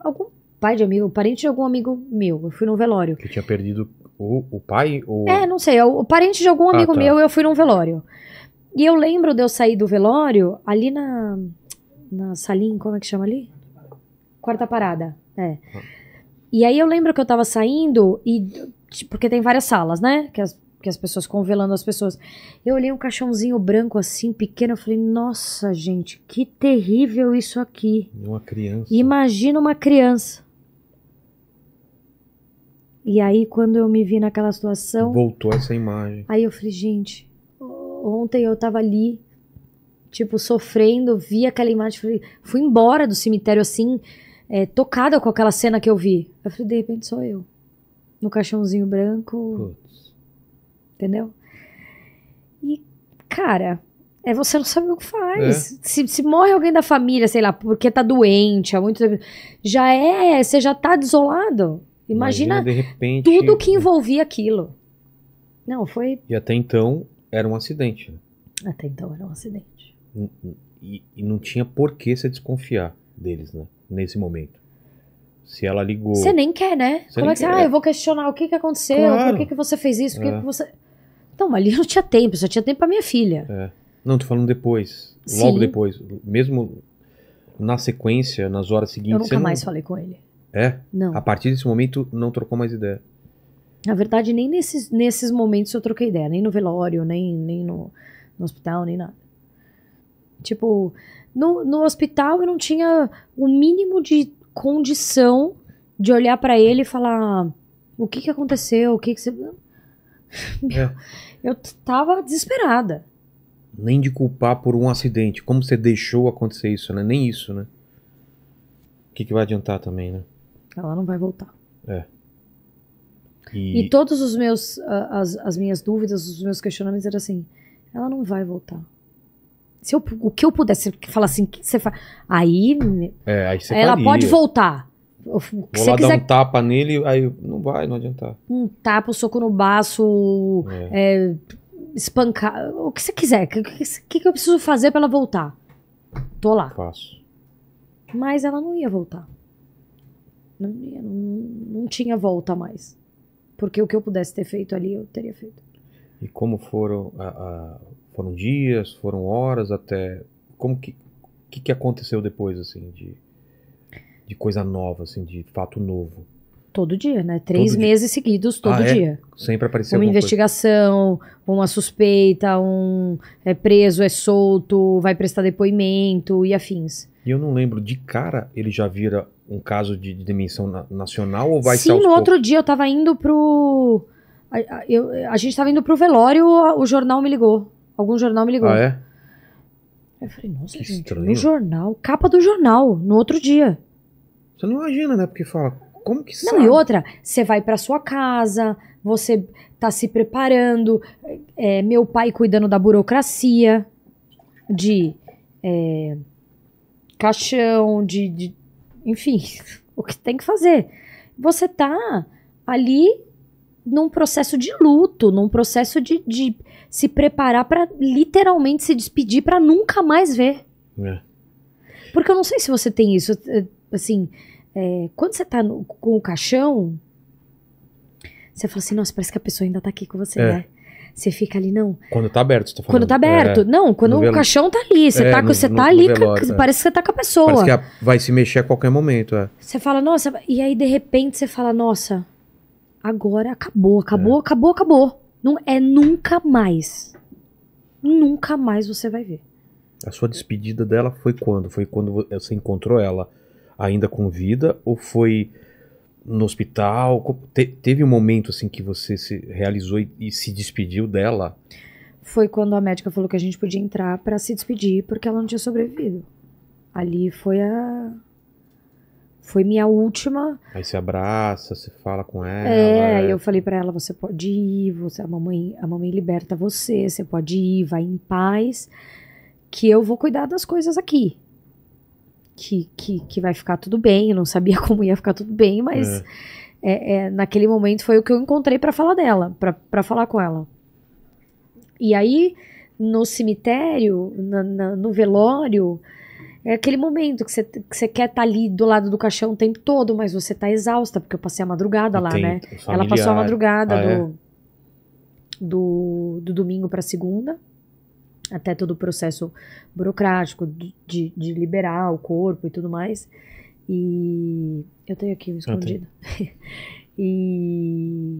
algum pai de amigo, parente de algum amigo meu. Eu fui no velório. Que tinha perdido o, o pai? Ou... É, não sei, é o parente de algum Ah, amigo tá. meu, eu fui num velório. E eu lembro de eu sair do velório ali na, na salinha, como é que chama ali? Quarta parada, é. Ah. E aí eu lembro que eu tava saindo e porque tem várias salas, né? Que as, que as pessoas ficam velando as pessoas. Eu olhei um caixãozinho branco assim, pequeno, eu falei, nossa, gente, que terrível isso aqui. Uma criança. Imagina uma criança. E aí, quando eu me vi naquela situação, Voltou essa imagem. Aí eu falei, gente, ontem eu tava ali, tipo, sofrendo, vi aquela imagem, falei, fui embora do cemitério assim, é, tocada com aquela cena que eu vi. Eu falei, de repente sou eu. No caixãozinho branco, Putz. entendeu? E, cara, é você não saber o que faz. É. Se, se morre alguém da família, sei lá, porque tá doente há muito tempo, já é, você já tá desolado. Imagina, de repente. tudo que envolvia aquilo. Não, foi. E até então era um acidente. né? Até então era um acidente. E, e não tinha por que você desconfiar deles, né? Nesse momento. Se ela ligou. Você nem quer, né? Você Como é que você. quer. Ah, eu vou questionar o que, que aconteceu, Claro. por que, que você fez isso, por que, É. que você. Não, ali não tinha tempo, só tinha tempo pra minha filha. É. Não, tô falando depois. Logo Sim. depois. Mesmo na sequência, nas horas seguintes. Eu nunca não- mais falei com ele. É? Não. A partir desse momento, não trocou mais ideia. Na verdade, nem nesses, nesses momentos eu troquei ideia. Nem no velório, nem, nem no, no hospital, nem nada. Tipo, no, no hospital eu não tinha o mínimo de condição de olhar pra ele e falar: o que que aconteceu? O que que você. É. Eu tava desesperada. Nem de culpar por um acidente. Como você deixou acontecer isso, né? Nem isso, né? O que, que vai adiantar também, né? Ela não vai voltar. E, E todos os meus, a- as, as minhas dúvidas, os meus questionamentos eram assim: ela não vai voltar. Se eu, o que eu pudesse falar assim, que você faz. Aí é, aí você ela faria. pode voltar. O que Vou você lá quiser, dar um tapa nele, aí não vai, não adiantar. um tapa, um soco no baço, É. é, espancar, o que você quiser. O que, que, que eu preciso fazer pra ela voltar? Tô lá. Faço. Mas ela não ia voltar. Não, ia, não, não tinha volta mais. Porque o que eu pudesse ter feito ali, eu teria feito. E como foram a- a- foram dias, foram horas até como que que, que aconteceu depois assim de de coisa nova assim, de fato novo? Todo dia, né? Três Todo dia. meses seguidos, todo Ah, é? dia. Sempre apareceu Uma investigação, uma suspeita, um é preso, é solto, vai prestar depoimento e afins. coisa. E eu não lembro de cara ele já vira um caso de, de dimensão na- nacional ou vai ser Sim, no poucos? outro dia eu tava indo pro. A, a- eu- a gente tava indo pro velório, o jornal me ligou. Algum jornal me ligou. Ah, é? Eu falei, nossa, Que gente, estranho. no jornal, capa do jornal, no outro dia. Você não imagina, né? Porque fala, como que Não, sabe? e outra, você vai pra sua casa, você tá se preparando, é, meu pai cuidando da burocracia, de é, caixão, de, de- Enfim, o que tem que fazer. Você tá ali num processo de luto, num processo de, de se preparar pra literalmente se despedir pra nunca mais ver. É. Porque eu não sei se você tem isso, é, assim, é, quando você tá no- com o caixão, você fala assim, nossa, parece que a pessoa ainda tá aqui com você, É. né? Você fica ali, não. Quando tá aberto, você tá falando. Quando tá aberto. É. não, quando o velo- caixão tá ali, você É, tá, no- você no- tá no ali, velório, é. parece que você tá com a pessoa. Parece que vai se mexer a qualquer momento, é. Você fala, nossa, e aí de repente você fala, nossa, agora acabou, acabou, É. acabou, acabou. Não, é nunca mais. Nunca mais você vai ver. A sua despedida dela foi quando? Foi quando vo- você encontrou ela ainda com vida ou foi no hospital? Te- teve um momento assim que você se realizou e, e se despediu dela? foi quando a médica falou que a gente podia entrar pra se despedir porque ela não tinha sobrevivido. Ali foi a foi minha última. Aí você abraça, você fala com ela. é, é. eu falei pra ela, você pode ir, você a mamãe, a mamãe liberta você, você pode ir, vai em paz, que eu vou cuidar das coisas aqui. Que, que, que vai ficar tudo bem, eu não sabia como ia ficar tudo bem, mas é, é, naquele momento foi o que eu encontrei pra falar dela, pra pra falar com ela. E aí, no cemitério, na- na- no velório, é aquele momento que você que você quer estar ali do lado do caixão o tempo todo, mas você tá exausta, porque eu passei a madrugada E lá, né? os Ela passou a madrugada Ah, é? do, do, do domingo pra segunda, até todo o processo burocrático de, de, liberar o corpo e tudo mais. E eu tenho aqui um Ah, escondido. e,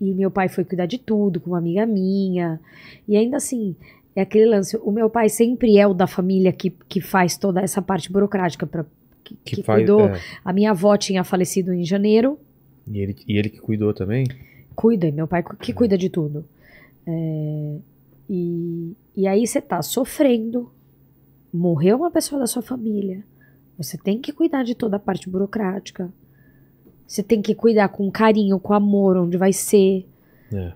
e meu pai foi cuidar de tudo com uma amiga minha. E ainda assim, é aquele lance. O meu pai sempre é o da família que, que faz toda essa parte burocrática para que, Que, que faz, cuidou. é. A minha avó tinha falecido em janeiro. E, ele, e ele que cuidou também? Cuida, e meu pai cu- Uhum. que cuida de tudo. É, e, e aí você tá sofrendo, morreu uma pessoa da sua família, você tem que cuidar de toda a parte burocrática, você tem que cuidar com carinho, com amor, onde vai ser. É.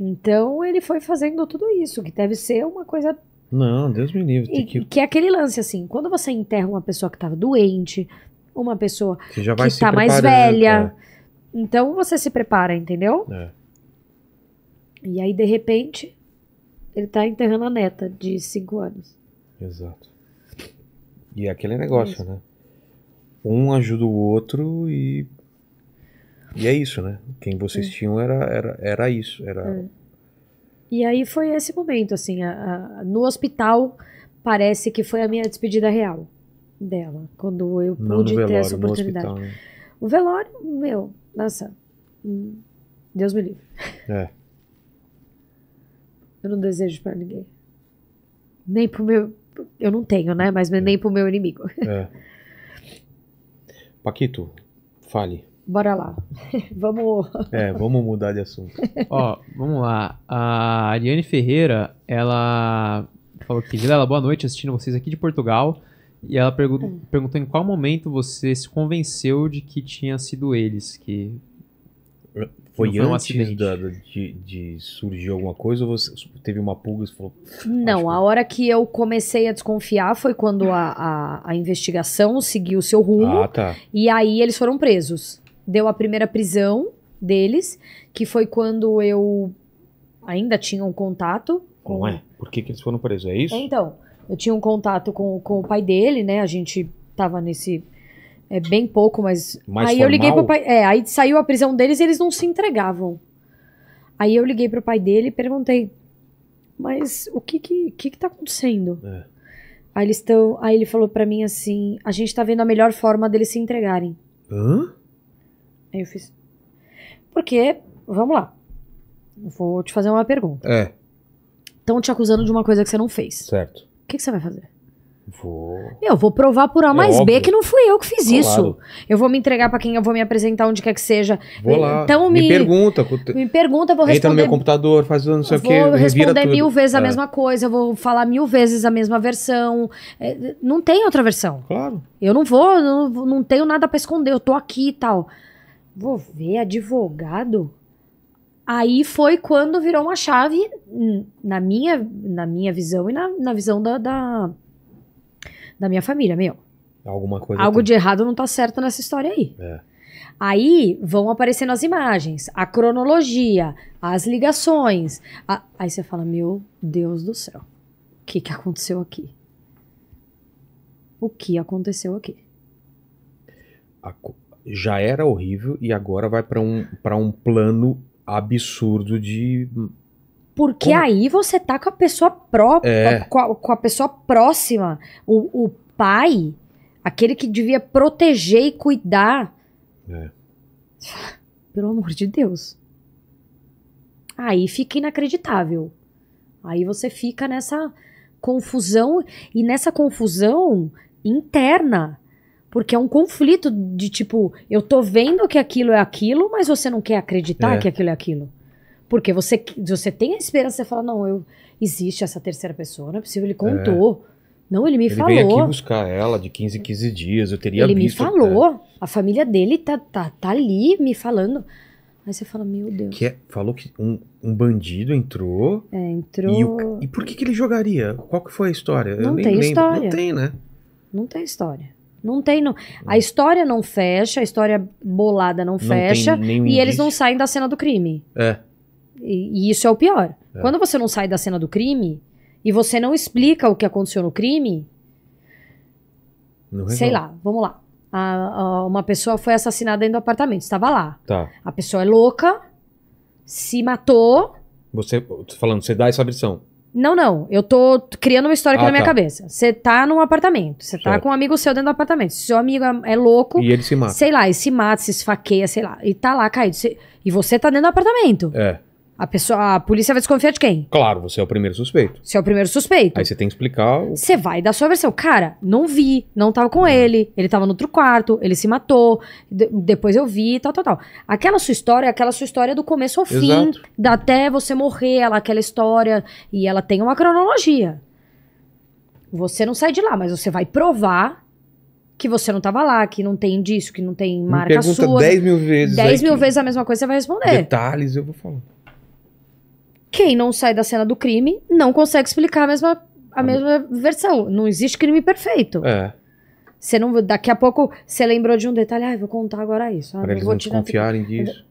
Então ele foi fazendo tudo isso, que deve ser uma coisa. Não, Deus me livre. E, que, que é aquele lance assim: quando você enterra uma pessoa que estava doente, uma pessoa que se tá mais velha, então você se prepara, entendeu? É. É. E aí, de repente, ele tá enterrando a neta de 5 anos. Exato. E é aquele negócio, né? Um ajuda o outro e. E é isso, né? Quem vocês tinham era, era, era isso. Era... E aí foi esse momento, assim, a- a- no hospital parece que foi a minha despedida real. dela, quando eu Não pude ter velório, essa no oportunidade. hospital. né? O velório, meu, nossa, hum, Deus me livre. É. Eu não desejo pra ninguém. Nem pro meu. Eu não tenho, né? Mas nem pro meu inimigo. É. Paquito, fale. Bora lá. Vamos. É, vamos mudar de assunto. Ó, vamos lá. A Ariane Ferreira, ela falou que Vilela, boa noite, assistindo vocês aqui de Portugal. E ela pergu- Hum. perguntou em qual momento você se convenceu de que tinha sido eles, que Foi foi um antes da- de, de surgir alguma coisa ou você teve uma pulga e você falou. Não, que- a hora que eu comecei a desconfiar foi quando a, a, a investigação seguiu o seu rumo. Ah, tá. E aí eles foram presos. Deu a primeira prisão deles, que foi quando eu ainda tinha um contato com. Não é? Por que, que eles foram presos? É isso? Então, eu tinha um contato com, com o pai dele, né? A gente tava nesse. É bem pouco, mas. Mais aí eu liguei pro formal? pai. É, aí saiu a prisão deles e eles não se entregavam. Aí eu liguei pro pai dele e perguntei: Mas o que que, que, que tá acontecendo? É. Aí eles estão. Aí ele falou pra mim assim: A gente tá vendo a melhor forma deles se entregarem. Hã? Eu fiz. Porque, vamos lá. Vou te fazer uma pergunta. É, Estão te acusando de uma coisa que você não fez. certo. O que, que você vai fazer? Vou. Eu vou provar por A É mais B óbvio. que não fui eu que fiz Claro. isso. Eu vou me entregar pra quem eu vou me apresentar onde quer que seja. Vou lá. Então me... me- pergunta. Me pergunta, vou Entra no responder. meu computador, faz não sei o que, vou responder tudo. mil vezes a É, mesma coisa, eu vou falar mil vezes a mesma versão. É, não tem outra versão. Claro. Eu não vou, não, não tenho nada pra esconder, eu tô aqui e tal. Vou ver advogado? Aí foi quando virou uma chave hum, na minha, na minha visão e na, na visão da, da, da minha família, meu. Alguma coisa. Algo tem. de errado não tá certo nessa história aí. É. Aí vão aparecendo as imagens, a cronologia, as ligações. a- Aí você fala, meu Deus do céu, o que, que aconteceu aqui? O que aconteceu aqui? A co- Já era horrível e agora vai pra um, pra um plano absurdo de. Porque Como? aí você tá com a pessoa própria, É. com, a, com a pessoa próxima, o, o pai, aquele que devia proteger e cuidar. É. Pelo amor de Deus. Aí fica inacreditável. Aí você fica nessa confusão e nessa confusão interna. Porque é um conflito de tipo, eu tô vendo que aquilo é aquilo, mas você não quer acreditar É. que aquilo é aquilo. Porque você, você tem a esperança, você fala, não, eu, existe essa terceira pessoa, não é possível, ele contou. Não, ele me Ele falou. veio aqui buscar ela de 15 em 15 dias. Eu teria Ele me visto. falou. A família dele tá, tá, tá ali me falando. Aí você fala, meu é, Deus. que é- falou que um, um bandido entrou. É, entrou. E, o- e por que, que ele jogaria? Qual que foi a história? Eu Não nem tem história. Não tem, né? Não tem história. Não tem. Não. A história não fecha, a história bolada não, Não fecha. e eles não indício. saem da cena do crime. É. E, e isso é o pior. É. Quando você não sai da cena do crime e você não explica o que aconteceu no crime, Não sei lá, vamos lá. A- a- uma pessoa foi assassinada dentro do apartamento, estava lá. Tá. A pessoa é louca, se matou. Você, falando, você dá essa versão. Não, não. Eu tô criando uma história aqui Ah, na minha tá. cabeça. Você tá num apartamento. Você tá com um amigo seu dentro do apartamento. Se seu amigo é, é louco, E ele se mata. sei lá, e se mata, se esfaqueia, sei lá. E tá lá caído. Cê- e você tá dentro do apartamento. É. A pessoa, a polícia vai desconfiar de quem? Claro, você é o primeiro suspeito. Você é o primeiro suspeito. Aí você tem que explicar. o- Você vai dar sua versão. Cara, não vi, não tava com ele, ele tava no outro quarto, ele se matou, de- depois eu vi, tal, tal, tal. Aquela sua história é aquela sua história do começo ao fim, Exato. da- até você morrer, ela, aquela história, e ela tem uma cronologia. Você não sai de lá, mas você vai provar que você não tava lá, que não tem indício, que não tem Me marca pergunta sua. 10 mil vezes. 10 aí mil que- vezes a mesma coisa, você vai responder. Detalhes, eu vou falar. Quem não sai da cena do crime não consegue explicar a mesma, a mesma versão. Não existe crime perfeito. É, Você não, daqui a pouco você lembrou de um detalhe, ah, eu vou contar agora isso. Ah, eu eles não desconfiarem disso.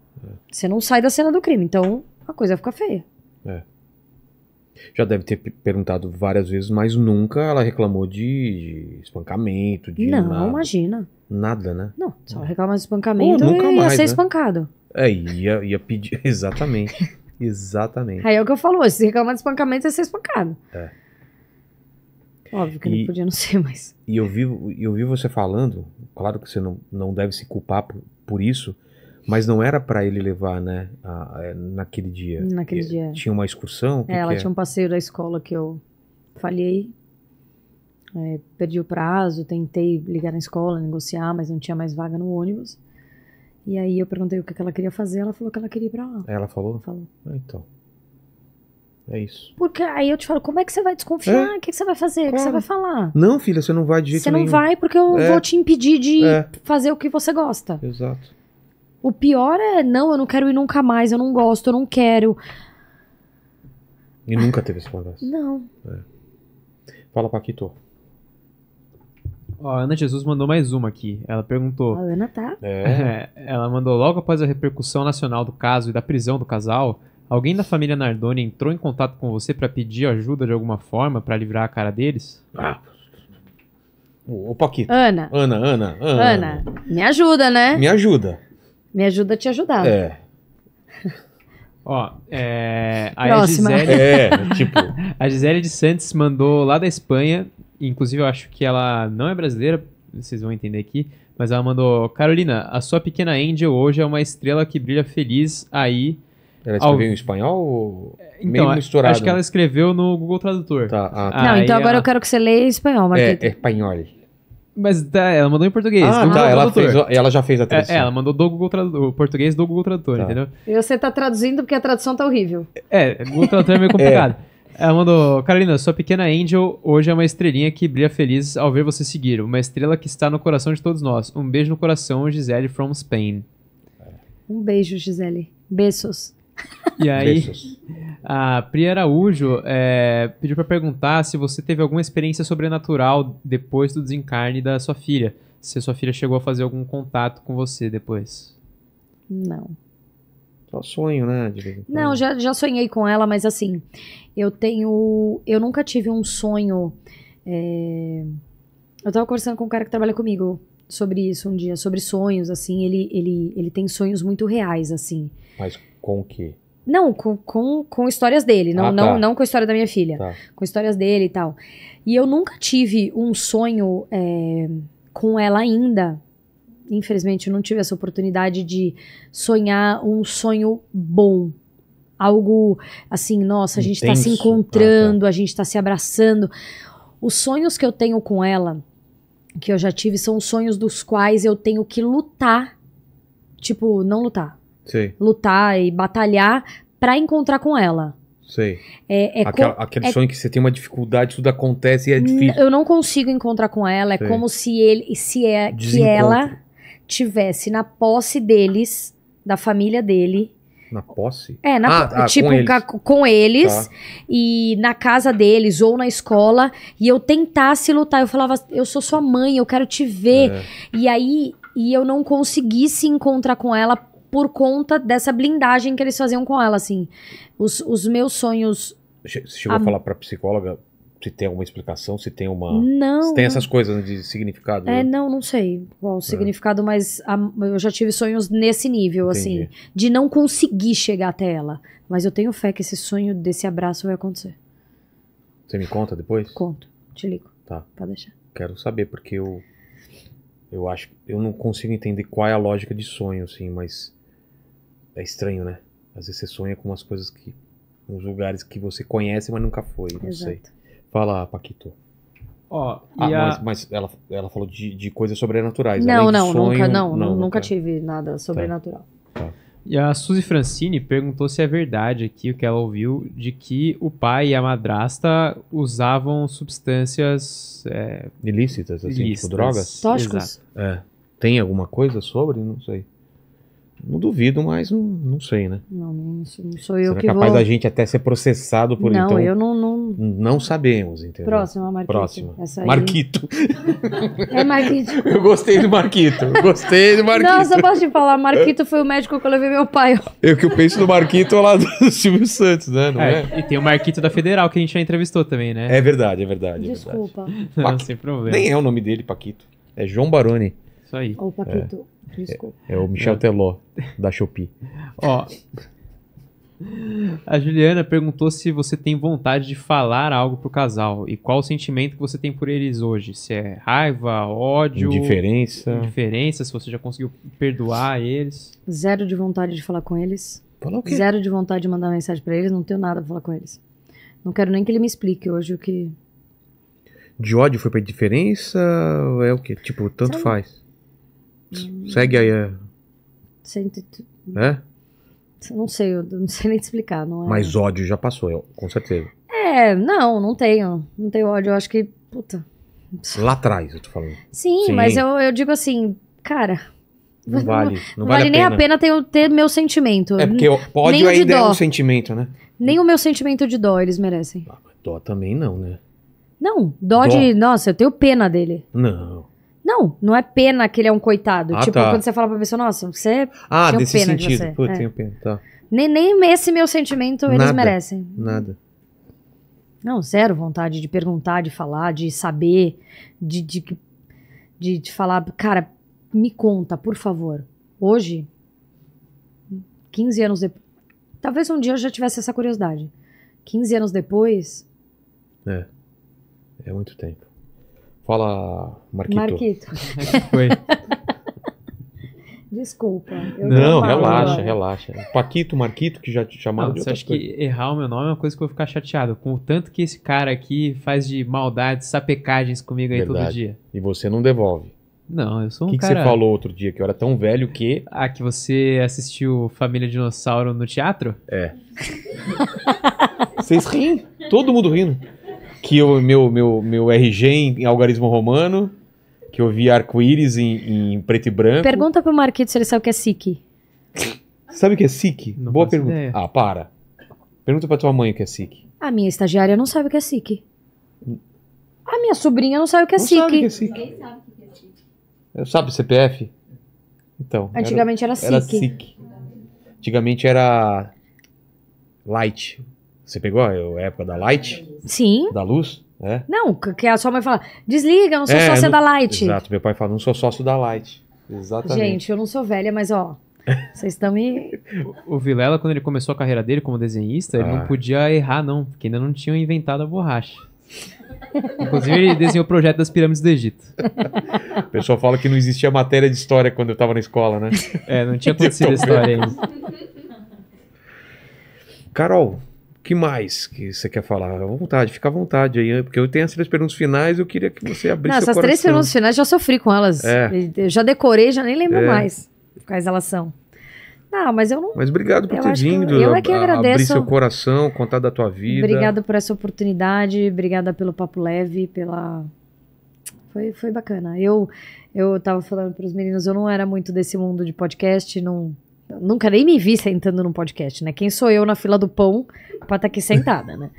Você não sai da cena do crime, então a coisa fica feia. Já deve ter pe- perguntado várias vezes, mas nunca ela reclamou de, de espancamento, de não, nada. imagina. Nada, né? Não, só reclamar de espancamento Ou nunca e ia mais, ser né? espancado. É, ia, ia pedir. Exatamente. Exatamente. Aí é o que eu falo, se reclamar de espancamento, ia ser espancado. Óbvio que E- não podia não ser, mas. E eu vi, eu vi você falando, claro que você não, não deve se culpar por, por isso, mas não era pra ele levar, né, a- a- naquele dia. Naquele dia. Tinha uma excursão? Que É, ela que é? tinha um passeio da escola que eu falhei. É, perdi o prazo, tentei ligar na escola, negociar, mas não tinha mais vaga no ônibus. E aí eu perguntei o que que ela queria fazer, ela falou que ela queria ir pra lá. Ela falou? Falou. Ah, então. É isso. Porque aí eu te falo, como é que você vai desconfiar? O que, que você vai fazer? O que Claro. você vai falar? Não, filha, você não vai de jeito Você não nenhum. vai porque eu É. vou te impedir de É. fazer o que você gosta. Exato. O pior é, não, eu não quero ir nunca mais, eu não gosto, eu não quero. E nunca teve essa conversa. Não. Fala, Paquito. Ó, a Ana Jesus mandou mais uma aqui. Ela perguntou. A Ana tá. É. Ela mandou logo após a repercussão nacional do caso e da prisão do casal, alguém da família Nardoni entrou em contato com você pra pedir ajuda de alguma forma pra livrar a cara deles? Ah. Ô, ô, Paquito. Ana, Ana, Ana, Ana. Ana, me ajuda, né? Me ajuda. Me ajuda a te ajudar. É. Ó, é, a Próxima. Gisele, É, tipo. a Gisele de Santos mandou lá da Espanha, inclusive eu acho que ela não é brasileira, vocês vão entender aqui, mas ela mandou, Carolina, a sua pequena Angel hoje é uma estrela que brilha feliz aí. Ela Ao- escreveu em espanhol ou. Então, Meio a- misturado. acho que ela escreveu no Google Tradutor. Tá, ah, tá. Não, então agora ela- eu quero que você leia em espanhol, É, Marquito. é espanhol. Mas tá, ela mandou em português. Ah, tá. Ela, fez, ela já fez a É, tradução. é, ela mandou do Google Tradutor, o português do Google Tradutor, Tá. entendeu? E você tá traduzindo porque a tradução tá horrível. É, Google Tradutor é meio complicado. Ela mandou, Carolina, sua pequena Angel hoje é uma estrelinha que brilha feliz ao ver você seguir. Uma estrela que está no coração de todos nós. Um beijo no coração, Gisele from Spain. Um beijo, Gisele. Beijos. E aí, Beijos. a Pri Araújo é, pediu pra perguntar se você teve alguma experiência sobrenatural depois do desencarne da sua filha. Se a sua filha chegou a fazer algum contato com você depois. Não. Só sonho, né? Não, já, já sonhei com ela, mas assim, eu tenho. Eu nunca tive um sonho. é, Eu tava conversando com um cara que trabalha comigo sobre isso um dia, sobre sonhos, assim. Ele, ele, ele tem sonhos muito reais, assim. Mas com o quê? Não, com, com, com histórias dele, não, Ah, não, tá. não com a história da minha filha. Tá. Com histórias dele e tal. E eu nunca tive um sonho é, com ela ainda. Infelizmente, eu não tive essa oportunidade de sonhar um sonho bom. Algo assim, nossa, a gente tá se encontrando, a gente tá se abraçando. Os sonhos que eu tenho com ela, que eu já tive, são sonhos dos quais eu tenho que lutar. Tipo, não lutar. Sei, Lutar e batalhar pra encontrar com ela. sei. É, é Aquela- aquele é- sonho que você tem uma dificuldade, tudo acontece e é difícil. Eu não consigo encontrar com ela. É Sei. como se ele, se é que ela tivesse na posse deles, da família dele. Na posse? É, na, Ah, ah, tipo com eles. com eles Tá. e na casa deles ou na escola e eu tentasse lutar. Eu falava, eu sou sua mãe, eu quero te ver. É. E aí e eu não conseguisse encontrar com ela por conta dessa blindagem que eles faziam com ela, assim. Os, os meus sonhos. Você chegou a A- falar pra psicóloga se tem alguma explicação, se tem uma. Não. Se tem essas coisas de significado. É, né? não, não sei qual o significado, mas a- eu já tive sonhos nesse nível, assim, Entendi. de não conseguir chegar até ela. Mas eu tenho fé que esse sonho desse abraço vai acontecer. Você me conta depois? Conto, te ligo. Tá. Pode deixar. Quero saber, porque eu. Eu acho. Eu não consigo entender qual é a lógica de sonho, assim, mas. É estranho, né? Às vezes você sonha com umas coisas que. uns lugares que você conhece, mas nunca foi. Não sei. Fala, Paquito. Ó, Ah, a- mas, mas ela, ela falou de, de coisas sobrenaturais. Não, não, sonho, nunca, não, nu- nunca tá. tive nada sobrenatural. E a Suzy Francini perguntou se é verdade aqui o que ela ouviu de que o pai e a madrasta usavam substâncias. é, Ilícitas, assim, Ilícitas. tipo drogas? Tóxicos? É. Tem alguma coisa sobre? Não sei. Não duvido, mas não, não sei, né? Não, não, sou- não sou eu Será que capaz vou. da gente até ser processado por não, então. eu não. não... Não sabemos, entendeu? Próxima, Marquito. Próxima. Essa aí... Marquito. É Marquito. Eu gostei do Marquito. Gostei do Marquito. Nossa, posso te falar, Marquito foi o médico que eu levei meu pai. Eu que eu penso no Marquito é lá do Silvio Santos, né? Não é? é, E tem o Marquito da Federal que a gente já entrevistou também, né? É verdade, é verdade. é Desculpa. Não, sem problema. verdade. Nem é o nome dele, Paquito. É João Baroni. Isso aí. Ô, Paquito, desculpa. É o Michel Teló, da Shopee. Ó. A Juliana perguntou se você tem vontade de falar algo pro casal e qual o sentimento que você tem por eles hoje. Se é raiva, ódio, Indiferença. indiferença, se você já conseguiu perdoar eles. Zero de vontade de falar com eles. Falar o quê? Zero de vontade de mandar mensagem pra eles. Não tenho nada pra falar com eles. Não quero nem que ele me explique hoje o que. De ódio foi pra indiferença? Ou é o quê? Tipo, tanto Sabe? faz. Segue aí, é? É? Não sei, eu não sei nem te explicar. Não é... Mas ódio já passou, eu- com certeza. É, não, não tenho. Não tenho ódio. Eu acho que. Puta. Lá atrás, eu tô falando. Sim, Sim. mas eu, eu digo assim, cara. Não vale. Não, Não, vale, nem a pena ter, ter meu sentimento. É porque ódio Nem ainda é um sentimento, né? Nem o meu sentimento de dó eles merecem. Ah, Dó também não, né? Não, dó, Dó. de. Nossa, eu tenho pena dele. Não. Não, não é pena que ele é um coitado. Ah, tipo, tá. quando você fala pra pessoa, nossa, você. Ah, desse pena de sentido. você, Pô, é. tenho pena. Tá. Nem, nem esse meu sentimento eles Nada. merecem. Nada. Não, zero vontade de perguntar, de falar, de saber, de, de, de, de falar, cara, me conta, por favor. Hoje, 15 anos depois. Talvez um dia eu já tivesse essa curiosidade. 15 anos depois, É. É muito tempo. Fala, Marquito. Marquito, Foi. desculpa. eu Não, relaxa, agora. relaxa. Paquito, Marquito, que já te chamaram Não, de você acha que errar o meu nome é uma coisa que eu vou ficar chateado. Com o tanto que esse cara aqui faz de maldades, sapecagens comigo aí todo Verdade. dia. E você não devolve. Não, eu sou O um que, que cara... você falou outro dia? Que eu era tão velho que. Ah, que você assistiu Família Dinossauro no teatro? Vocês riem? Todo mundo rindo. Que eu, meu, meu, meu RG em, em algarismo romano. Que eu vi arco-íris em, em preto e branco. Pergunta pro Marquito se ele sabe o que é SIC. Sabe o que é SIC? Não Boa pergunta. ideia. Ah, para. Pergunta pra tua mãe o que é SIC. A minha estagiária não sabe o que é SIC. A minha sobrinha não sabe o que é não SIC. sabe o que é SIC. Sabe CPF? Então. era- Antigamente era, Era SIC. SIC. Antigamente era Light. Você pegou a época da Light? Sim. Da luz? É. Não, que a sua mãe fala, desliga, eu não sou É, sócia não- da Light. Exato, meu pai fala, não sou sócio da Light. Exatamente. Gente, eu não sou velha, mas ó, vocês estão me. O Vilela, quando ele começou a carreira dele como desenhista, ele Ah. não podia errar, não, porque ainda não tinham inventado a borracha. Inclusive, ele desenhou o projeto das pirâmides do Egito. O pessoal fala que não existia matéria de história quando eu tava na escola, né? É, não tinha acontecido a história ainda. Carol, que mais que você quer falar? À vontade, fica à vontade aí, porque eu tenho as três perguntas finais eu queria que você abrisse Não, seu essas coração. três perguntas finais já sofri com elas. É. Eu já decorei, já nem lembro É. mais quais elas são. Não, mas eu não. Mas obrigado por ter que eu- vindo, eu é que a- abrir agradeço. seu coração, contar da tua vida. Obrigada por essa oportunidade, obrigada pelo papo leve, pela. Foi, foi bacana. Eu eu tava falando para os meninos, eu não era muito desse mundo de podcast, não nunca nem me vi sentando num podcast, né? Quem sou eu na fila do pão para estar aqui sentada, né?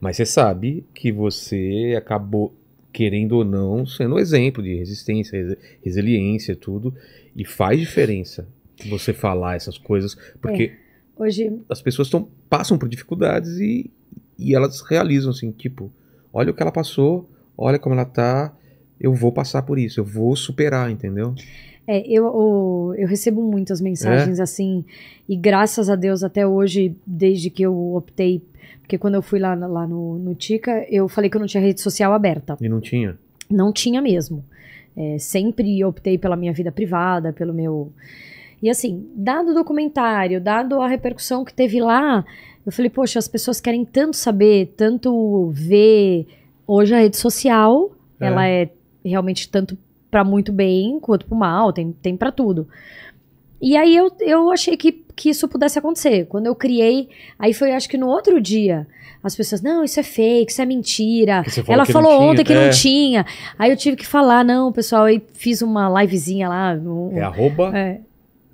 Mas você sabe que você acabou, querendo ou não, sendo um exemplo de resistência, resi- resiliência, tudo. E faz diferença você falar essas coisas, porque Hoje, as pessoas tão, passam por dificuldades e, e elas realizam assim, tipo, olha o que ela passou, olha como ela tá, eu vou passar por isso, eu vou superar, entendeu? É, eu, eu recebo muitas mensagens É? assim, e graças a Deus até hoje, desde que eu optei, porque quando eu fui lá, lá no, no Tica, eu falei que eu não tinha rede social aberta. E não tinha. Não tinha mesmo. É, sempre optei pela minha vida privada, pelo meu. E assim, dado o documentário, dado a repercussão que teve lá, eu falei, poxa, as pessoas querem tanto saber, tanto ver. Hoje a rede social, É. ela é realmente tanto para muito bem quanto para mal, tem, tem para tudo. E aí eu, eu achei que, que isso pudesse acontecer. Quando eu criei, aí foi acho que no outro dia, as pessoas, não, isso é fake, isso é mentira. Falou Ela falou tinha, ontem que é. não tinha. Aí eu tive que falar, não, pessoal, aí fiz uma livezinha lá. no- É arroba. é,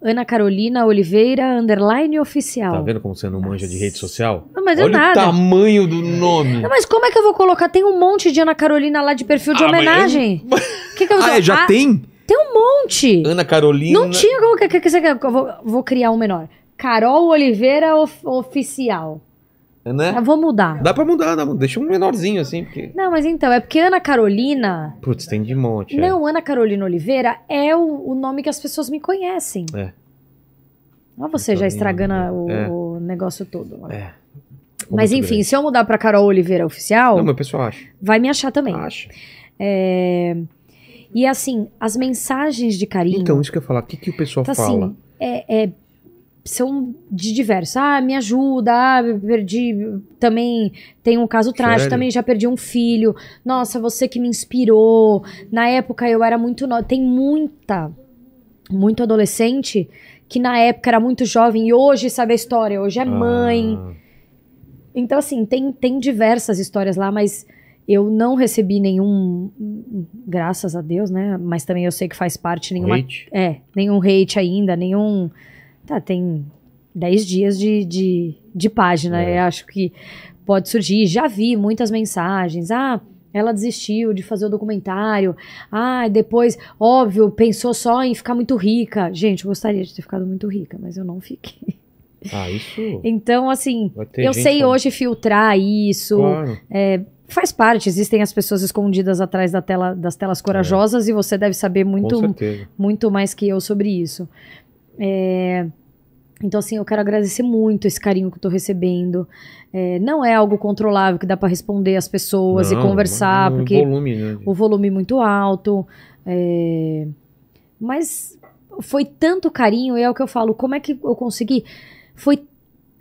Ana Carolina Oliveira, underline oficial. Tá vendo como você não manja de rede social? Não, mas é Olha o nada. tamanho do nome. Não, mas como é que eu vou colocar? Tem um monte de Ana Carolina lá de perfil de Ah, mas- homenagem. Que que eu vou Ah, é, já Ah, tem? um monte. Ana Carolina. Não tinha como que, que, que você quer? Eu vou, vou criar um menor. Carol Oliveira of- Oficial. Né? Eu vou mudar. Dá pra mudar, dá, deixa um menorzinho assim, porque. Não, mas então, é porque Ana Carolina. Putz, tem de monte. é. Não, Ana Carolina Oliveira é o, o nome que as pessoas me conhecem. Olha você tô já estragando o, É. o negócio todo. lá. É. Mas Muito enfim, grande. se eu mudar pra Carol Oliveira Oficial, Não, mas o pessoal acha. vai me achar também. Acha. É, E assim, as mensagens de carinho. Então, isso que eu ia falar. O que, que o pessoal Então, fala? assim, é, é- são de diversos. Ah, me ajuda, ah, perdi. Também tem um caso trágico, Sério? também já perdi um filho. Nossa, você que me inspirou. Na época eu era muito nova. Tem muita, muito adolescente que na época era muito jovem e hoje sabe a história, hoje é mãe. Ah, Então, assim, tem, tem diversas histórias lá, mas eu não recebi nenhum. Graças a Deus, né? Mas também eu sei que faz parte nenhuma hate? é, nenhum hate ainda, nenhum. Tá, tem 10 dias de, de, de página. É. Eu acho que pode surgir. Já vi muitas mensagens. Ah, ela desistiu de fazer o documentário. Ah, depois, óbvio, pensou só em ficar muito rica. Gente, eu gostaria de ter ficado muito rica, mas eu não fiquei. Ah, isso. Então, assim, eu sei falando. hoje filtrar isso. Claro. Faz parte, existem as pessoas escondidas atrás da tela, das telas corajosas e você deve saber muito, É. Muito mais que eu sobre isso. É, Então, assim, eu quero agradecer muito esse carinho que eu tô recebendo. É, não é algo controlável que dá para responder às pessoas Não, e conversar, um porque volume, né? o volume é muito alto. é, Mas foi tanto carinho, e é o que eu falo, como é que eu consegui? Foi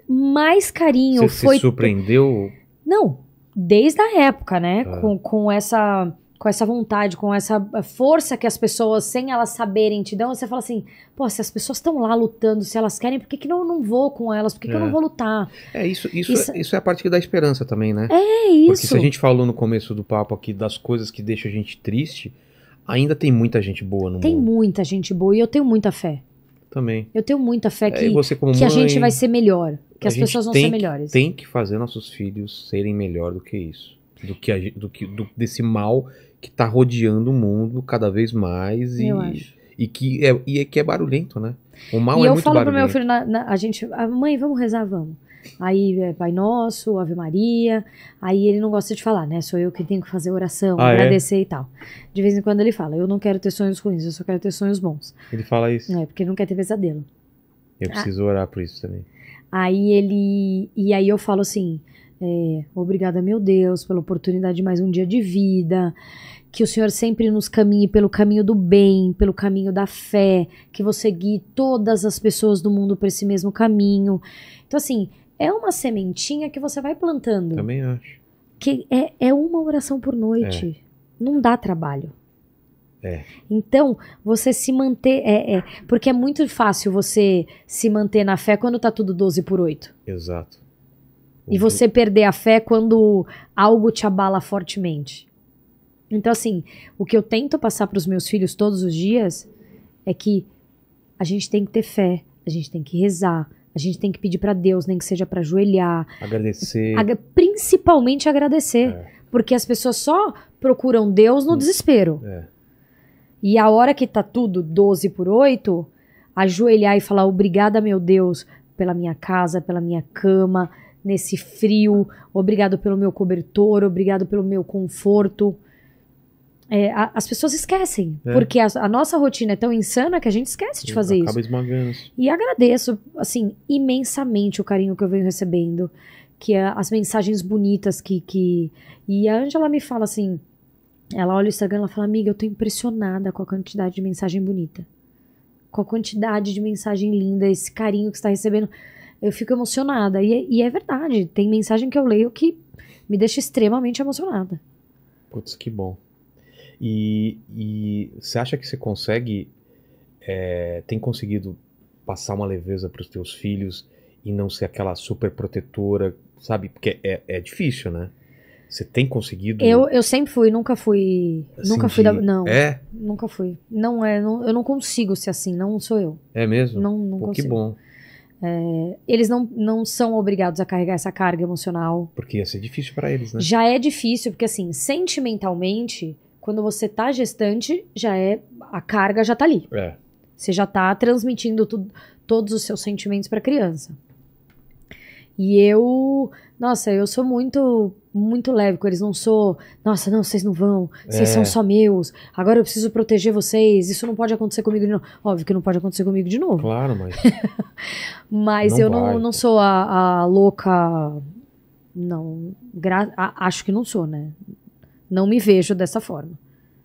mais carinho, Você foi se surpreendeu? não, desde a época, né? Ah. Com, com essa com essa vontade, com essa força que as pessoas, sem elas saberem, te dão, você fala assim, pô, se as pessoas estão lá lutando, se elas querem, por que, que não, não vou com elas? Por que, que eu É. não vou lutar? É, isso, isso, Isso- É, isso é a parte que dá esperança também, né? É Porque isso. se a gente falou no começo do papo aqui das coisas que deixam a gente triste, ainda tem muita gente boa no Tem mundo. muita gente boa e eu tenho muita fé. Também. Eu tenho muita fé É, que, e você como que a mãe, gente vai ser melhor, que a as pessoas vão tem ser melhores. Tem que fazer nossos filhos serem melhor do que isso. Do que, a do que do- desse mal que tá rodeando o mundo cada vez mais e, e que é, e é que é barulhento, né? O mal e é eu muito falo pro barulhento. meu filho, na- na- a gente, ah, mãe, vamos rezar, vamos. Aí é Pai Nosso, Ave Maria. Aí ele não gosta de falar, né? Sou eu que tenho que fazer oração, Ah, é? agradecer e tal. De vez em quando ele fala, eu não quero ter sonhos ruins, eu só quero ter sonhos bons. Ele fala isso. É, porque ele não quer ter pesadelo. Eu preciso orar por isso também. Aí ele. E aí eu falo assim: é, obrigada, meu Deus, pela oportunidade de mais um dia de vida. Que o Senhor sempre nos caminhe pelo caminho do bem, pelo caminho da fé. Que você guie todas as pessoas do mundo por esse mesmo caminho. Então, assim, é uma sementinha que você vai plantando. Também acho. Que é, é uma oração por noite. Não dá trabalho. É. Então, você se manter. É, é, porque é muito fácil você se manter na fé quando tá tudo 12 por 8. Exato. E O- você perder a fé quando algo te abala fortemente. Então, assim, o que eu tento passar para os meus filhos todos os dias é que a gente tem que ter fé, a gente tem que rezar, a gente tem que pedir para Deus, nem que seja para ajoelhar, Agradecer. agra- principalmente agradecer, É. porque as pessoas só procuram Deus no Hum. desespero. É. E a hora que tá tudo 12 por 8, ajoelhar e falar obrigada, meu Deus, pela minha casa, pela minha cama, nesse frio, obrigado pelo meu cobertor, obrigado pelo meu conforto. É, a- as pessoas esquecem, É. porque a, a nossa rotina é tão insana que a gente esquece de fazer Acaba isso. esmagando. E agradeço, assim, imensamente o carinho que eu venho recebendo, que é as mensagens bonitas que, que... E a Angela me fala assim, ela olha o Instagram e fala, amiga, eu tô impressionada com a quantidade de mensagem bonita. Com a quantidade de mensagem linda, esse carinho que você tá recebendo. Eu fico emocionada. E, é- e é verdade, tem mensagem que eu leio que me deixa extremamente emocionada. Putz, que bom. E, e você acha que você consegue, é, tem conseguido passar uma leveza para os teus filhos e não ser aquela super protetora, sabe? Porque é, é difícil, né? Você tem conseguido. Eu, eu sempre fui, nunca fui... assim, nunca fui da... Não, É? nunca fui. Não é, não- eu não consigo ser assim, não sou eu. É mesmo? Não, não Pô, que consigo. Bom. Eles não, não são obrigados a carregar essa carga emocional. Porque ia ser difícil para eles, né? Já é difícil, porque assim, sentimentalmente, quando você tá gestante, já é. A carga já tá ali. É. Você já tá transmitindo tudo, todos os seus sentimentos pra criança. E eu, nossa, eu sou muito, muito leve com eles. Não sou, nossa, não, vocês não vão, vocês É. são só meus. Agora eu preciso proteger vocês. Isso não pode acontecer comigo de novo. Óbvio que não pode acontecer comigo de novo. Claro, mas. Mas Não eu vai, não, não sou a, a louca. Não. gra- a- acho que não sou, né? Não me vejo dessa forma.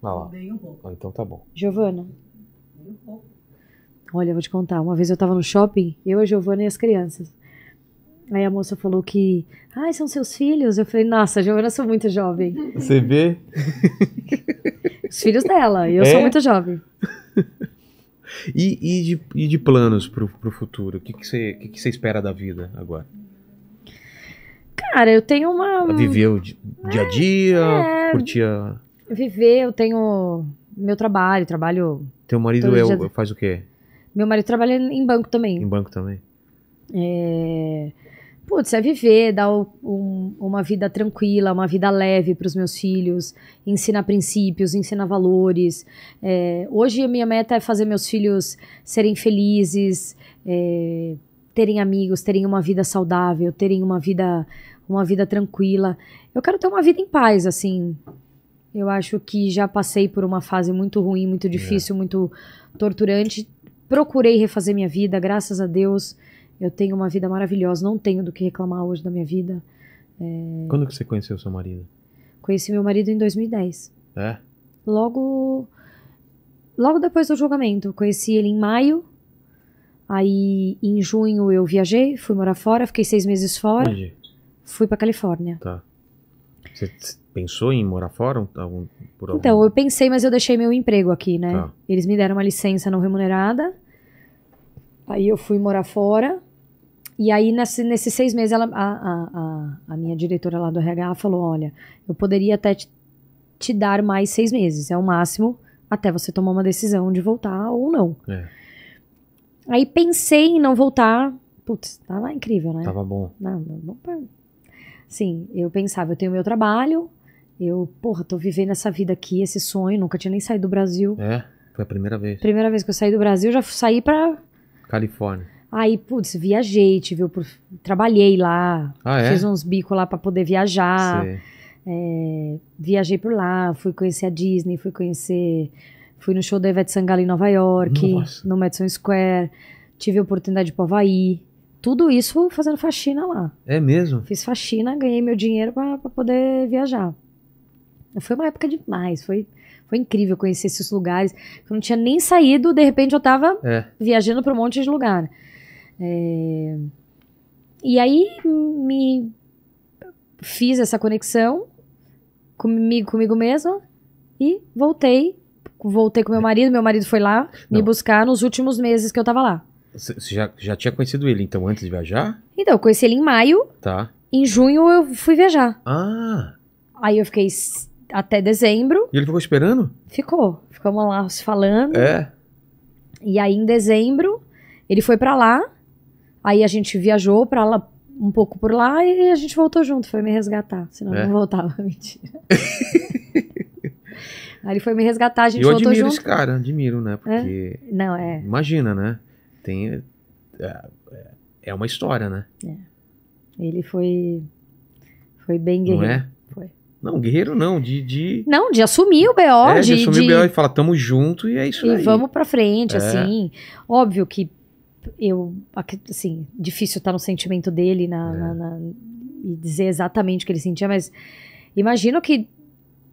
Ah, lá. Um pouco. Ah, então tá bom. Giovana, um pouco. olha, eu vou te contar. Uma vez eu tava no shopping, eu, a Giovana e as crianças. Aí a moça falou que. Ai, são seus filhos? Eu falei, nossa, Giovana, eu sou muito jovem. Você vê? Os filhos dela, e eu É? sou muito jovem. E, e, de, e de planos pro, pro futuro? O que, que, você, que, que você espera da vida agora? Cara, eu tenho uma. Viver o di- dia a dia? É. Curtir a... Viver, eu tenho meu trabalho, trabalho. Teu marido é dia- faz o quê? Meu marido trabalha em banco também. Em banco também? É... Putz, é viver, dar um- uma vida tranquila, uma vida leve para os meus filhos, ensinar princípios, ensinar valores. É, Hoje a minha meta é fazer meus filhos serem felizes, é, terem amigos, terem uma vida saudável, terem uma vida, uma vida tranquila. Eu quero ter uma vida em paz, assim. Eu acho que já passei por uma fase muito ruim, muito difícil, muito torturante. Procurei refazer minha vida, graças a Deus. Eu tenho uma vida maravilhosa, não tenho do que reclamar hoje da minha vida. Quando que você conheceu seu marido? Conheci meu marido em 2010. É? Logo logo depois do julgamento, conheci ele em maio. Aí em junho eu viajei, fui morar fora, fiquei seis meses fora, Onde? fui pra Califórnia. Tá. Você pensou em morar fora? Algum, por algum... Então, eu pensei, mas eu deixei meu emprego aqui, né? Tá. Eles me deram uma licença não remunerada. Aí eu fui morar fora. E aí, nesse- nesses seis meses, ela, a, a, a, minha diretora lá do RH falou: Olha, eu poderia até te, te dar mais seis meses, é o máximo, até você tomar uma decisão de voltar ou não. É, Aí pensei em não voltar. Putz, tava incrível, né? tava bom. Não, não, não pa- Sim, eu pensava, eu tenho meu trabalho, eu, porra, tô vivendo essa vida aqui, esse sonho, nunca tinha nem saído do Brasil. É, foi a primeira vez. Primeira vez que eu saí do Brasil, já saí pra. Califórnia. Aí, putz, viajei, tive, trabalhei lá, Ah, é? fiz uns bicos lá pra poder viajar, é, viajei por lá, fui conhecer a Disney, fui conhecer. Fui no show da Ivete Sangalo em Nova York, Nossa. no Madison Square, tive a oportunidade de ir pro Havaí. Tudo isso fazendo faxina lá. É mesmo? Fiz faxina, ganhei meu dinheiro pra pra poder viajar. Foi uma época demais, foi, foi incrível conhecer esses lugares. Eu não tinha nem saído, de repente eu tava É. viajando pra um monte de lugar. É, E aí me fiz essa conexão comigo, comigo mesma e voltei. Voltei com meu marido, meu marido foi lá me Não. buscar nos últimos meses que eu tava lá. Você já, já tinha conhecido ele, então, antes de viajar? Então, eu conheci ele em maio, Tá. em junho eu fui viajar. Ah, Aí eu fiquei até dezembro, e ele ficou esperando? ficou. Ficamos lá se falando. É. E aí em dezembro, ele foi pra lá. Aí a gente viajou pra lá um pouco por lá e a gente voltou junto, foi me resgatar, senão É. eu não voltava, mentira. aí ele foi me resgatar, a gente eu voltou admiro junto. esse cara, admiro, né? Porque, Não, é. imagina, né? Tem... É, é uma história, né? Ele foi foi bem Não guerreiro. é? Foi. Não, guerreiro não, de... de... Não, de assumir o BO, é, de, de assumir de- o B.O. e falar, tamo junto e é isso E aí. vamos pra frente, É. assim. Óbvio que eu, assim, difícil estar no sentimento dele na, É. na- na- e dizer exatamente o que ele sentia, mas imagino que.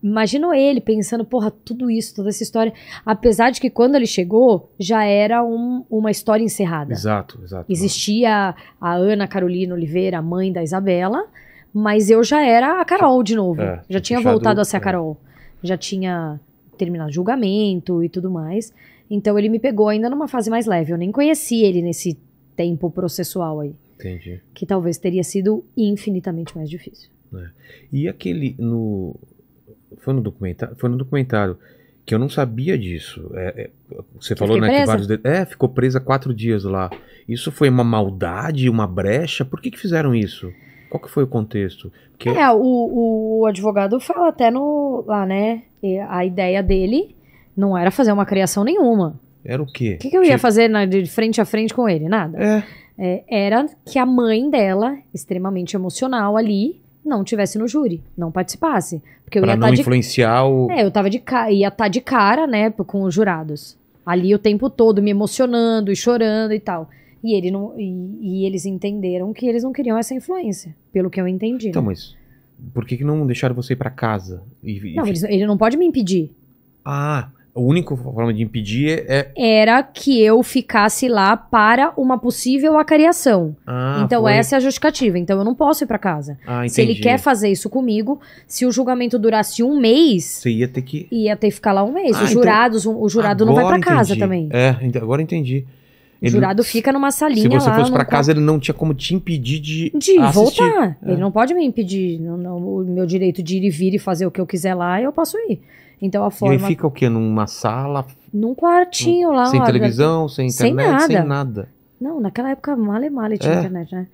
Imagino ele pensando, porra, tudo isso, toda essa história. Apesar de que quando ele chegou, já era um- uma história encerrada. Exato, exato. Existia a Ana Carolina Oliveira, a mãe da Isabela, mas eu já era a Carol de novo. É, já tinha voltado a ser a é. Carol. Já tinha terminado o julgamento e tudo mais. Então ele me pegou ainda numa fase mais leve. Eu nem conheci ele nesse tempo processual aí, Entendi. que talvez teria sido infinitamente mais difícil. E aquele no foi no documentário, foi no documentário que eu não sabia disso. É, é, você Que falou né, que presa? vários de- é ficou presa quatro dias lá. Isso foi uma maldade, uma brecha? Por que que fizeram isso? Qual que foi o contexto? Porque É, o, o advogado fala até no lá, né? A ideia dele não era fazer uma criação nenhuma. era o quê? O que, que eu ia Tipo- fazer na- de frente a frente com ele? Nada. É, é, era que a mãe dela, extremamente emocional ali, não tivesse no júri, não participasse. Porque eu Pra ia não de influenciar o. é, eu tava de ca... ia estar de cara, né, com os jurados. Ali o tempo todo me emocionando e chorando e tal. E, ele não, e, e eles entenderam que eles não queriam essa influência, pelo que eu entendi. Então, né? mas por que, que não deixaram você ir pra casa? E, e- Não, eles- ele não pode me impedir. Ah, a única forma de impedir é. Era que eu ficasse lá para uma possível acariação. Ah, então foi- essa é a justificativa. Então eu não posso ir pra casa. Ah. Se ele quer fazer isso comigo, se o julgamento durasse um mês, Você ia ter que. ia ter que ficar lá um mês. Ah, Os então- jurados, o jurado não vai Agora pra casa também. É, agora entendi. O Ele- jurado fica numa salinha Se você lá. fosse pra num casa, ele não tinha como te impedir de, de assistir. voltar. É. Ele não pode me impedir. Não, não, o meu direito de ir e vir e fazer o que eu quiser lá, eu posso ir. Então a E aí forma. fica o quê? Numa sala, Num quartinho lá. sem ó, televisão, sem sem internet, sem nada. nada. Não, naquela época male male tinha É. internet, né?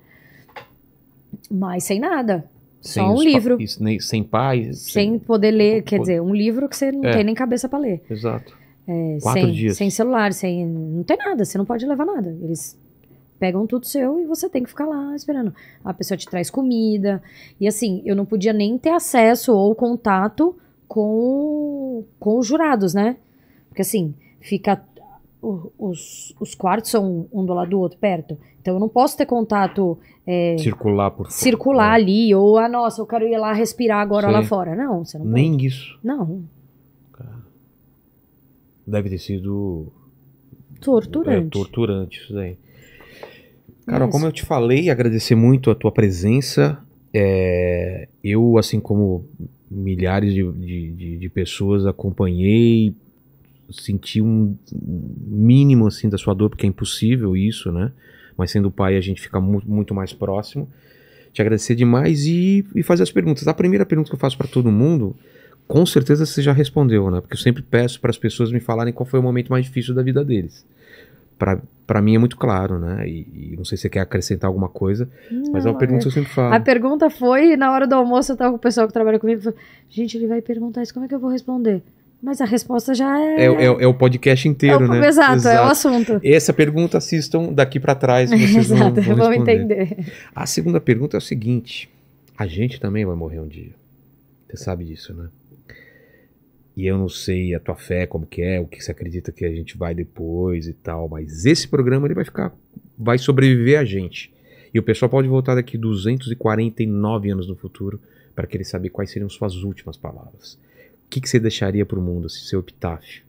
Mas sem nada. Sem Só um os pa- livro. isso, nem- sem. Sem poder ler. Quer dizer, um livro que você não É. tem nem cabeça pra ler. Exato. É, Quatro sem, dias. sem celular, sem. Não tem nada, você não pode levar nada. Eles pegam tudo seu e você tem que ficar lá esperando. A pessoa te traz comida. E assim, eu não podia nem ter acesso ou contato com, com os jurados, né? Porque assim, fica. Os, os quartos são um do lado do outro, perto. Então eu não posso ter contato é, Circular por fora. circular É. ali, ou, ah, nossa, eu quero ir lá respirar agora lá fora. Não, você não pode. Nem isso. Não, Deve ter sido torturante. É, torturante isso daí. Carol, Mas- como eu te falei, agradecer muito a tua presença. É, eu, assim como milhares de, de, de- pessoas, acompanhei, senti um mínimo assim da sua dor, porque é impossível isso, né? Mas sendo pai, a gente fica mu muito mais próximo. Te agradecer demais e, e fazer as perguntas. A primeira pergunta que eu faço para todo mundo, com certeza você já respondeu, né? Porque eu sempre peço para as pessoas me falarem qual foi o momento mais difícil da vida deles. Para mim é muito claro, né? E, e não sei se você quer acrescentar alguma coisa, mas é uma Não, pergunta que eu sempre falo. A pergunta foi, na hora do almoço, eu com o pessoal que trabalha comigo, falou, gente, ele vai perguntar isso, como é que eu vou responder? Mas a resposta já é... É, é- é o podcast é inteiro, o- né? Exato, é o assunto. Essa pergunta assistam daqui para trás, vocês vão, Exato, vão responder. entender. A segunda pergunta é o seguinte: a gente também vai morrer um dia. Você sabe disso, né? E eu não sei a tua fé como que é, o que você acredita que a gente vai depois e tal, mas esse programa ele vai ficar, vai sobreviver a gente. E o pessoal pode voltar daqui 249 anos no futuro para querer saber quais seriam suas últimas palavras. O que, que você deixaria para o mundo, assim, seu epitáfio?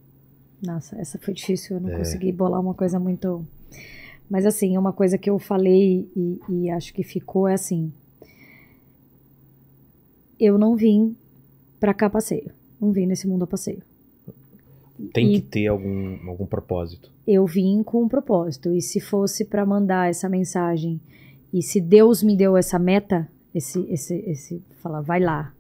Nossa, essa foi difícil, eu não É. consegui bolar uma coisa muito... Mas assim, uma coisa que eu falei e, e acho que ficou é assim... Eu não vim pra cá passeio. Não vim nesse mundo a passeio. Tem E- que ter algum, algum propósito. eu vim com um propósito. E se fosse para mandar essa mensagem, e se Deus me deu essa meta, esse, esse, esse, falar, vai lá,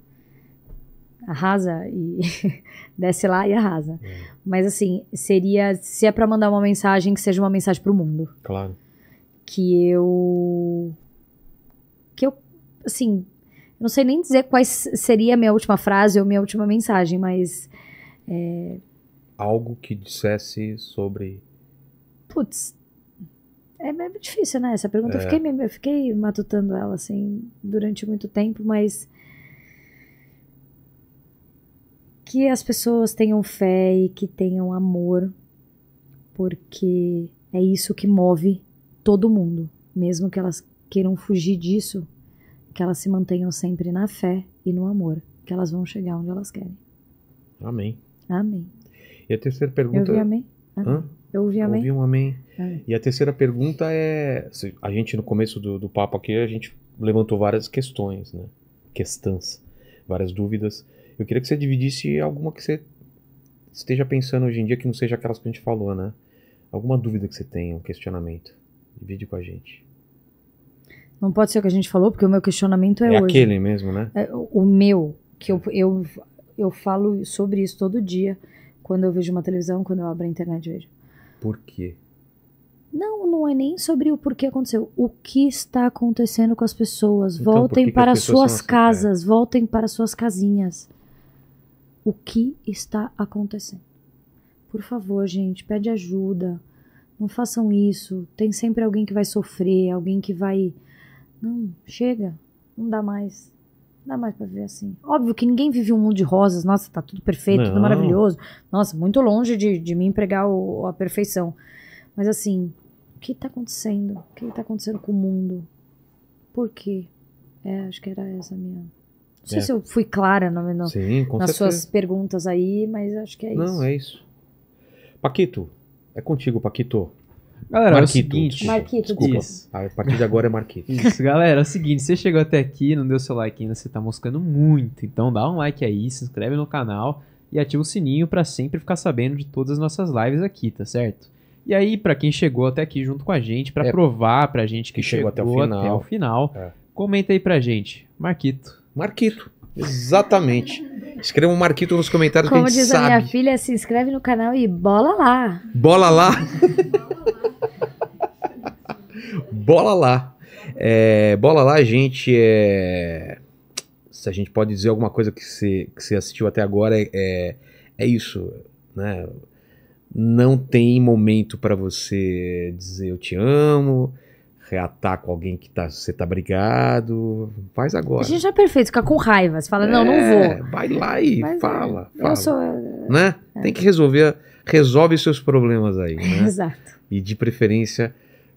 arrasa e desce lá e arrasa. Mas assim, seria, se é para mandar uma mensagem, que seja uma mensagem para o mundo, Claro. que eu, que eu, assim, não sei nem dizer qual seria a minha última frase ou minha última mensagem, mas Algo que dissesse sobre. Putz, é meio difícil, né? Essa pergunta eu, É. fiquei, me- eu fiquei matutando ela, assim, durante muito tempo, mas. Que as pessoas tenham fé e que tenham amor, porque é isso que move todo mundo. Mesmo que elas queiram fugir disso, que elas se mantenham sempre na fé e no amor, que elas vão chegar onde elas querem. Amém. Amém. E a terceira Eu pergunta. ouvi amém? Hã? Eu ouvi amém? Ouvi um amém. Amém. E a terceira pergunta é: a gente no começo do, do papo aqui, a gente levantou várias questões, né? Questões, várias dúvidas. Eu queria que você dividisse alguma que você esteja pensando hoje em dia que não seja aquelas que a gente falou, né? Alguma dúvida que você tenha, um questionamento. Divide com a gente. Não pode ser o que a gente falou, porque o meu questionamento é, É, hoje. aquele mesmo, né? É, o meu, que eu, eu, eu falo sobre isso todo dia, quando eu vejo uma televisão, quando eu abro a internet e vejo. Por quê? Não, não é nem sobre o porquê aconteceu. O que está acontecendo com as pessoas? Então, voltem que que as para pessoas são suas assim? casas, voltem para suas casinhas. O que está acontecendo? Por favor, gente, pede ajuda. Não façam isso. Tem sempre alguém que vai sofrer, alguém que vai. Não, chega. Não dá mais. Não dá mais pra viver assim. Óbvio que ninguém vive um mundo de rosas. Nossa, tá tudo perfeito, Não. tudo maravilhoso. Nossa, muito longe de, de mim pregar o- a perfeição. Mas assim, o que tá acontecendo? O que tá acontecendo com o mundo? Por quê? É, acho que era essa a minha. Não sei É. se eu fui clara no, no- Sim, nas certeza. suas perguntas aí, mas acho que é isso. Não, é isso. Paquito, é contigo, Paquito. Galera, é o Marquito, seguinte. desculpa. Marquito, desculpa. Isso. A partir de agora é Marquito. Isso, galera, é o seguinte, você chegou até aqui, não deu seu like ainda, você tá moscando muito. Então dá um like aí, se inscreve no canal e ativa o sininho pra sempre ficar sabendo de todas as nossas lives aqui, tá certo? E aí, pra quem chegou até aqui junto com a gente, pra É. provar pra gente que Que chegou chegou, até o final. até o final, É. comenta aí pra gente. Marquito. Marquito, exatamente. Escreva um Marquito nos comentários Como que a gente diz a sabe. minha filha, se inscreve no canal e bola lá. Bola lá. bola lá. É, bola lá, gente. É... Se a gente pode dizer alguma coisa que você, que você assistiu até agora, é, é, isso. Né? Não tem momento pra você dizer eu te amo, reatar com alguém que tá, você tá brigado. Faz agora. A gente já é perfeito, fica com raiva. Você fala, não, não É, vou. Vai lá e Mas, fala. Eu fala, sou. né? Tem que resolver. Resolve seus problemas aí, né? Exato. E de preferência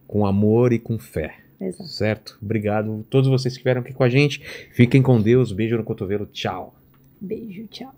com amor e com fé. Exato. Certo? Obrigado a todos vocês que estiveram aqui com a gente. Fiquem com Deus. Beijo no cotovelo. Tchau. Beijo, tchau.